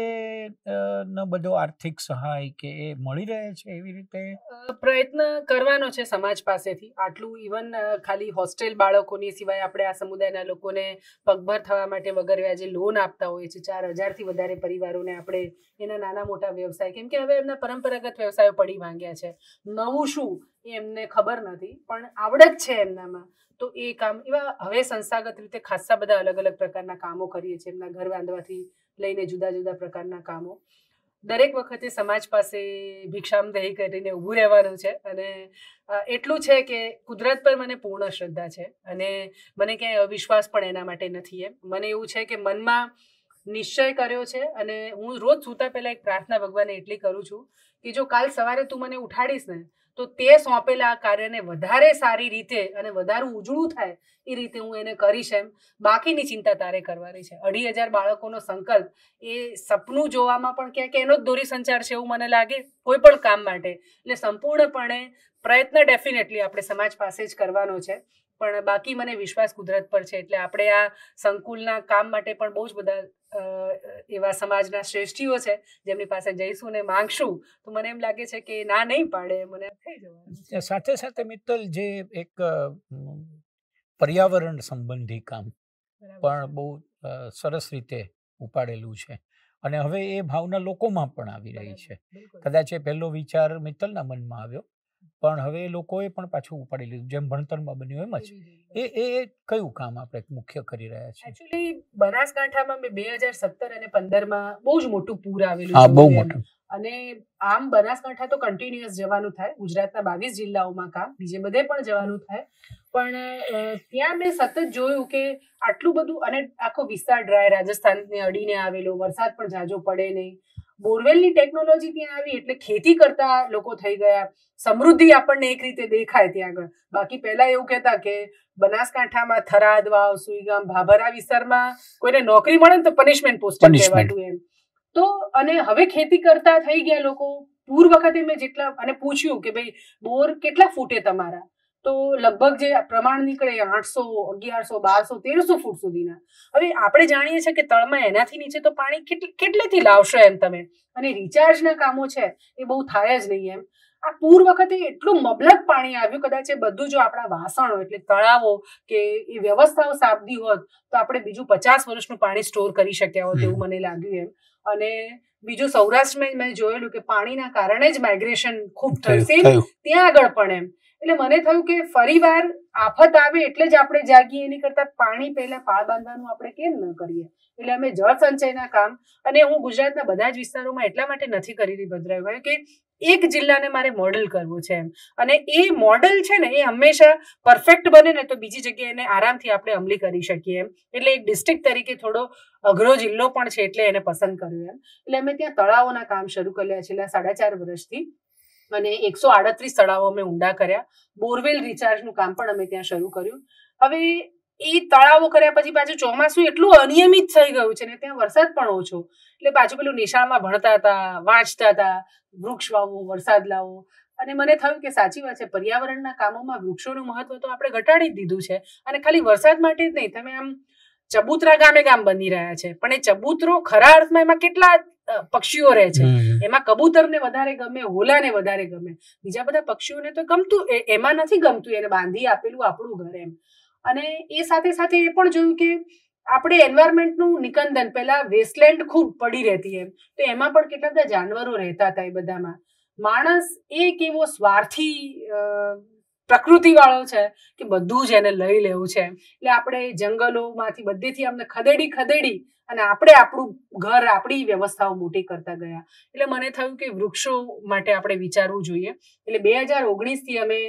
બધો આર્થિક સહાય કે એ મળી રહે છે એવી રીતે? પ્રયત્ન કરવાનો છે સમાજ પાસેથી. આટલું ઇવન ખાલી હોસ્ટેલ બાળકોની સિવાય આપણે આ સમુદાયના લોકોને પગભર થવા માટે વગર વ્યાજે લોન આપતા હોઈએ છીએ. ચાર હજારથી વધારે પરિવારોને આપણે એના નાના મોટા વ્યવસાય, કેમ કે હવે એમના પરંપરાગત વ્યવસાયો પડી માંગ્યા છે. નવું શું એ એમને ખબર નથી, પણ આવડત છે એમનામાં. તો એ કામ, એવા હવે સંસ્થાગત રીતે ખાસ્સા બધા અલગ અલગ પ્રકારના કામો કરીએ છીએ. એમના ઘર બાંધવાથી લઈને જુદા જુદા પ્રકારના કામો. દરેક વખતે સમાજ પાસે ભિક્ષામદેહી કરીને ઊભું રહેવાનું છે અને એટલું છે કે કુદરત પર મને પૂર્ણ શ્રદ્ધા છે અને મને ક્યાંય અવિશ્વાસ પણ એના માટે નથી એમ. મને એવું છે કે મનમાં નિશ્ચય કર્યો છે અને હું રોજ સૂતા પહેલાં એક પ્રાર્થના ભગવાનને એટલી કરું છું કે જો કાલ સવારે તું મને ઉઠાડીશ ને, તો તે સોંપેલા કાર્યને વધારે સારી રીતે અને વધારે ઉજળું થાય એ રીતે હું એને કરીશ એમ. બાકીની ચિંતા તારે કરવાની છે. અઢી હજાર બાળકોનો સંકલ્પ એ સપનું જોવામાં પણ ક્યાંક એનો જ દોરી સંચાર છે એવું મને લાગે. કોઈ પણ કામ માટે. એટલે સંપૂર્ણપણે પ્રયત્ન ડેફિનેટલી આપણે સમાજ પાસે જ કરવાનો છે. પણ બાકી મને વિશ્વાસ કુદરત પર છે. એટલે આપણે આ સંકુલના કામ માટે પણ બહુ જ બધા એવા સમાજના શ્રેષ્ઠીઓ છે જેમની પાસે જઈશું ને માંગશું તો મને એમ લાગે છે કે ના નહીં પાડે મને થઈ જવાનું સાથે સાથે મિત્તલ જે એક પર્યાવરણ સંબંધી કામ પણ બહુ સરસ રીતે ઉપાડેલું છે. અને હવે એ ભાવના લોકોમાં પણ આવી રહી છે. કદાચ એ પહેલો વિચાર મિત્તલના મનમાં આવ્યો. પણ હવે એ લોકોએ પણ પાછું ઉપાડી લીધું જેમ ભણતરમાં બન્યું એમ જ. એ એ કયું કામ આપણે મુખ્ય કરી રહ્યા છીએ? એકચ્યુઅલી બનાસકાંઠામાં મેં બે હજાર સત્તર અને પંદરમાં બહુ જ મોટું પૂર આવેલું હા બહુ મોટું. અને આમ બનાસકાંઠા તો કન્ટિન્યુઅસ જવાનું થાય. ગુજરાતના બાવીસ જિલ્લાઓમાં કામ બીજે બધે પણ જવાનું થાય. પણ ત્યાં મેં સતત જોયું કે આટલું બધું અને આખો વિસ્તાર ડ્રાય રાજસ્થાનને અડીને આવેલો વરસાદ પણ ઝાઝો પડે નહીં. બોરવેલની ટેકનોલોજી ત્યાં આવી એટલે ખેતી કરતા લોકો થઈ ગયા. સમૃદ્ધિ આપણને એક રીતે દેખાય ત્યાં આગળ. બાકી પહેલા એવું કહેતા કે બનાસકાંઠામાં થરાદ વાવ સુઈગામ ભાભરા વિસ્તારમાં કોઈને નોકરી મળે ને તો પનિશમેન્ટ પોસ્ટ કહેવાતું એમ. તો અને હવે ખેતી કરતા થઈ ગયા લોકો. પૂર વખતે મેં જેટલા અને પૂછ્યું કે ભાઈ બોર કેટલા ફૂટે તમારા? તો લગભગ જે પ્રમાણ નીકળે આઠસો અગિયારસો બારસો તેરસો ફૂટ સુધીના. હવે આપણે જાણીએ છીએ કે તળમાં એનાથી નીચે તો પાણી કેટલે કેટલેથી લાવશો એમ તમે? અને રિચાર્જના કામો છે એ બહુ થાય જ નહીં એમ. આ પૂર વખતે એટલું મબલક પાણી આવ્યું કદાચ એ બધું જો આપણા વાસણો એટલે તળાવો કે એ વ્યવસ્થાઓ સાબદી હોત તો આપણે બીજું પચાસ વર્ષનું પાણી સ્ટોર કરી શક્યા હોત એવું મને લાગ્યું એમ. અને બીજું સૌરાષ્ટ્રમાં મેં જોયેલું કે પાણીના કારણે જ માઇગ્રેશન ખૂબ થયું. ત્યાં આગળ પણ એમ. એટલે મને થયું કે ફરીવાર આફત આવે એટલે જ આપણે જાગીએ. એની કરતાં પાણી પહેલા પાળ બાંધવાનું આપણે કેમ ન કરીએ? એટલે અમે જળ સંચયના કામ અને હું ગુજરાતના બધા જ વિસ્તારોમાં એટલા માટે નથી કરી રહી ભદ્રાભાઈ કે એક જિલ્લાને મારે મોડલ કરવું છે એમ. અને એ મોડલ છે ને એ હંમેશા પરફેક્ટ બને ને તો બીજી જગ્યાએ એને આરામથી આપણે અમલી કરી શકીએ એમ. એટલે એક ડિસ્ટ્રિક્ટ તરીકે થોડો અઘરો જિલ્લો પણ છે એટલે એને પસંદ કર્યો એમ. એટલે અમે ત્યાં તળાવોના કામ શરૂ કર્યા છેલ્લા સાડા ચાર વર્ષથી. અને એકસો આડત્રીસ તળાવો અમે ઊંડા કર્યા. બોરવેલ રિચાર્જનું કામ પણ અમે ત્યાં શરૂ કર્યું. હવે એ તળાવો કર્યા પછી પાછું ચોમાસું એટલું અનિયમિત થઈ ગયું છે ને, ત્યાં વરસાદ પણ ઓછો. એટલે પાછું પેલું નિશાળમાં ભણતા હતા, વાંચતા હતા, વૃક્ષ વાવો, વરસાદ લાવો. અને મને થયું કે સાચી વાત છે, પર્યાવરણના કામોમાં વૃક્ષોનું મહત્વ તો આપણે ઘટાડી જ દીધું છે. અને ખાલી વરસાદ માટે જ નહીં, તમે આમ ચબૂતરા ગામે ગામ બની રહ્યા છે. પણ એ ચબૂતરો ખરા અર્થમાં એમાં કેટલા પક્ષીઓ રહે છે. એમાં કબૂતરને વધારે ગમે હોલાને વધારે ગમે. બીજા બધા પક્ષીઓને તો ગમતું એમાં નથી ગમતું એને બાંધી આપેલું આપણું ઘર એમ. અને એ સાથે સાથે એ પણ જોયું કે આપણે એન્વાયરમેન્ટનું નિકંદન પહેલા વેસ્ટલેન્ડ ખૂબ પડી રહેતી એમ. તો એમાં પણ કેટલા બધા જાનવરો રહેતા હતા એ બધામાં. માણસ એક એવો સ્વાર્થી પ્રકૃતિવાળો છે કે બધું જ એને લઈ લેવું છે. એટલે આપણે જંગલોમાંથી બધેથી અમને ખદેડી ખદેડી અને આપણે આપણું ઘર આપણી વ્યવસ્થાઓ મોટી કરતા ગયા. એટલે મને થયું કે વૃક્ષો માટે આપણે વિચારવું જોઈએ. એટલે બે હજાર ઓગણીસથી અમે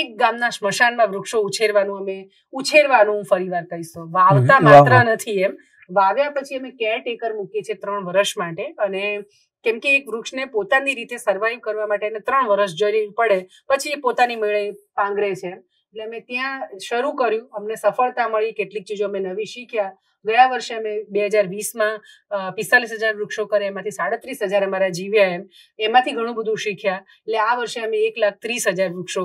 એક ગામના સ્મશાનમાં વૃક્ષો ઉછેરવાનું અમે ઉછેરવાનું હું ફરીવાર કહીશું. વાવતા માત્ર નથી એમ. વાવ્યા પછી અમે કેર ટેકર મૂકીએ છીએ ત્રણ વર્ષ માટે અને કેમ કે એક વૃક્ષને પોતાની રીતે સર્વાઈવ કરવા માટે એને ત્રણ વર્ષ જરૂર પડે પછી એ પોતાની મેળે પાંગરે છે. એટલે અમે ત્યાં શરૂ કર્યું અમને સફળતા મળી કેટલીક ચીજો અમે નવી શીખ્યા. ગયા વર્ષે અમે બે હજાર વીસમાં પિસ્તાલીસ હજાર વૃક્ષો કર્યા એમાંથી સાડત્રીસ હજાર અમારા જીવ્યા એમ. એમાંથી ઘણું બધું શીખ્યા. એટલે આ વર્ષે અમે એક લાખ ત્રીસ હજાર વૃક્ષો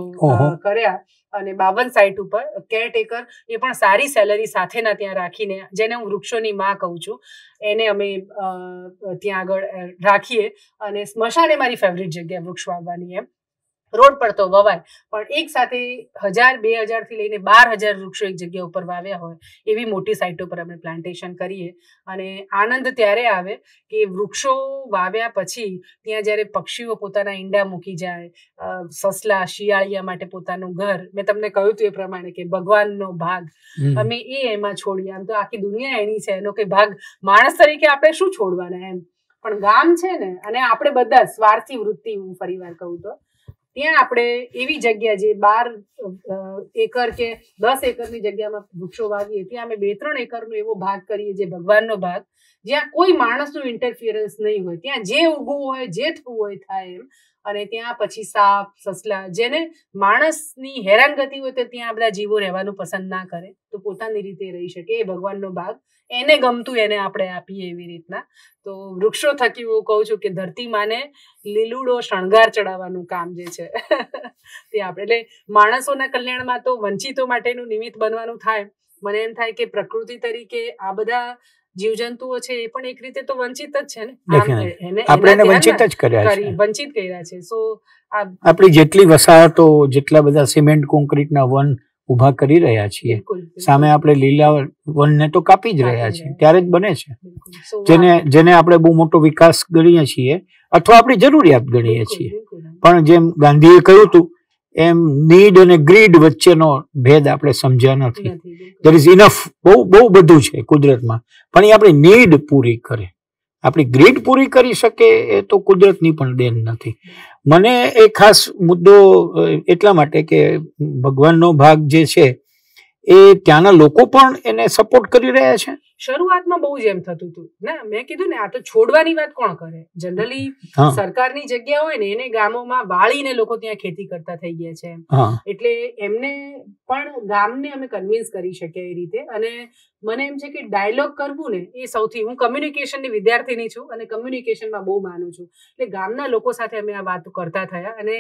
કર્યા. અને બાવન સાઇટ ઉપર કેરટેકર એ પણ સારી સેલરી સાથેના ત્યાં રાખીને, જેને હું વૃક્ષોની માં કહું છું, એને અમે ત્યાં આગળ રાખીએ અને સ્મશાન એ મારી ફેવરિટ જગ્યા વૃક્ષ વાવવાની એમ. રોડ પર તો વવાય. પણ એક સાથે હજાર બે હજારથી લઈને બાર હજાર વૃક્ષો એક જગ્યા ઉપર વાવ્યા હોય એવી મોટી સાઇટો પર આપણે પ્લાન્ટેશન કરીએ. અને આનંદ ત્યારે આવે કે વૃક્ષો વાવ્યા પછી ત્યાં જ્યારે પક્ષીઓ પોતાના ઈંડા મૂકી જાય સસલા શિયાળિયા માટે પોતાનું ઘર. મેં તમને કહ્યું હતું એ પ્રમાણે કે ભગવાનનો ભાગ. અમે એ એમાં છોડીએ. આમ તો આખી દુનિયા એની છે. એનો કે ભાગ માણસ તરીકે આપણે શું છોડવાના એમ? પણ ગામ છે ને અને આપણે બધા સ્વાર્થી વૃત્તિ હું ફરી વાર કહું તો ત્યાં આપણે એવી જગ્યા જે બાર એકર કે દસ એકરની જગ્યામાં વૃક્ષો વાવીએ, ત્યાં અમે બે ત્રણ એકરનો એવો ભાગ કરીએ જે ભગવાનનો ભાગ, જ્યાં કોઈ માણસનું ઇન્ટરફિયરન્સ નહીં હોય. ત્યાં જે ઉગવું હોય, જે થવું હોય થાય એમ. અને ત્યાં પછી સાપ, સસલા, જેને માણસની હેરાનગતિ હોય તો ત્યાં બધા જીવો રહેવાનું પસંદ ના કરે. તો પોતાની રીતે રહી શકે એ ભગવાનનો ભાગ. એને ગમતું એને આપણે આપીએ એવી રીતના. તો વૃક્ષો થકી હું કહું છું કે ધરતી માને લીલુડો શણગાર ચડાવવાનું કામ જે છે તે આપણે. એટલે માણસોના કલ્યાણમાં તો વંચિતો માટેનું નિમિત્ત બનવાનું થાય. મને એમ થાય કે પ્રકૃતિ તરીકે આ બધા જીવજંતુઓ છે એ પણ એક રીતે તો વંચિત જ છે ને. એને આપણે એને વંચિત જ કર્યા છે. વંચિત કર્યા છે. સો આપણી જેટલી વસાહતો જેટલા બધા સિમેન્ટ કોન્ક્રીટના વન ઊભા કરી રહ્યા છીએ. સામે આપણે લીલા વનને તો કાપી જ રહ્યા છીએ. ત્યારે જ બને છે. જેને જેને આપણે બહુ મોટો વિકાસ ગણીએ છીએ અથવા આપણી જરૂરિયાત ગણીએ છીએ. પણ જેમ ગાંધીએ કહ્યું હતું એમ નીડ અને ગ્રીડ વચ્ચેનો ભેદ આપણે સમજ્યા નથી. નથી, દેર ઇઝ ઇનફ બહુ બહુ બધું છે કુદરતમાં. પણ એ આપણી નીડ પૂરી કરે. આપણી ગ્રીડ પૂરી કરી શકે એ તો કુદરતની પણ દેન નથી. મને એ ખાસ મુદ્દો એટલા માટે કે ભગવાનનો ભાગ જે છે એ ત્યાંના લોકો પણ એને સપોર્ટ કરી રહ્યા છે? શરૂઆતમાં બહુ જ એમ થતું હતું. ના મેં કીધું ને આ તો છોડવાની વાત કોણ કરે? જનરલી સરકારની જગ્યા હોય ને એને ગામોમાં વાળીને લોકો ત્યાં ખેતી કરતા થઈ ગયા છે એટલે એમને પણ ગામને અમે કન્વિન્સ કરી શકીએ એ રીતે. અને મને એમ છે કે ડાયલોગ કરવું ને એ સૌથી હું કમ્યુનિકેશનની વિદ્યાર્થીની છું અને કમ્યુનિકેશનમાં બહુ માનું છું. એટલે ગામના લોકો સાથે અમે આ વાત કરતા થયા અને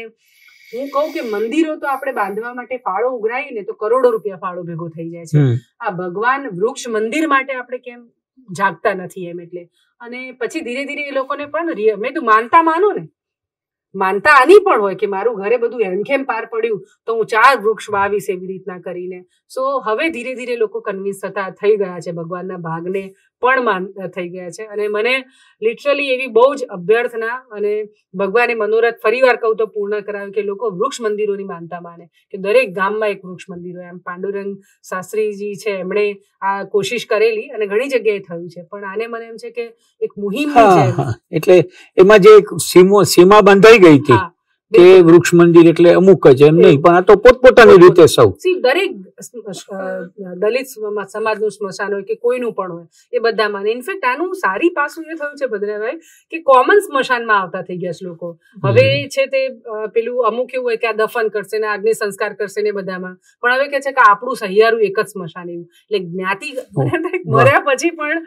હું કહું કે મંદિરો તો આપણે બાંધવા માટે ફાળો ઉઘરાઈએ ને તો કરોડો રૂપિયા ફાળો ભેગો થઈ જાય છે. આ ભગવાન વૃક્ષ મંદિર માટે આપણે કેમ જાગતા નથી એમ એટલે. અને પછી ધીરે ધીરે એ લોકોને પણ મેં તું માનતા માનો ને. માનતા આની પણ હોય કે મારું ઘરે બધું હેમખેમ પાર પડ્યું તો હું ચાર વૃક્ષ વાવીશ એવી રીતના કરીને. સો હવે ધીરે ધીરે લોકો કન્વિન્સ થતા થઈ ગયા છે ભગવાનના ભાગને. પણ માન થઈ ગયા છે. અને મને લિટરલી એવી બહુ જ અભ્યર્થના અને ભગવાને મનોરથ ફરીવાર કહું તો પૂર્ણ કરાવ્યું કે લોકો વૃક્ષ મંદિરોની માનતા માને કે દરેક ગામમાં એક વૃક્ષ મંદિર હોય. એમ પાંડુરંગ શાસ્ત્રીજી છે એમણે આ કોશિશ કરેલી અને ઘણી જગ્યાએ થયું છે. પણ આને મને એમ છે કે એક મુહિમ એટલે એમાં જે સીમો સીમા બંધાઈ ગઈ હતી. કે વૃક્ષ મંદિર એટલે અમુક જ એમ નહીં પણ આ તો પોતપોતાની રીતે સૌ. દરેક દલિત સમાજનું સ્મશાન હોય કે કોઈનું પણ હોય એ બધામાં. ઇનફેક્ટ આનું સારી પાસું એ થયું છે ભદ્રાભાઈ કે કોમન સ્મશાનમાં આવતા થઈ ગયા છે લોકો. હવે છે તે પેલું અમુક એવું હોય કે આ દફન કરશે ને અગ્નિ સંસ્કાર કરશે ને બધામાં. પણ હવે કે છે કે આપણું સહિયારું એક જ સ્મશાન એવું. એટલે જ્ઞાતિ મર્યા પછી પણ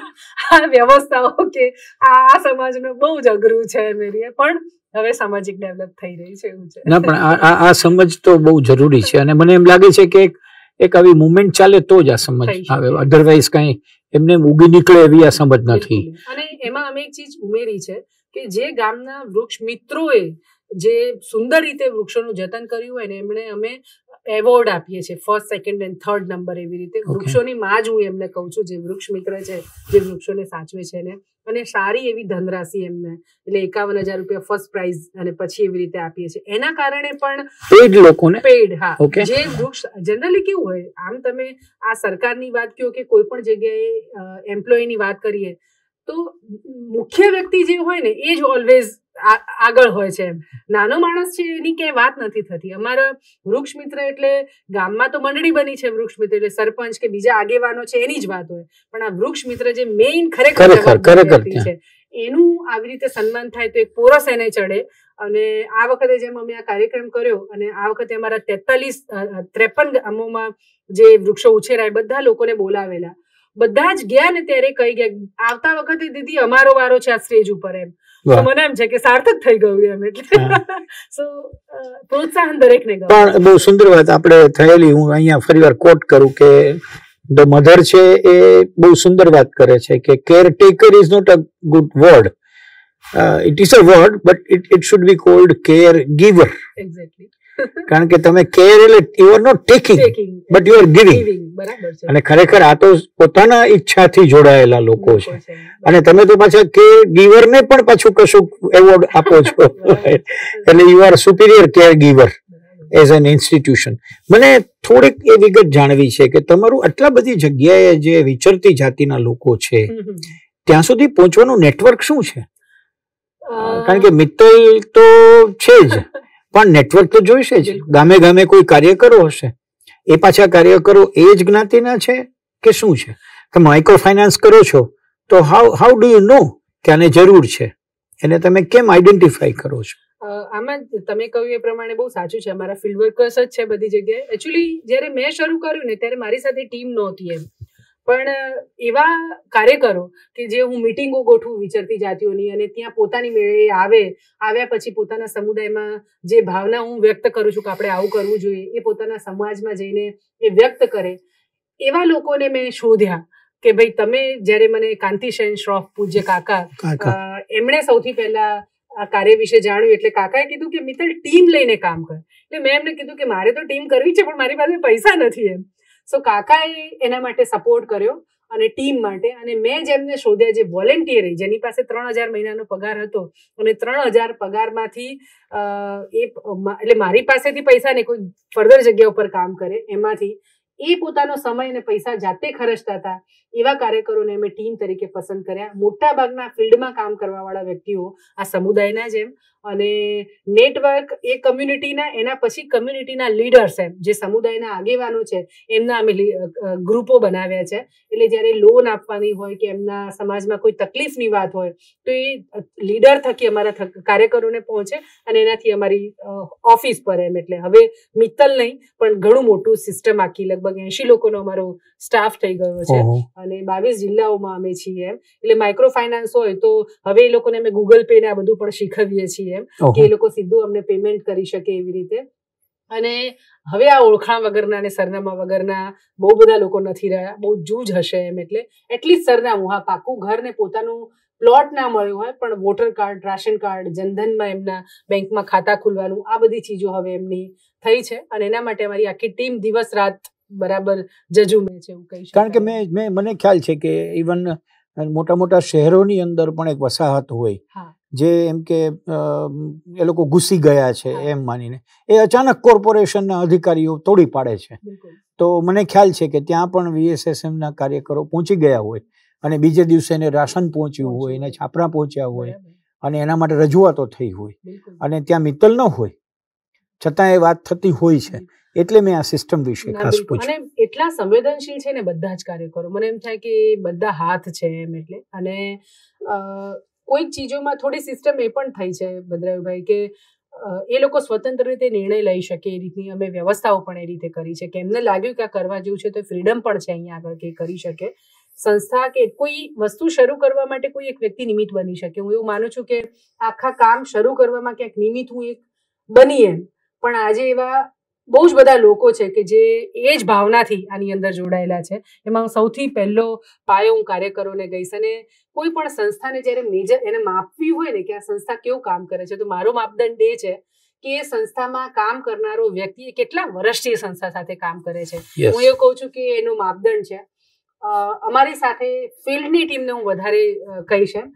આ વ્યવસ્થાઓ કે આ આ સમાજનું બહુ જ અઘરું છે મેરી. પણ હવે સામાજિક ડેવલપ થઈ રહી છે એવું છે. ના પણ આ આ સમજ તો બહુ જરૂરી છે. અને મને એમ લાગે છે કે એક એક આવી મુવમેન્ટ ચાલે તો જ આ સમજ. આવે. અધરવાઇઝ કઈ એમને એમ ઉગી નીકળે એવી આ સમજ નથી. અને એમાં અમે એક ચીજ ઉમેરી છે કે જે ગામના વૃક્ષ મિત્રોએ જે સુંદર રીતે વૃક્ષોનું જતન કર્યું હોય ને એમણે અમે એવોર્ડ આપીએ છીએ. First second and third number એવી રીતે. વૃક્ષોની માં જ હું એમને કહું છું જે વૃક્ષ મિત્ર છે જે વૃક્ષોને સાચવે છે ને. અને સારી એવી ધનરાશિ એમને. એટલે એકાવન હજાર રૂપિયા ફર્સ્ટ પ્રાઇઝ અને પછી એવી રીતે આપીએ છીએ. એના કારણે પણ પેડ લોકોને? પેડ હા. જે વૃક્ષ જનરલી કેવું હોય આમ તમે આ સરકારની વાત કહો કે કોઈ પણ જગ્યાએ એમ્પ્લોયની વાત કરીએ તો મુખ્ય વ્યક્તિ જે હોય ને એ જ ઓલવેઝ આગળ હોય છે એમ. નાનો માણસ છે એની ક્યાંય વાત નથી થતી. અમારા વૃક્ષ મિત્ર એટલે ગામમાં તો મંડળી બની છે વૃક્ષ મિત્ર એટલે સરપંચ કે બીજા આગેવાનો છે એની જ વાત હોય. પણ આ વૃક્ષ મિત્ર જે મેઇન ખરેખર છે એનું આવી રીતે સન્માન થાય તો એક પોરસ એને ચડે. અને આ વખતે જેમ અમે આ કાર્યક્રમ કર્યો અને આ વખતે અમારા તેતાલીસ ત્રેપન ગામોમાં જે વૃક્ષો ઉછેરાય બધા લોકોને બોલાવેલા. બધા જ ગયા ને ત્યારે કહી ગયા આવતા વખતે દીદી અમારો વારો છે આ સ્ટેજ ઉપર એમ. મને એમ છે કે સાર્થક થઈ ગયું એમ એટલે. સો પ્રોત્સાહન દરેકને પણ બહુ સુંદર વાત આપણે થયેલી હું અહીંયા ફરીવાર કોટ કરું કે ધ મધર છે એ બહુ સુંદર વાત કરે છે કે caretaker is not a good word it is a word but it it should be called caregiver exactly કારણ કે તમે કેર એટલે you are not taking but you are giving બરાબર છે. અને ખરેખર આ તો પોતાના ઈચ્છાથી જોડાયેલા લોકો છે. અને તમે તો પાછા કે ગીવરને પણ પાછું કશું એવોર્ડ આપો છો. એટલે you are superior caregiver as an institution મને થોડીક એ વિગત જાણવી છે કે તમારું આટલા બધી જગ્યાએ જે વિચરતી જાતિના લોકો છે. ત્યાં સુધી પહોંચવાનું નેટવર્ક શું છે? કારણ કે મિત્તલ તો છે જ પણ નેટવર્ક તો જોઈશે જ. ગામે ગામે કોઈ કાર્યકરો હશે? એ પાછા કાર્યકરો એ જ જ્ઞાતિના છે કે શું છે? તમે માઇક્રો ફાઇનાન્સ કરો છો, તો how how do you know કે આને જરૂર છે? એને તમે કેમ આઈડેન્ટિફાઈ કરો છો? આમાં તમે કહ્યું એ પ્રમાણે બહુ સાચું છે. અમારા ફિલ્ડ વર્કર્સ જ છે બધી જગ્યાએ. એકચ્યુઅલી જ્યારે મેં શરૂ કર્યું ને, ત્યારે મારી સાથે ટીમ નહોતી એમ. પણ એવા કાર્યકરો કે જે હું મિટિંગો ગોઠવું વિચરતી જાતિઓની અને ત્યાં પોતાની મેળે આવે આવ્યા પછી પોતાના સમુદાયમાં જે ભાવના હું વ્યક્ત કરું છું કે આપણે આવું કરવું જોઈએ એ પોતાના સમાજમાં જઈને એ વ્યક્ત કરે એવા લોકોને મેં શોધ્યા કે ભાઈ તમે જ્યારે મને કાંતિશૈન શ્રોફ પૂજ્ય કાકા એમણે સૌથી પહેલા આ કાર્ય વિશે જાણ્યું એટલે કાકાએ કીધું કે મિત્તલ ટીમ લઈને કામ કર. એટલે મેં એમને કીધું કે મારે તો ટીમ કરવી છે પણ મારી પાસે પૈસા નથી એમ. સો કાકાએ એના માટે સપોર્ટ કર્યો અને ટીમ માટે અને મેં જેમને શોધ્યા જે વોલેન્ટિયર જેની પાસે ત્રણ હજાર મહિનાનો પગાર હતો અને ત્રણ હજાર પગારમાંથી એ એટલે મારી પાસેથી પૈસા ને કોઈ ફર્ધર જગ્યા ઉપર કામ કરે, એમાંથી એ પોતાનો સમય અને પૈસા જાતે ખર્ચતા હતા. એવા કાર્યકરોને અમે ટીમ તરીકે પસંદ કર્યા. મોટા ભાગના ફિલ્ડમાં કામ કરવાવાળા વ્યક્તિઓ આ સમુદાયના જેમ અને નેટવર્ક એ કમ્યુનિટીના, એના પછી કમ્યુનિટીના લીડર્સ એમ. જે સમુદાયના આગેવાનો છે, એમના અમે ગ્રુપો બનાવ્યા છે. એટલે જ્યારે લોન આપવાની હોય કે એમના સમાજમાં કોઈ તકલીફની વાત હોય, તો એ લીડર થકી અમારા કાર્યકરોને પહોંચે અને એનાથી અમારી ઓફિસ પર એમ. એટલે હવે મિત્તલ નહીં, પણ ઘણું મોટું સિસ્ટમ આખી લગભગ એંશી લોકોનો અમારો સ્ટાફ થઈ ગયો છે. અને બાવીસ જિલ્લાઓમાં અમે છીએ એમ. એટલે માઇક્રો ફાઇનાન્સ હોય તો હવે એ લોકોને અમે ગૂગલ પે ને આ બધું પણ શીખવીએ છીએ એમ કે એ લોકો સીધું અમને પેમેન્ટ કરી શકે એવી રીતે. અને હવે આ ઓળખાણ વગરના અને સરનામા વગરના બહુ બધા લોકો નથી રહ્યા બહુ જૂજ હશે એમ એટલે. એટલીસ્ટ સરનામું હા પાકું ઘર ને પોતાનું પ્લોટ ના મળ્યું હોય પણ વોટર કાર્ડ રાશન કાર્ડ જનધનમાં એમના બેંકમાં ખાતા ખોલવાનું આ બધી ચીજો હવે એમની થઈ છે. અને એના માટે અમારી આખી ટીમ દિવસ રાત બરાબર જજુમે છે એવું કહી કારણ કે મેં મેં મને ખ્યાલ છે કે ઇવન મોટા મોટા શહેરોની અંદર પણ એક વસાહત હોય જે એમ કે એ લોકો ઘૂસી ગયા છે એમ માનીને. એ અચાનક કોર્પોરેશનના અધિકારીઓ તોડી પાડે છે. તો મને ખ્યાલ છે કે ત્યાં પણ વીએસએસએમના કાર્યકરો પહોંચી ગયા હોય અને બીજે દિવસે એને રાશન પહોંચ્યું હોય એને છાપરા પહોંચ્યા હોય અને એના માટે રજૂઆતો થઈ હોય. અને ત્યાં મિત્તલ ન હોય. છતાં એ વાત થતી હોય છે. એટલે મેં આ સિસ્ટમ વિશે ખાસ પૂછ્યું. અને એટલા સંવેદનશીલ છે ને બધા જ કાર્યકરો મને એમ થાય કે બધા હાથ છે એમ એટલે. અને કોઈક ચીજોમાં થોડી સિસ્ટમ એ પણ થઈ છે ભદ્રાયુભાઈ કે એ લોકો સ્વતંત્ર રીતે નિર્ણય લઈ શકે એ રીતની. અમે વ્યવસ્થાઓ પણ એ રીતે કરી છે કે એમને લાગ્યું કે આ કરવા જેવું છે તો ફ્રીડમ પણ છે અહીંયા આગળ કે કરી શકે. સંસ્થા કે કોઈ વસ્તુ શરૂ કરવા માટે કોઈ એક વ્યક્તિ નિમિત્ત બની શકે. હું એવું માનું છું કે આખા કામ શરૂ કરવામાં ક્યાંક નિમિત્ત હું એક બની એમ. પણ આજે એવા બહુ જ બધા લોકો છે કે જે એ જ ભાવનાથી આની અંદર જોડાયેલા છે. એમાં સૌથી પહેલો પાયો હું કાર્યકરોને ગઈશ અને કોઈ પણ સંસ્થાને જ્યારે મેજર એને માપવી હોય ને કે આ સંસ્થા કેવું કામ કરે છે તો મારો માપદંડ એ છે કે એ સંસ્થામાં કામ કરનારો વ્યક્તિ એ કેટલા વર્ષથી એ સંસ્થા સાથે કામ કરે છે. હું એવું કહું છું કે એનું માપદંડ છે. અમારી સાથે ફિલ્ડની ટીમને હું વધારે કહીશ એમ.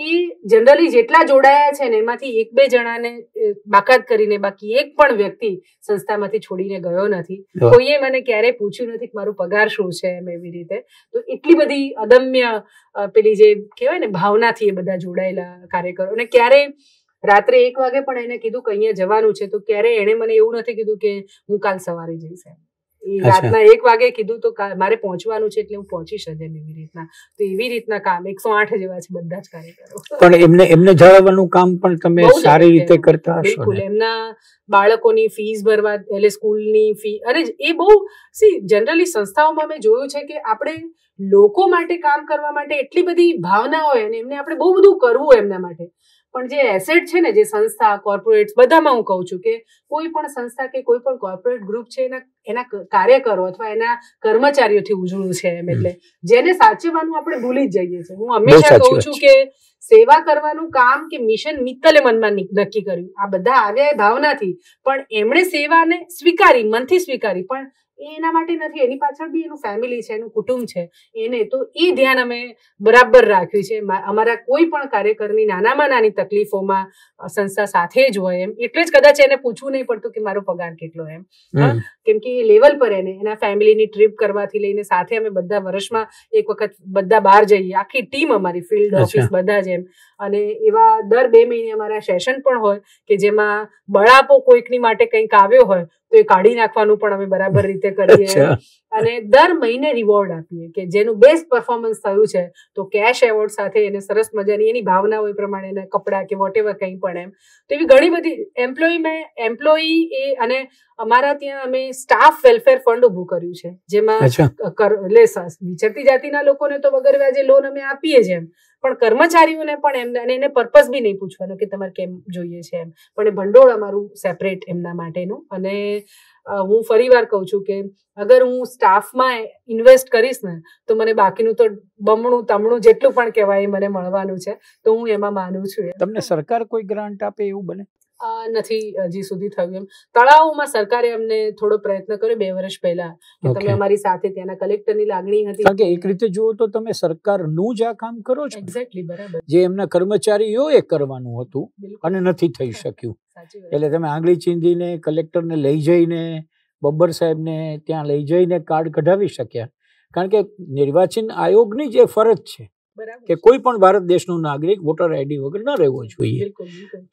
એ જનરલી જેટલા જોડાયા છે ને એમાંથી એક બે જણાને બાકાત કરીને બાકી એક પણ વ્યક્તિ સંસ્થામાંથી છોડીને ગયો નથી. કોઈએ મને ક્યારેય પૂછ્યું નથી કે મારું પગાર શું છે એમ એવી રીતે તો એટલી બધી અદમ્ય પેલી જે કહેવાય ને ભાવનાથી એ બધા જોડાયેલા કાર્યકરો અને ક્યારેય રાત્રે એક વાગે પણ એને કીધું કે અહીંયા જવાનું છે તો ક્યારેય એણે મને એવું નથી કીધું કે હું કાલ સવારે જઈશ એમ. રાતના એક વાગે કીધું તો મારે પહોંચવાનું છે એટલે હું પહોંચી શકે એવી રીતના. તો એવી રીતના કામ એકસો આઠ જેવા છે બધા જ કાર્યકરો. પણ એમને એમને જાળવવાનું કામ પણ તમે સારી રીતે કરતા હશો બિલકુલ. એમના બાળકોની ફીસ ભરવા એટલે સ્કૂલની ફી અને એ બહુ સી જનરલી સંસ્થાઓમાં મેં જોયું છે કે આપણે લોકો માટે કામ કરવા માટે એટલી બધી ભાવના હોય અને એમને આપણે બહુ બધું કરવું એમના માટે. પણ જે એસેટ છે ને જે સંસ્થા કોર્પોરેટ બધામાં હું કહું છું કે કોઈ પણ સંસ્થા કે કોઈ પણ કોર્પોરેટ ગ્રુપ છે એના એના કાર્યકરો અથવા એના કર્મચારીઓથી ઉજળું છે એમ એટલે. જેને સાચવવાનું આપણે ભૂલી જ જઈએ છીએ. હું હંમેશા કહું છું કે સેવા કરવાનું કામ કે મિશન મિત્તલે મનમાં નક્કી કર્યું. આ બધા આવ્યા એ ભાવનાથી. પણ એમણે સેવાને સ્વીકારી મનથી સ્વીકારી. પણ એ એના માટે નથી એની પાછળ બી એનું ફેમિલી છે એનું કુટુંબ છે. એને તો એ ધ્યાન અમે બરાબર રાખ્યું છે. અમારા કોઈ પણ કાર્યકરની નાનામાં નાની તકલીફોમાં સંસ્થા સાથે જ હોય એમ. એટલે જ કદાચ એને પૂછવું નહીં પડતું કે મારો પગાર કેટલો એમ. કેમ કે એ લેવલ પર એને એના ફેમિલીની ટ્રીપ કરવાથી લઈને સાથે અમે બધા વર્ષમાં એક વખત બધા બહાર જઈએ. આખી ટીમ અમારી ફિલ્ડ ઓફિસ બધા જ એમ. અને એવા દર બે મહિને અમારા સેશન પણ હોય કે જેમાં બળાપો કોઈકની માટે કંઈક આવ્યો હોય તો એ કાઢી નાખવાનું પણ અમે બરાબર રીતે કરીએ અને દર મહિને રિવોર્ડ આપીએ કે જેનું બેસ્ટ પરફોર્મન્સ થયું છે તો કેશ એવોર્ડ સાથે એને સરસ મજાની એની ભાવના હોય પ્રમાણે એના કપડાં કે વોટ એવર કંઈ પણ એમ. તો એવી ઘણી બધી એમ્પ્લોયી મેં એમ્પ્લોયી એ અને અમારા ત્યાં અમે સ્ટાફ વેલફેર ફંડ ઊભું કર્યું છે જેમાં એટલે વિચરતી જાતિના લોકોને તો વગર વ્યાજે લોન અમે આપીએ જ એમ. પણ કર્મચારીઓને પણ એમને અને એને પર્પઝ બી નહીં પૂછવાનો કે તમારે કેમ જોઈએ છે એમ. પણ એ ભંડોળ અમારું સેપરેટ એમના માટેનું અને હું ફરીવાર કહું છું કે અગર હું સ્ટાફમાં ઇન્વેસ્ટ કરીશ ને, તો મને બાકીનું તો બમણું, તમણું જેટલું પણ કહેવાય મને મળવાનું છે, તો હું એમાં માનું છું તમને સરકાર કોઈ ગ્રાન્ટ આપે એવું બને? નથી હજી સુધી થયું એમ. તળાવોમાં સરકારે અમને થોડો પ્રયત્ન કર્યો બે વર્ષ પહેલા કે તમે અમારી સાથે ત્યાંના કલેક્ટરની લાગણી હતી. કારણ કે એક રીતે જુઓ તો તમે સરકારનું જ આ કામ કરો છો. એક્ઝેક્ટલી બરાબર. જે એમના કર્મચારીઓએ કરવાનું હતું અને નથી થઈ શક્યું. એટલે તમે આંગળી ચીંધીને કલેક્ટરને લઈ જઈને બબ્બર સાહેબને ત્યાં લઈ જઈને કાર્ડ કઢાવી શક્યા. કારણ કે નિર્વાચન આયોગની જે ફરજ છે કે કોઈ પણ ભારત દેશનું નાગરિક વોટર આઈડી વગર ન રહેવો જોઈએ.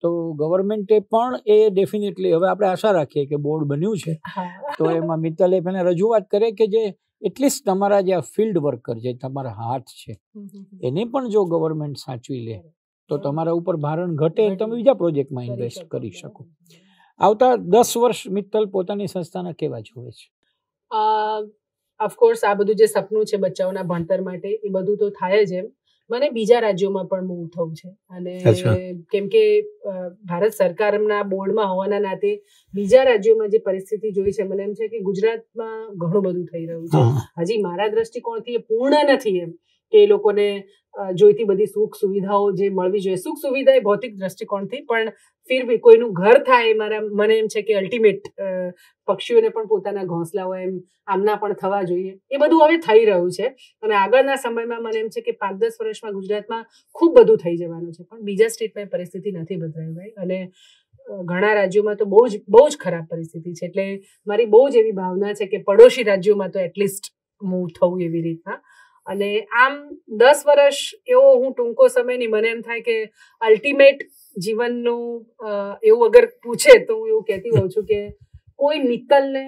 તો ગવર્મેન્ટે પણ એ ડેફિનેટલી હવે આપણે આશા રાખીએ કે બોર્ડ બન્યું છે. તો એમાં મિત્તલે પહેલા રજૂઆત કરે કે જે એટલીસ્ટ તમારા જે આ ફિલ્ડ વર્કર જે તમારા હાથ છે. એને પણ જો ગવર્મેન્ટ સાચવી લે તો તમારા ઉપર ભારણ ઘટે તમે બીજા પ્રોજેક્ટમાં ઇન્વેસ્ટ કરી શકો. આવતા દસ વર્ષ મિત્તલ પોતાની સંસ્થાના કેવા જોવે છે? ઓફકોર્સ આ બધું જે સપનું છે બચ્ચાઓના ભણતર માટે એ બધું તો થાય જ એમ. મને બીજા રાજ્યોમાં પણ મૂવ થવું છે. અને કેમ કે ભારત સરકારના બોર્ડમાં હોવાના નાતે બીજા રાજ્યોમાં જે પરિસ્થિતિ જોઈ છે મને એમ છે કે ગુજરાતમાં ઘણું બધું થઈ રહ્યું છે. હજી મારા દ્રષ્ટિકોણથી એ પૂર્ણ નથી એમ. કે એ લોકોને જોઈતી બધી સુખ સુવિધાઓ જે મળવી જોઈએ. સુખ સુવિધા એ ભૌતિક દ્રષ્ટિકોણથી, પણ ફિર બી કોઈનું ઘર થાય મારા, મને એમ છે કે અલ્ટિમેટ પક્ષીઓને પણ પોતાના ઘોંસલાઓ એમ, આમના પણ થવા જોઈએ. એ બધું હવે થઈ રહ્યું છે. અને આગળના સમયમાં મને એમ છે કે પાંચ દસ વર્ષમાં ગુજરાતમાં ખૂબ બધું થઈ જવાનું છે. પણ બીજા સ્ટેટમાં પરિસ્થિતિ નથી બદલાઈ ભાઈ. અને ઘણા રાજ્યોમાં તો બહુ જ બહુ જ ખરાબ પરિસ્થિતિ છે. એટલે મારી બહુ જ એવી ભાવના છે કે પડોશી રાજ્યોમાં તો એટલીસ્ટ મૂવ થવું એવી રીતના. અને આમ દસ વર્ષ એવો હું ટૂંકો સમયની મને એમ થાય કે અલ્ટિમેટ જીવનનું એવું અગર પૂછે તો હું એવું કહેતી હોઉં છું કે કોઈ મિત્તલને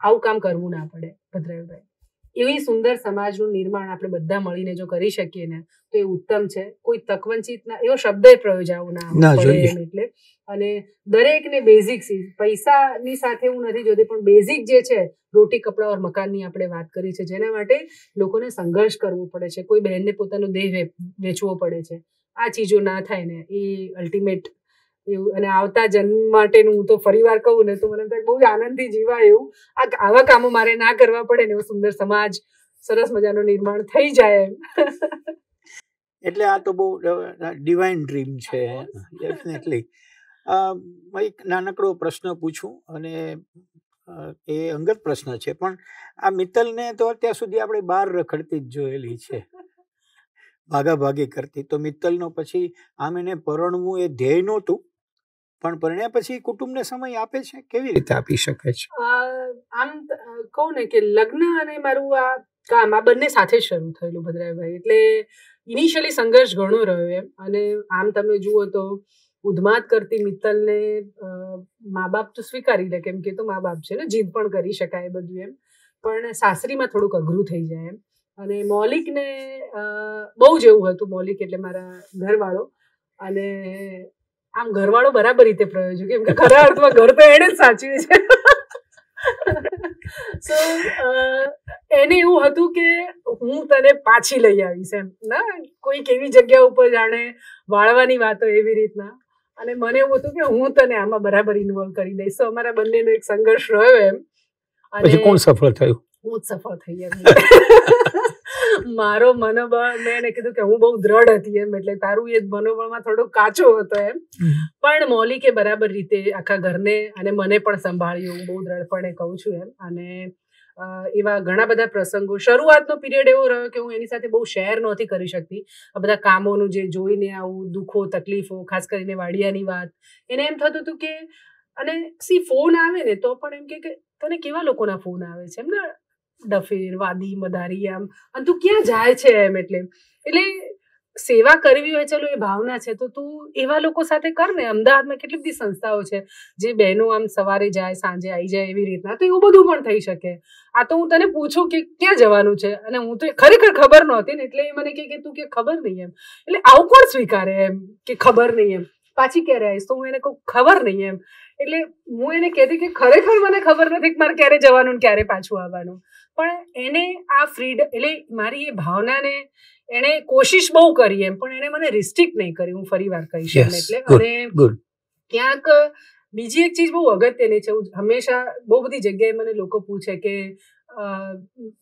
આવું કામ કરવું ના પડે, ભદ્રાયુભાઈ. એવી સુંદર સમાજનું નિર્માણ આપણે બધા મળીને જો કરી શકીએ ને તો એ ઉત્તમ છે. કોઈ તકવંચિત ના એવો શબ્દ પ્રયોજાવું ના એટલે. અને દરેકને બેઝિક પૈસાની સાથે હું નથી જોતી પણ બેઝિક જે છે રોટી કપડા ઓર મકાનની આપણે વાત કરી છે જેના માટે લોકોને સંઘર્ષ કરવો પડે છે. કોઈ બહેનને પોતાનો દેહ વેચવો પડે છે. આ ચીજો ના થાય ને એ અલ્ટિમેટ એવું અને આવતા જન્મ માટેનું હું તો ફરી વાર કહું ને તો મને તો બહુ આનંદથી જીવાય એવું. આ આવા કામો મારે ના કરવા પડે ને એવો સુંદર સમાજ સરસ મજાનું નિર્માણ થઈ જાય એમ. એટલે આ તો બહુ ડિવાઇન ડ્રીમ છે. ડેફિનેટલી એક નાનકડો પ્રશ્ન પૂછું અને એ અંગત પ્રશ્ન છે. પણ આ મિત્તલને તો અત્યાર સુધી આપણે બહાર રખડતી જ જોયેલી છે. ભાગાભાગી કરતી. તો મિત્તલનો પછી આમ એને પરણવું એ ધ્યેય નહોતું. પણ પરણ્યા પછી કુટુંબને સમય આપે છે? કેવી રીતે આપી શકે છે? આમ કહું ને કે લગ્ન અને મારું આ કામ આ બંને સાથે શરૂ થયેલું ભદ્રાયભાઈ એટલે ઇનિશિયલી સંઘર્ષ ઘણો રહ્યો એમ. અને આમ તમે જુઓ તો ઉદ્માત કરતી મિત્તલને મા બાપ તો સ્વીકારી લે કેમ કે તો મા બાપ છે ને, જીદ પણ કરી શકાય બધું એમ. પણ સાસરીમાં થોડુંક અઘરું થઈ જાય એમ. અને મૌલિકને બહુ જ એવું હતું, મૌલિક એટલે મારા ઘરવાળો. અને આમ ઘરવાળો બરાબર રીતે પ્રયોજ્યો. કેમ કે ખરા અર્થમાં ઘર તો એને જ સાચવે છે. સો એને એવું હતું કે હું તને પાછી લઈ આવીશ એમ. ના કોઈક એવી જગ્યા ઉપર જાણે વાળવાની વાતો એવી રીતના. અને મને એવું હતું કે હું તને આમાં બરાબર ઇન્વોલ્વ કરી દઈશ. તો અમારા બંનેનો એક સંઘર્ષ રહ્યો એમ. અને કોણ સફળ થયું? હું જ સફળ થઈ એમ મારો મનોબળ મેં એને કીધું કે હું બહુ દ્રઢ હતી એમ એટલે તારું એ મનોબળમાં થોડો કાચો હતો એમ. પણ મૌલિકે બરાબર રીતે આખા ઘરને અને મને પણ સંભાળ્યું બહુ દ્રઢપણે કહું છું એમ. અને એવા ઘણા બધા પ્રસંગો શરૂઆતનો પીરિયડ એવો રહ્યો કે હું એની સાથે બહુ શેર નહોતી કરી શકતી. આ બધા કામોનું જે જોઈને આવું દુઃખો તકલીફો ખાસ કરીને વાડિયાની વાત એને એમ થતું હતું કે અને સી ફોન આવે ને તો પણ એમ કે કે તને કેવા લોકોના ફોન આવે છે? એમ ને ડફેર, વાદી, મદારી આમ. અને તું ક્યાં જાય છે એમ એટલે? એટલે સેવા કરવી હોય, ચલો એ ભાવના છે, તો તું એવા લોકો સાથે કર ને. અમદાવાદમાં કેટલી બધી સંસ્થાઓ છે, જે બહેનો આમ સવારે જાય, સાંજે આવી જાય એવી રીતના. તો એવું બધું પણ થઈ શકે. આ તો હું તને પૂછું કે ક્યાં જવાનું છે? અને હું તો ખરેખર ખબર નહોતી ને, એટલે એ મને કહે કે તું કે ખબર નહીં એમ. એટલે આવું કોણ સ્વીકારે એમ કે ખબર નહીં એમ? પાછી ક્યારે આવીશ? તો હું એને કહું, ખબર નહીં એમ. એટલે હું એને કહેતી કે ખરેખર મને ખબર નથી કે મારે ક્યારે જવાનું ને ક્યારે પાછું આવવાનું. પણ એને આ ફ્રીડ એટલે મારી એ ભાવનાને એણે કોશિશ બહુ કરી એમ પણ એણે મને રિસ્ટ્રિક્ટ નહીં કરી હું ફરી વાર કહીશ એટલે અને ક્યાંક બીજી એક ચીજ બહુ અગત્યની છે હંમેશા બહુ બધી જગ્યાએ મને લોકો પૂછે કે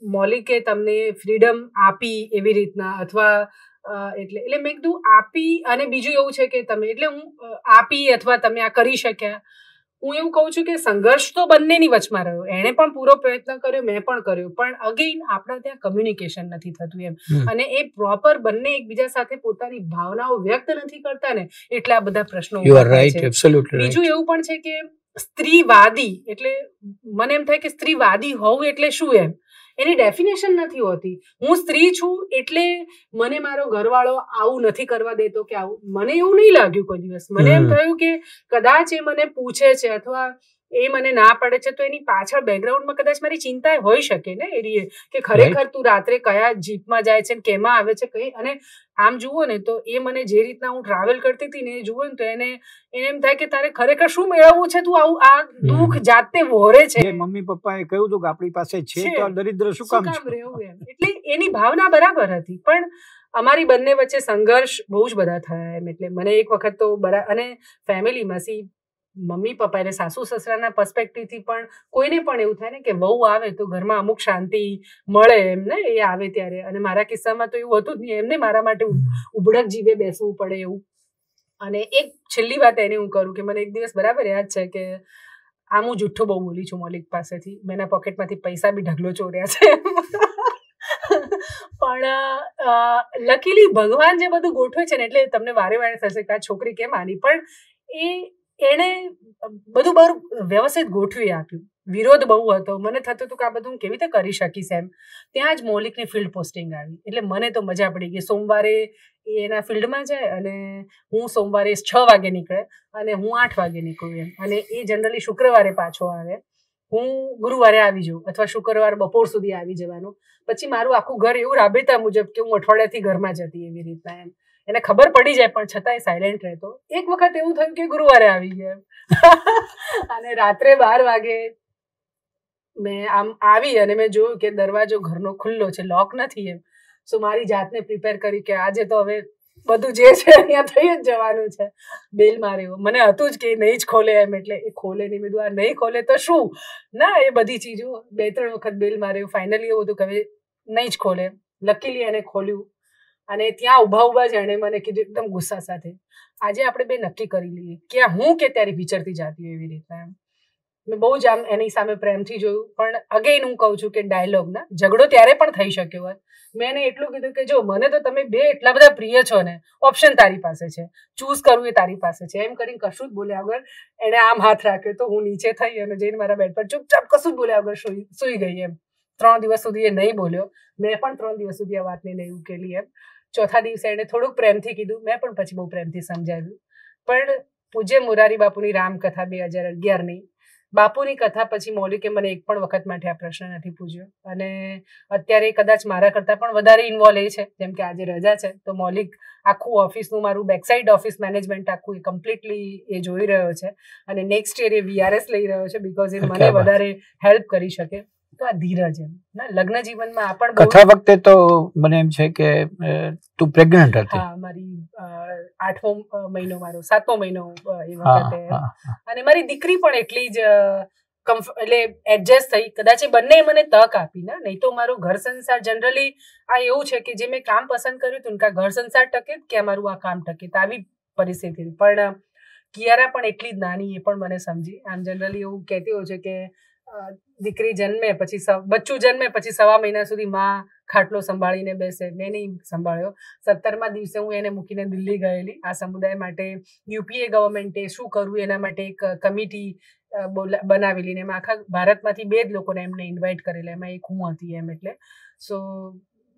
મૌલિકે તમને ફ્રીડમ આપી એવી રીતના અથવા એટલે એટલે મેં કીધું આપી અને બીજું એવું છે કે તમે એટલે હું આપી અથવા તમે આ કરી શક્યા. હું એવું કહું છું કે સંઘર્ષ તો બંનેની વચમાં રહ્યો. એણે પણ પૂરો પ્રયત્ન કર્યો મેં પણ કર્યો. પણ અગેઇન આપણા ત્યાં કમ્યુનિકેશન નથી થતું એમ. અને એ પ્રોપર બંને એકબીજા સાથે પોતાની ભાવનાઓ વ્યક્ત નથી કરતા ને એટલે આ બધા પ્રશ્નો બીજું એવું પણ છે કે સ્ત્રીવાદી એટલે મને એમ થાય કે સ્ત્રીવાદી હોવું એટલે શું એમ? એની ડેફિનેશન નથી હોતી. હું સ્ત્રી છું એટલે મને મારો ઘરવાળો આવું નથી કરવા દેતો કે આવું. મને એવું નહીં લાગ્યું કોઈ દિવસ. મને એમ થયું કે કદાચ એ મને પૂછે છે અથવા એ મને ના પડે છે તો એની પાછળ બેકગ્રાઉન્ડમાં કદાચ મારી ચિંતા હોઈ શકે ને એરીએ કે ખરેખર તું રાત્રે કયા જીપમાં જાય છે કેમાં આવે છે કઈ? અને આમ જુઓ ને તો એ મને જે રીતના હું ટ્રાવેલ કરતી હતી ને એ જુઓ ને તો એને એને એમ થાય કે તારે ખરેખર શું મેળવવું છે તું આવું આ દુઃખ જાતે વહોરે છે. મમ્મી પપ્પાએ કહ્યું હતું કે આપણી પાસે છે. તો દરિદ્ર શું કામ કામ રહેવું એમ? એટલે એની ભાવના બરાબર હતી. પણ અમારી બંને વચ્ચે સંઘર્ષ બહુ જ બધા થયા એમ. એટલે મને એક વખત તો બરા અને ફેમિલીમાં સી મમ્મી, પપ્પા એટલે સાસુ સસરાના પર્સપેક્ટિવથી પણ કોઈને પણ એવું થાય ને કે વહુ આવે તો ઘરમાં અમુક શાંતિ મળે એમને એ આવે ત્યારે. અને મારા કિસ્સામાં તો એવું હતું જ નહીં. એમને મારા માટે ઉભડક જીવે બેસવું પડે એવું. અને એક છેલ્લી વાત એને હું કરું કે મને એક દિવસ બરાબર યાદ છે કે આમ હું જુઠ્ઠું બહુ બોલી છું મલિક પાસેથી. મેં એના પોકેટમાંથી પૈસા બી ઢગલો ચોર્યા છે. પણ લકીલી ભગવાન જે બધું ગોઠવે છે ને, એટલે તમને વારે વારે થશે કે આ છોકરી કેમ આની? પણ એ એણે બધું બહાર વ્યવસ્થિત ગોઠવી આપ્યું. વિરોધ બહુ હતો. મને થતું હતું કે આ બધું હું કેવી રીતે કરી શકીશ એમ. ત્યાં જ મૌલિકની ફિલ્ડ પોસ્ટિંગ આવી. એટલે મને તો મજા પડી ગઈ. સોમવારે એ એના ફિલ્ડમાં જાય અને હું સોમવારે છ વાગે નીકળે અને હું આઠ વાગે નીકળું એમ. અને એ જનરલી શુક્રવારે પાછો આવે. હું ગુરુવારે આવી જાઉં અથવા શુક્રવાર બપોર સુધી આવી જવાનું. પછી મારું આખું ઘર એવું રાબેતા મુજબ કે હું અઠવાડિયાથી ઘરમાં જતી એવી રીતના એમ. એને ખબર પડી જાય, પણ છતાંય સાયલેન્ટ રહેતો. એક વખત એવું થયું કે ગુરુવારે આવી ગયા અને રાત્રે બાર વાગે મેં આમ આવી અને મેં જોયું કે દરવાજો ઘરનો ખુલ્લો છે લોક નથી એમ. સો મારી જાતને પ્રિપેર કરી કે આજે તો હવે બધું જે છે અહીંયા થઈ જ જવાનું છે. બેલ માર્યો. મને હતું જ કે નહીં જ ખોલે એમ, એટલે એ ખોલે નહીં. બધું આ નહીં ખોલે તો શું? ના, એ બધી ચીજો. બે ત્રણ વખત બેલ માર્યો. ફાઇનલી એવું હતું કે નહીં જ ખોલે લકીલી એને ખોલ્યું. અને ત્યાં ઊભા ઊભા જ એણે મને કીધું, એકદમ ગુસ્સા સાથે, આજે આપણે બે નક્કી કરી લઈએ કે હું કે ત્યારે વિચરતી જાતી એવી રીતના. એમ. મેં બહુ જ આમ એની સામે પ્રેમથી જોયું, પણ અગેન હું કહું છું કે ડાયલોગના ઝઘડો ત્યારે પણ થઈ શક્યો હોય મેં એને એટલું કીધું કે, જો, મને તો તમે બે એટલા બધા પ્રિય છો ને ઓપ્શન તારી પાસે છે. ચૂઝ કરવું એ તારી પાસે છે. એમ કરીને કશું જ બોલ્યા વગર એણે આમ હાથ રાખ્યો તો હું નીચે થઈ અને જઈને મારા બેડ પર ચૂપચાપ કશું જ બોલ્યા વગર સુઈ સુઈ ગઈ એમ. ત્રણ દિવસ સુધી એ નહીં બોલ્યો. મેં પણ ત્રણ દિવસ સુધી આ વાતને નહીં ઉકેલી એમ. ચોથા દિવસે એણે થોડુંક પ્રેમથી કીધું મેં પણ પછી બહુ પ્રેમથી સમજાવ્યું. પણ પૂજ્ય મોરારી બાપુની રામકથા બે હજાર અગિયારની બાપુની કથા પછી મૌલિકે મને એક પણ વખત માટે આ પ્રશ્ન નથી પૂછ્યો. અને અત્યારે કદાચ મારા કરતાં પણ વધારે ઇન્વોલ્વ એ છે જેમ કે આજે રજા છે તો મૌલિક આખું ઓફિસનું મારું બેકસાઇડ ઓફિસ મેનેજમેન્ટ આખું એ કમ્પ્લીટલી એ જોઈ રહ્યો છે. અને નેક્સ્ટ યર એ વીઆરએસ લઈ રહ્યો છે બીકોઝ એ મને વધારે હેલ્પ કરી શકે. તો આ ધીરજ એમ. ના લગ્ન જીવનમાં આ પણ કથા વખતે તો મને એમ છે કે તું પ્રેગ્નન્ટ હતી. હા મારી આઠમો મહિનો મારો સાતમો મહિનો એ વખતે અને મારી દીકરી પણ એટલી જ એટલે એડજસ્ટ થઈ. કદાચ એ બંને મને તક આપી ને નહીં તો મારો ઘર સંસાર જનરલી આ એવું છે કે જે મેં કામ પસંદ કર્યું હતું કા ઘર સંસાર ટકે કે મારું આ કામ ટકે તો આવી પરિસ્થિતિ પણ કિયારા પણ એટલી જ નાની એ પણ મને સમજી. આમ જનરલી એવું કહેતી હોય છે કે દીકરી જન્મે પછી બચ્ચું જન્મે પછી સવા મહિના સુધી માં ખાટલો સંભાળીને બેસે. મેં નહીં સંભાળ્યો. સત્તરમા દિવસે હું એને મૂકીને દિલ્હી ગયેલી. આ સમુદાય માટે યુપીએ ગવર્મેન્ટે શું કરવું એના માટે એક કમિટી બનાવેલી ને એમાં આખા ભારતમાંથી બે જ લોકોને એમને ઇન્વાઇટ કરેલા. એમાં એક હું હતી એમ એટલે. સો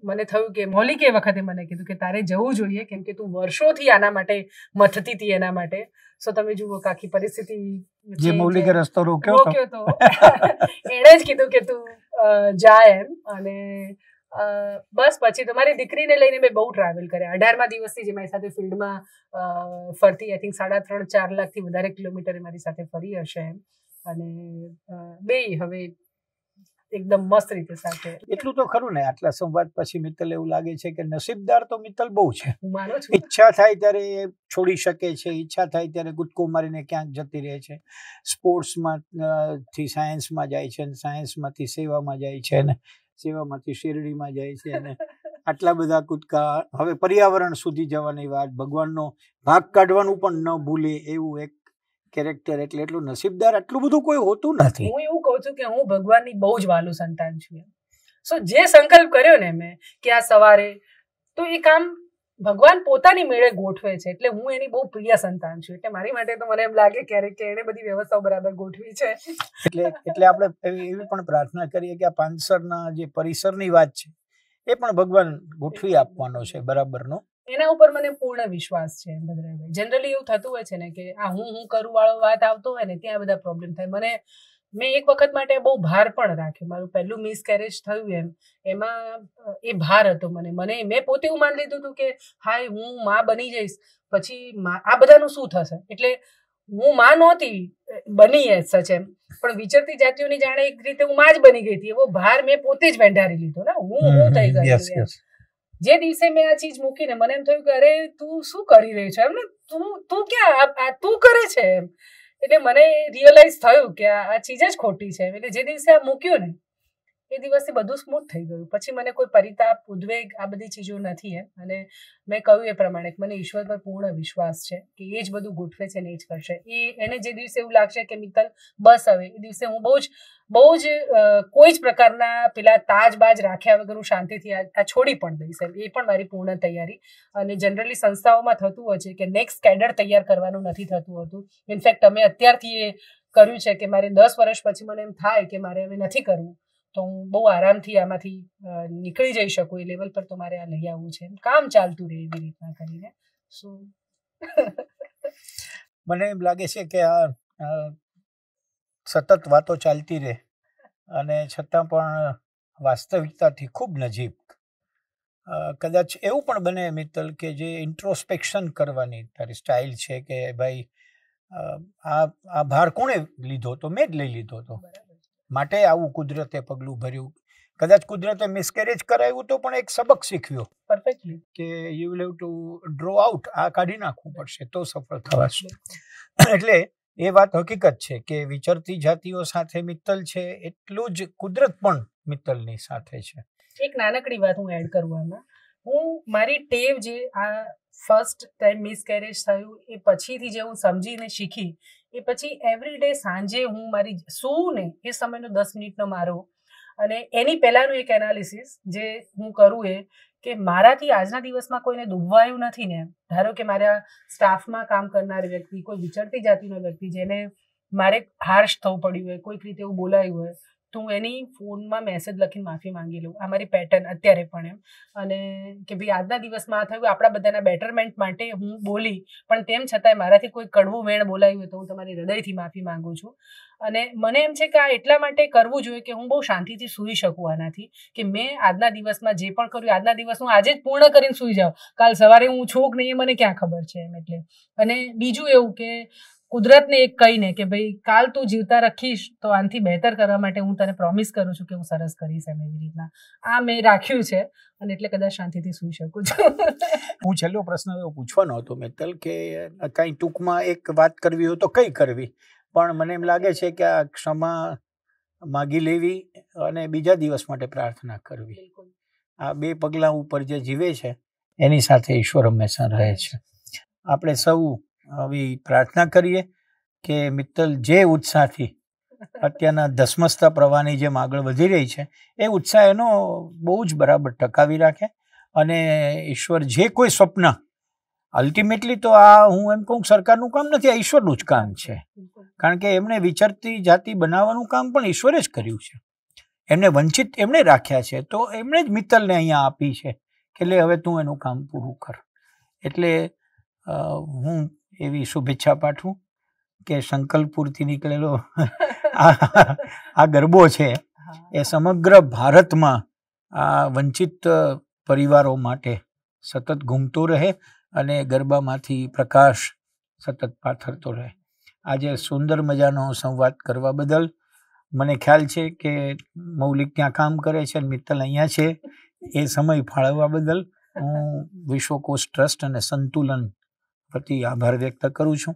મને થયું કે મૌલિક એ વખતે મને કીધું કે તારે જવું જોઈએ કેમ કે તું વર્ષોથી આના માટે મથતી હતી એના માટે. સો તમે જુઓ કે આખી પરિસ્થિતિ જે મૌલિકે રસ્તો રોક્યો રોક્યો તો. એણે જ કીધું કે તું જા એમ. અને બસ પછી તો મારી દીકરીને લઈને મેં બહુ ટ્રાવેલ કર્યા. અઢારમાં દિવસથી જે મારી સાથે ફિલ્ડમાં ફરતી આઈ થિંક સાડા ત્રણ ચાર લાખથી વધારે કિલોમીટર મારી સાથે ફરી હશે એમ. અને બે હવે એકદમ મસ્ત રીતે સાથે. એટલું તો ખરું ને આટલા સંવાદ પછી મિત્તલ એવું લાગે છે કે નસીબદાર તો મિત્તલ બહુ છે. ઈચ્છા થાય ત્યારે છોડી શકે છે ઈચ્છા થાય ત્યારે ગુટકો મારીને ક્યાંક જતી રહે છે. સ્પોર્ટ્સમાં થી સાયન્સમાં જાય છે ને સાયન્સમાંથી સેવામાં જાય છે ને સેવામાંથી શેરડીમાં જાય છે અને આટલા બધા કૂદકા હવે પર્યાવરણ સુધી જવાની વાત ભગવાનનો ભાગ કાઢવાનું પણ ન ભૂલે એવું એક કેરેક્ટર એટલે એટલું નસીબદાર આટલું બધું કોઈ હોતું નથી. હું એવું કહું છું કે હું ભગવાનની બહુ જ વાલું સંતાન છું સો જે સંકલ્પ કર્યો ને મેં કે આ સવારે તો એ કામ ભગવાન પોતાની મેળે ગોઠવે છે એટલે હું એની બહુ પ્રિય સંતાન છું. એટલે મારી માટે તો મને એમ લાગે ક્યારેક કે એને બધી વ્યવસ્થાઓ બરાબર ગોઠવી છે. એટલે એટલે આપણે એવી પણ પ્રાર્થના કરીએ કે આ પાંસરના જે પરિસરની વાત છે એ પણ ભગવાન ગોઠવી આપવાનો છે બરાબરનો. એના ઉપર મને પૂર્ણ વિશ્વાસ છે ભદ્રાભાઈ. જનરલી એવું થતું હોય છે ને કે આ હું હું કરું વાળો વાત આવતો હોય ને ત્યાં બધા પ્રોબ્લેમ થાય. મને મેં એક વખત માટે બહુ ભાર પણ રાખ્યો. મારું પહેલું મિસ કેરેજ થયું એમ એમાં એ ભાર હતો મને. મને મેં પોતે એવું માની લીધું હતું કે હાય હું માં બની જઈશ પછી આ બધાનું શું થશે? એટલે હું માં નહોતી બની એ સચ એમ. પણ વિચરતી જાતિઓની જાણે એક રીતે હું માં જ બની ગઈ હતી. એવો ભાર મેં પોતે જ વેંઢારી લીધો. ને હું હું થઈ ગઈ જે દિવસે મેં આ ચીજ મૂકીને મને એમ થયું કે, અરે, તું શું કરી રહ્યું છે? એમ ને, તું તું ક્યાં તું કરે છે? એમ. એટલે મને રિયલાઇઝ થયું કે આ ચીજ જ ખોટી છે. એટલે જે દિવસે આ મૂક્યું ને એ દિવસથી બધું સ્મૂથ થઈ ગયું. પછી મને કોઈ પરિતાપ, ઉદ્વેગ આ બધી ચીજો નથી એમ. અને મેં કહ્યું એ પ્રમાણે મને ઈશ્વર પર પૂર્ણ વિશ્વાસ છે કે એ જ બધું ગોઠવે છે ને એ જ કરશે. એ એને જે દિવસે એવું લાગશે કે મિત્તલ, બસ હવે, એ દિવસે હું બહુ જ બહુ જ કોઈ જ પ્રકારના પેલા તાજબાજ રાખ્યા વગર હું શાંતિથી આ છોડી પણ દઈશ એ પણ મારી પૂર્ણ તૈયારી. અને જનરલી સંસ્થાઓમાં થતું હોય છે કે નેક્સ્ટ કેડર તૈયાર કરવાનું નથી થતું હોતું. ઇનફેક્ટ અમે અત્યારથી એ કર્યું છે કે મારે દસ વર્ષ પછી મને એમ થાય કે મારે હવે નથી કરવું. તો હું બહુ આરામથી આમાંથી નીકળી જઈ શકું એ લેવલ પર તો મારે આ લઈ આવવું છે. કામ ચાલતું રહે એવી રીતના કરીને. સો મને એમ લાગે છે કે આ સતત વાતો ચાલતી રહે અને છતાં પણ વાસ્તવિકતાથી ખૂબ નજીક. કદાચ એવું પણ બને મિત્તલ કે જે ઇન્ટ્રોસ્પેક્શન કરવાની તારી સ્ટાઇલ છે કે ભાઈ આ આ ભાર કોણે લીધો તો મેં જ લઈ લીધો તો. માટે આવું કુદરતે પગલું ભર્યું. કદાચ કુદરતે મિસકેરેજ કરાવ્યું તો પણ એક સબક શીખ્યો. પરફેક્ટલી કે you have to draw out આ કાઢી નાખવું પડશે તો સફળ થવાશે. એટલે એ વાત હકીકત છે કે વિચરતી જાતિઓ સાથે મિત્તલ છે એટલું જ કુદરત પણ મિત્તલની સાથે છે. એક નાનકડી વાત હું એડ કરવામાં હું મારી ટેવ જે આ ફર્સ્ટ ટાઈમ મિસકેરેજ થયું એ પછીથી જે હું સમજીને શીખી એ પછી એવરી ડે સાંજે હું મારી સૂવું ને એ સમયનો દસ મિનિટનો મારો. અને એની પહેલાંનું એક એનાલિસિસ જે હું કરું એ કે મારાથી આજના દિવસમાં કોઈને દુભવાયું નથી ને, ધારો કે મારા સ્ટાફમાં કામ કરનાર વ્યક્તિ, કોઈ વિચરતી જાતિનો વ્યક્તિ જેને મારે હાર્શ થવું પડ્યું હોય, કોઈક રીતે એવું બોલાયું હોય તો હું એની ફોનમાં મેસેજ લખીને માફી માંગી લઉં. આ મારી પેટર્ન અત્યારે પણ એમ. અને કે ભાઈ આજના દિવસમાં આ થયું, આપણા બધાના બેટરમેન્ટ માટે હું બોલી, પણ તેમ છતાંય મારાથી કોઈ કડવું વેણ બોલાયું તો હું તમારી હૃદયથી માફી માંગુ છું. અને મને એમ છે કે આ એટલા માટે કરવું જોઈએ કે હું બહુ શાંતિથી સૂઈ શકું આનાથી, કે મેં આજના દિવસમાં જે પણ કર્યું, આજના દિવસ હું આજે જ પૂર્ણ કરીને સૂઈ જાઉં. કાલ સવારે હું છું કે નહીં મને ક્યાં ખબર છે એમ એટલે. અને બીજું એવું કે કુદરતને એક કહીને કે ભાઈ કાલ તું જીવતા રખીશ તો આનાથી બહેતર કરવા માટે હું તને પ્રોમિસ કરું છું કે હું સરસ કરીશ એમ એવી રીતના. આ મેં રાખ્યું છે અને એટલે કદાચ શાંતિથી સૂઈ શકું છું. હું છેલ્લો પ્રશ્ન એવો પૂછવાનો હતો મિત્તલ કે કાંઈ ટૂંકમાં એક વાત કરવી હોય તો કઈ કરવી? પણ મને એમ લાગે છે કે આ ક્ષમા માગી લેવી અને બીજા દિવસ માટે પ્રાર્થના કરવી. આ બે પગલાં ઉપર જે જીવે છે એની સાથે ઈશ્વર હંમેશા રહે છે. આપણે સૌ આવી પ્રાર્થના કરીએ કે મિત્તલ જે ઉત્સાહથી અત્યારના ધસમસતા પ્રવાહની જેમ આગળ વધી રહી છે એ ઉત્સાહ એનો બહુ જ બરાબર ટકાવી રાખે અને ઈશ્વર જે કોઈ સ્વપ્ન અલ્ટિમેટલી તો આ હું એમ કહું સરકારનું કામ નથી આ ઈશ્વરનું જ કામ છે. કારણ કે એમણે વિચરતી જાતિ બનાવવાનું કામ પણ ઈશ્વરે જ કર્યું છે. એમને વંચિત એમણે રાખ્યા છે તો એમણે જ મિત્તલને અહીંયા આપી છે કે લે હવે તું એનું કામ પૂરું કર. એટલે હું એવી શુભેચ્છા પાઠવું કે સંકલ્પપુરથી નીકળેલો આ આ ગરબો છે એ સમગ્ર ભારતમાં આ વંચિત પરિવારો માટે સતત ઘૂમતો રહે અને ગરબામાંથી પ્રકાશ સતત પાથરતો રહે. આજે સુંદર મજાનો સંવાદ કરવા બદલ મને ખ્યાલ છે કે મૌલિક ત્યાં કામ કરે છે અને મિત્તલ અહીંયા છે. એ સમય ફાળવવા બદલ હું વિશ્વકોશ ટ્રસ્ટ અને સંતુલન પ્રતિ આભાર વ્યક્ત કરું છું.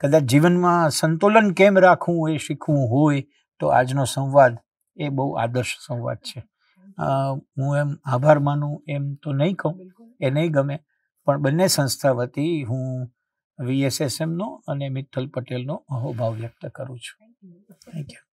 કદાચ જીવનમાં સંતુલન કેમ રાખવું એ શીખવું હોય તો આજનો સંવાદ એ બહુ આદર્શ સંવાદ છે. હું એમ આભાર માનું એમ તો નહીં કહું એ નહીં ગમે પણ બંને સંસ્થા વતી હું વીએસએસએમનો અને મિત્તલ પટેલનો અહોભાવ વ્યક્ત કરું છું. Thank you